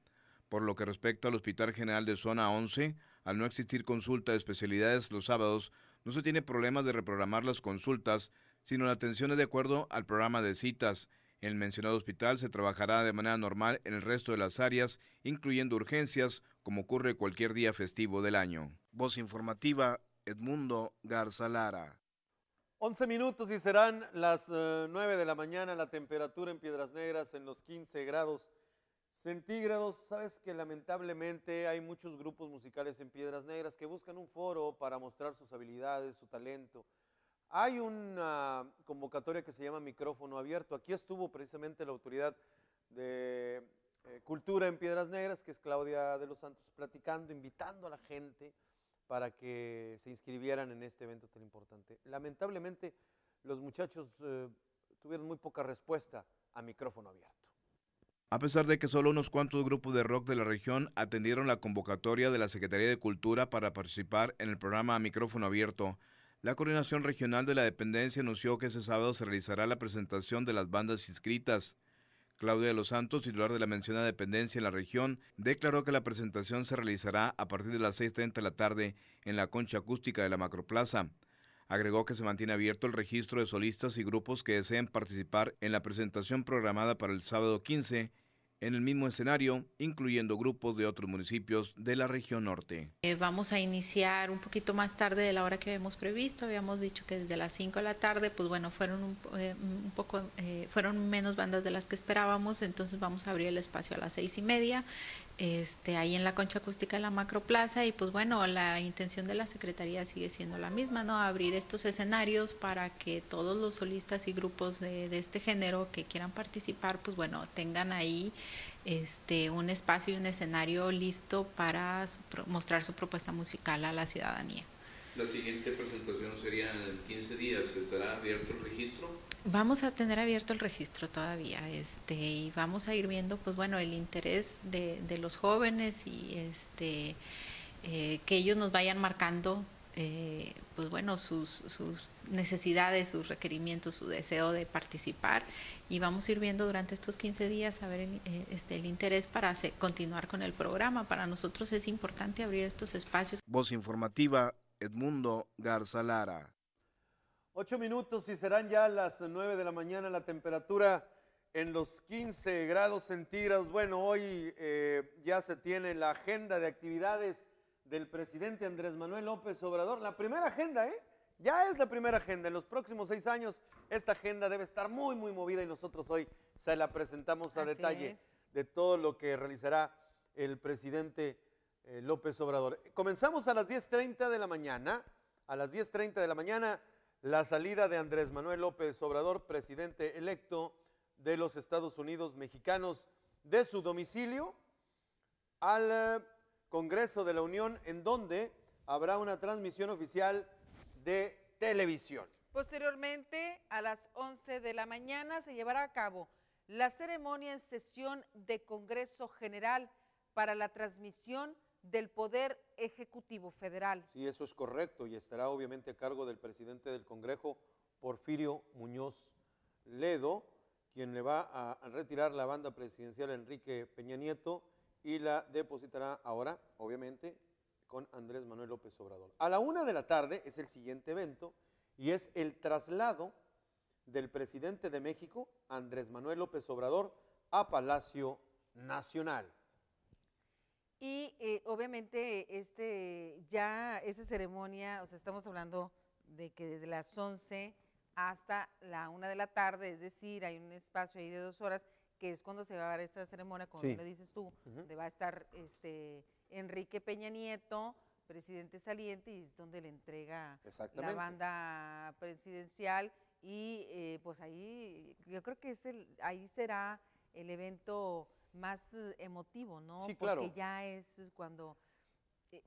Por lo que respecta al Hospital General de Zona 11, al no existir consulta de especialidades los sábados, no se tiene problema de reprogramar las consultas, sino la atención es de acuerdo al programa de citas. En el mencionado hospital se trabajará de manera normal en el resto de las áreas, incluyendo urgencias, como ocurre cualquier día festivo del año. Voz informativa, Edmundo Garza Lara. 11 minutos y serán las eh, 9 de la mañana. La temperatura en Piedras Negras en los 15 grados centígrados. Sabes que lamentablemente hay muchos grupos musicales en Piedras Negras que buscan un foro para mostrar sus habilidades, su talento. Hay una convocatoria que se llama Micrófono Abierto. Aquí estuvo precisamente la autoridad de eh, Cultura en Piedras Negras, que es Claudia de los Santos, platicando, invitando a la gente para que se inscribieran en este evento tan importante. Lamentablemente, los muchachos eh, tuvieron muy poca respuesta a micrófono abierto. A pesar de que solo unos cuantos grupos de rock de la región atendieron la convocatoria de la Secretaría de Cultura para participar en el programa micrófono abierto, la Coordinación Regional de la Dependencia anunció que ese sábado se realizará la presentación de las bandas inscritas. Claudia de los Santos, titular de la mencionada dependencia en la región, declaró que la presentación se realizará a partir de las 6.30 de la tarde en la concha acústica de la Macroplaza. Agregó que se mantiene abierto el registro de solistas y grupos que deseen participar en la presentación programada para el sábado 15 en el mismo escenario, incluyendo grupos de otros municipios de la región norte. Eh, vamos a iniciar un poquito más tarde de la hora que habíamos previsto. Habíamos dicho que desde las 5 de la tarde, pues bueno, fueron un, eh, poco, eh, fueron menos bandas de las que esperábamos, entonces vamos a abrir el espacio a las seis y media este, ahí en la concha acústica de la macroplaza y pues bueno, la intención de la Secretaría sigue siendo la misma, ¿no? Abrir estos escenarios para que todos los solistas y grupos de, este género que quieran participar, pues bueno, tengan ahí este, un espacio y un escenario listo para su, mostrar su propuesta musical a la ciudadanía. La siguiente presentación sería en 15 días. ¿Estará abierto el registro? Vamos a tener abierto el registro todavía, este, y vamos a ir viendo, pues bueno, el interés de, de los jóvenes y este, eh, que ellos nos vayan marcando, eh, pues bueno, sus, sus necesidades, sus requerimientos, su deseo de participar, y vamos a ir viendo durante estos 15 días a ver el, eh, este, el interés para continuar con el programa. Para nosotros es importante abrir estos espacios. Voz informativa, Edmundo Garza Lara. Ocho minutos y serán ya las nueve de la mañana la temperatura en los 15 grados centígrados. Bueno, hoy eh, ya se tiene la agenda de actividades del presidente Andrés Manuel López Obrador. La primera agenda, ¿eh? Ya es la primera agenda. En los próximos seis años esta agenda debe estar muy, muy movida y nosotros hoy se la presentamos a Así detalle es. de todo lo que realizará el presidente eh, López Obrador. Comenzamos a las 10.30 de la mañana. A las 10.30 de la mañana la salida de Andrés Manuel López Obrador, presidente electo de los Estados Unidos mexicanos, de su domicilio al eh, Congreso de la Unión, en donde habrá una transmisión oficial de televisión. Posteriormente, a las 11 de la mañana, se llevará a cabo la ceremonia en sesión de Congreso General para la transmisión del Poder Ejecutivo Federal. Sí, eso es correcto y estará obviamente a cargo del presidente del Congreso, Porfirio Muñoz Ledo, quien le va a retirar la banda presidencial Enrique Peña Nieto y la depositará ahora, obviamente, con Andrés Manuel López Obrador. A la una de la tarde es el siguiente evento y es el traslado del presidente de México, Andrés Manuel López Obrador, a Palacio Nacional. Y eh, obviamente este ya esa ceremonia, o sea, estamos hablando de que desde las 11 hasta la una de la tarde, es decir, hay un espacio ahí de dos horas, que es cuando se va a dar esta ceremonia, como Sí. lo dices tú, donde va a estar este Enrique Peña Nieto, presidente saliente, y es donde le entrega la banda presidencial. Y eh, pues ahí yo creo que es el, ahí será el evento más eh, emotivo, ¿no? Sí, claro. Porque ya es cuando eh,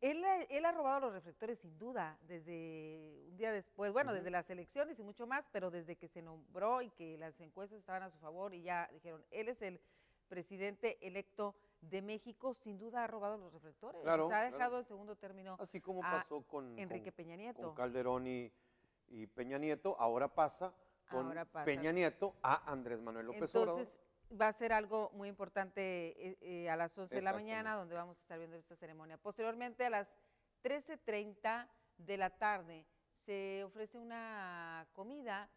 él, ha- él ha robado los reflectores sin duda desde un día después, bueno, desde las elecciones y mucho más, pero desde que se nombró y que las encuestas estaban a su favor y ya dijeron, él es el presidente electo de México, sin duda ha robado los reflectores. Claro, o sea, ha claro. dejado en segundo término Así como pasó con, Enrique con- Peña Nieto. con Calderón y, y Peña Nieto, ahora pasa con Ahora pasa. Peña Nieto a Andrés Manuel López Entonces, va a ser algo muy importante eh, eh, a las 11 de la mañana, donde vamos a estar viendo esta ceremonia. Posteriormente, a las 13.30 de la tarde, se ofrece una comida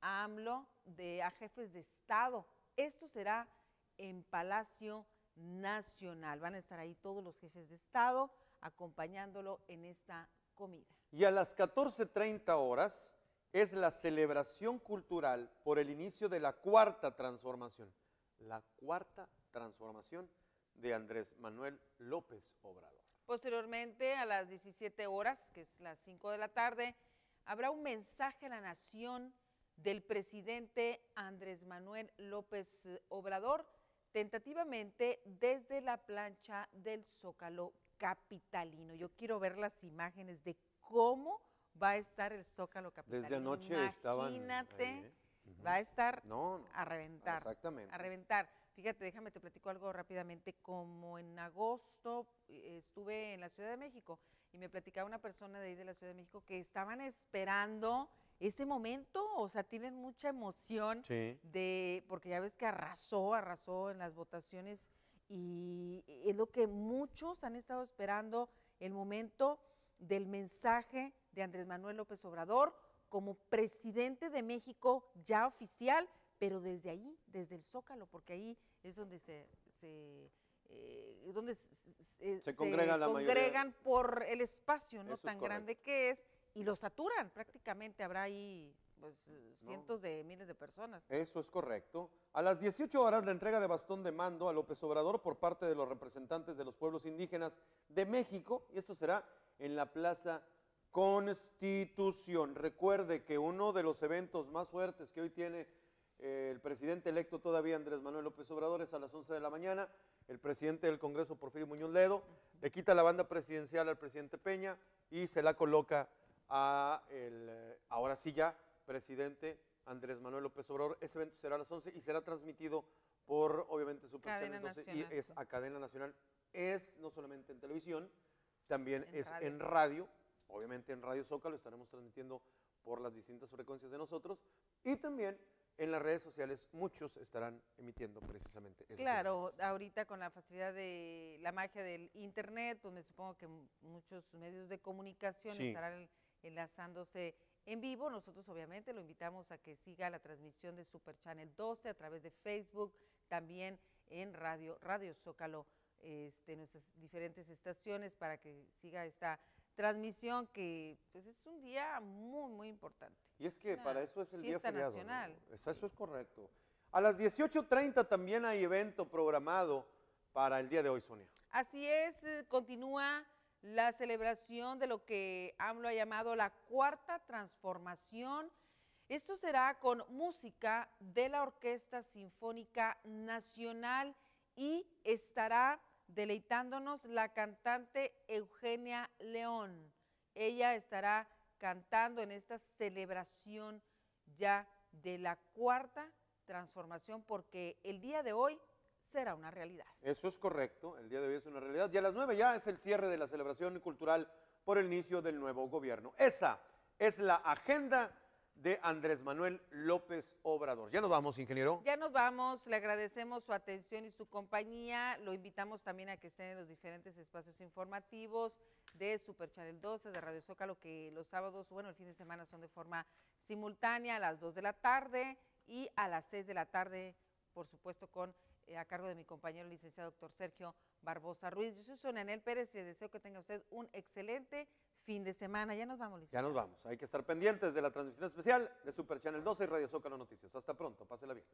a AMLO de, a jefes de Estado. Esto será en Palacio Nacional. Van a estar ahí todos los jefes de Estado acompañándolo en esta comida. Y a las 14.30 horas es la celebración cultural por el inicio de la cuarta transformación. La cuarta transformación de Andrés Manuel López Obrador. Posteriormente, a las 17 horas, que es las 5 de la tarde, habrá un mensaje a la nación del presidente Andrés Manuel López eh, Obrador, tentativamente desde la plancha del Zócalo capitalino. Yo quiero ver las imágenes de cómo va a estar el Zócalo capitalino. Desde anoche estaban Imagínate, ahí, ¿eh? Va a estar No, no, a reventar. Exactamente. A reventar. Fíjate, déjame te platico algo rápidamente. Como en agosto eh, estuve en la Ciudad de México y me platicaba una persona de ahí de la Ciudad de México que estaban esperando ese momento, o sea, tienen mucha emoción Sí. de, porque ya ves que arrasó, arrasó en las votaciones y es lo que muchos han estado esperando, el momento del mensaje de Andrés Manuel López Obrador como presidente de México ya oficial, pero desde ahí, desde el Zócalo, porque ahí es donde se, se eh, donde se, se congregan, por el espacio no tan grande que es y lo saturan prácticamente habrá ahí pues cientos de miles de personas. Eso es correcto. A las 18 horas la entrega de bastón de mando a López Obrador por parte de los representantes de los pueblos indígenas de México y esto será en la Plaza Constitución. Recuerde que uno de los eventos más fuertes que hoy tiene eh, el presidente electo todavía Andrés Manuel López Obrador es a las 11 de la mañana. El presidente del Congreso, Porfirio Muñoz Ledo, le quita la banda presidencial al presidente Peña y se la coloca a el, eh, ahora sí ya, presidente Andrés Manuel López Obrador. Ese evento será a las 11 y será transmitido por, obviamente, Super Cadena y es a cadena nacional. Es no solamente en televisión, también es en radio. Obviamente en Radio Zócalo estaremos transmitiendo por las distintas frecuencias de nosotros y también en las redes sociales muchos estarán emitiendo precisamente eso. Claro, ahorita con la facilidad de la magia del internet, pues me supongo que muchos medios de comunicación estarán enlazándose en vivo. Nosotros obviamente lo invitamos a que siga la transmisión de Super Channel 12 a través de Facebook, también en Radio, Radio Zócalo, este, nuestras diferentes estaciones para que siga esta transmisión que pues es un día muy, muy importante. Y es que para eso es el día feriado, nacional. Eso es correcto. A las 18.30 también hay evento programado para el día de hoy, Sonia. Así es, eh, continúa la celebración de lo que AMLO ha llamado la cuarta transformación. Esto será con música de la Orquesta Sinfónica Nacional y estará deleitándonos la cantante Eugenia León. Ella estará cantando en esta celebración ya de la cuarta transformación porque el día de hoy será una realidad. Eso es correcto, el día de hoy es una realidad. Y a las nueve ya es el cierre de la celebración cultural por el inicio del nuevo gobierno. Esa es la agenda de Andrés Manuel López Obrador. Ya nos vamos, ingeniero. Ya nos vamos, le agradecemos su atención y su compañía. Lo invitamos también a que estén en los diferentes espacios informativos de Super Channel 12, de Radio Zócalo, que los sábados, bueno, el fin de semana son de forma simultánea a las 2 de la tarde y a las 6 de la tarde, por supuesto, con eh, a cargo de mi compañero licenciado doctor Sergio Barbosa Ruiz. Yo soy Sonanel Pérez y le deseo que tenga usted un excelente fin de semana. Ya nos vamos, licenciado. Ya nos vamos. Hay que estar pendientes de la transmisión especial de Super Channel 12 y Radio Zócalo Noticias. Hasta pronto. Pásela bien.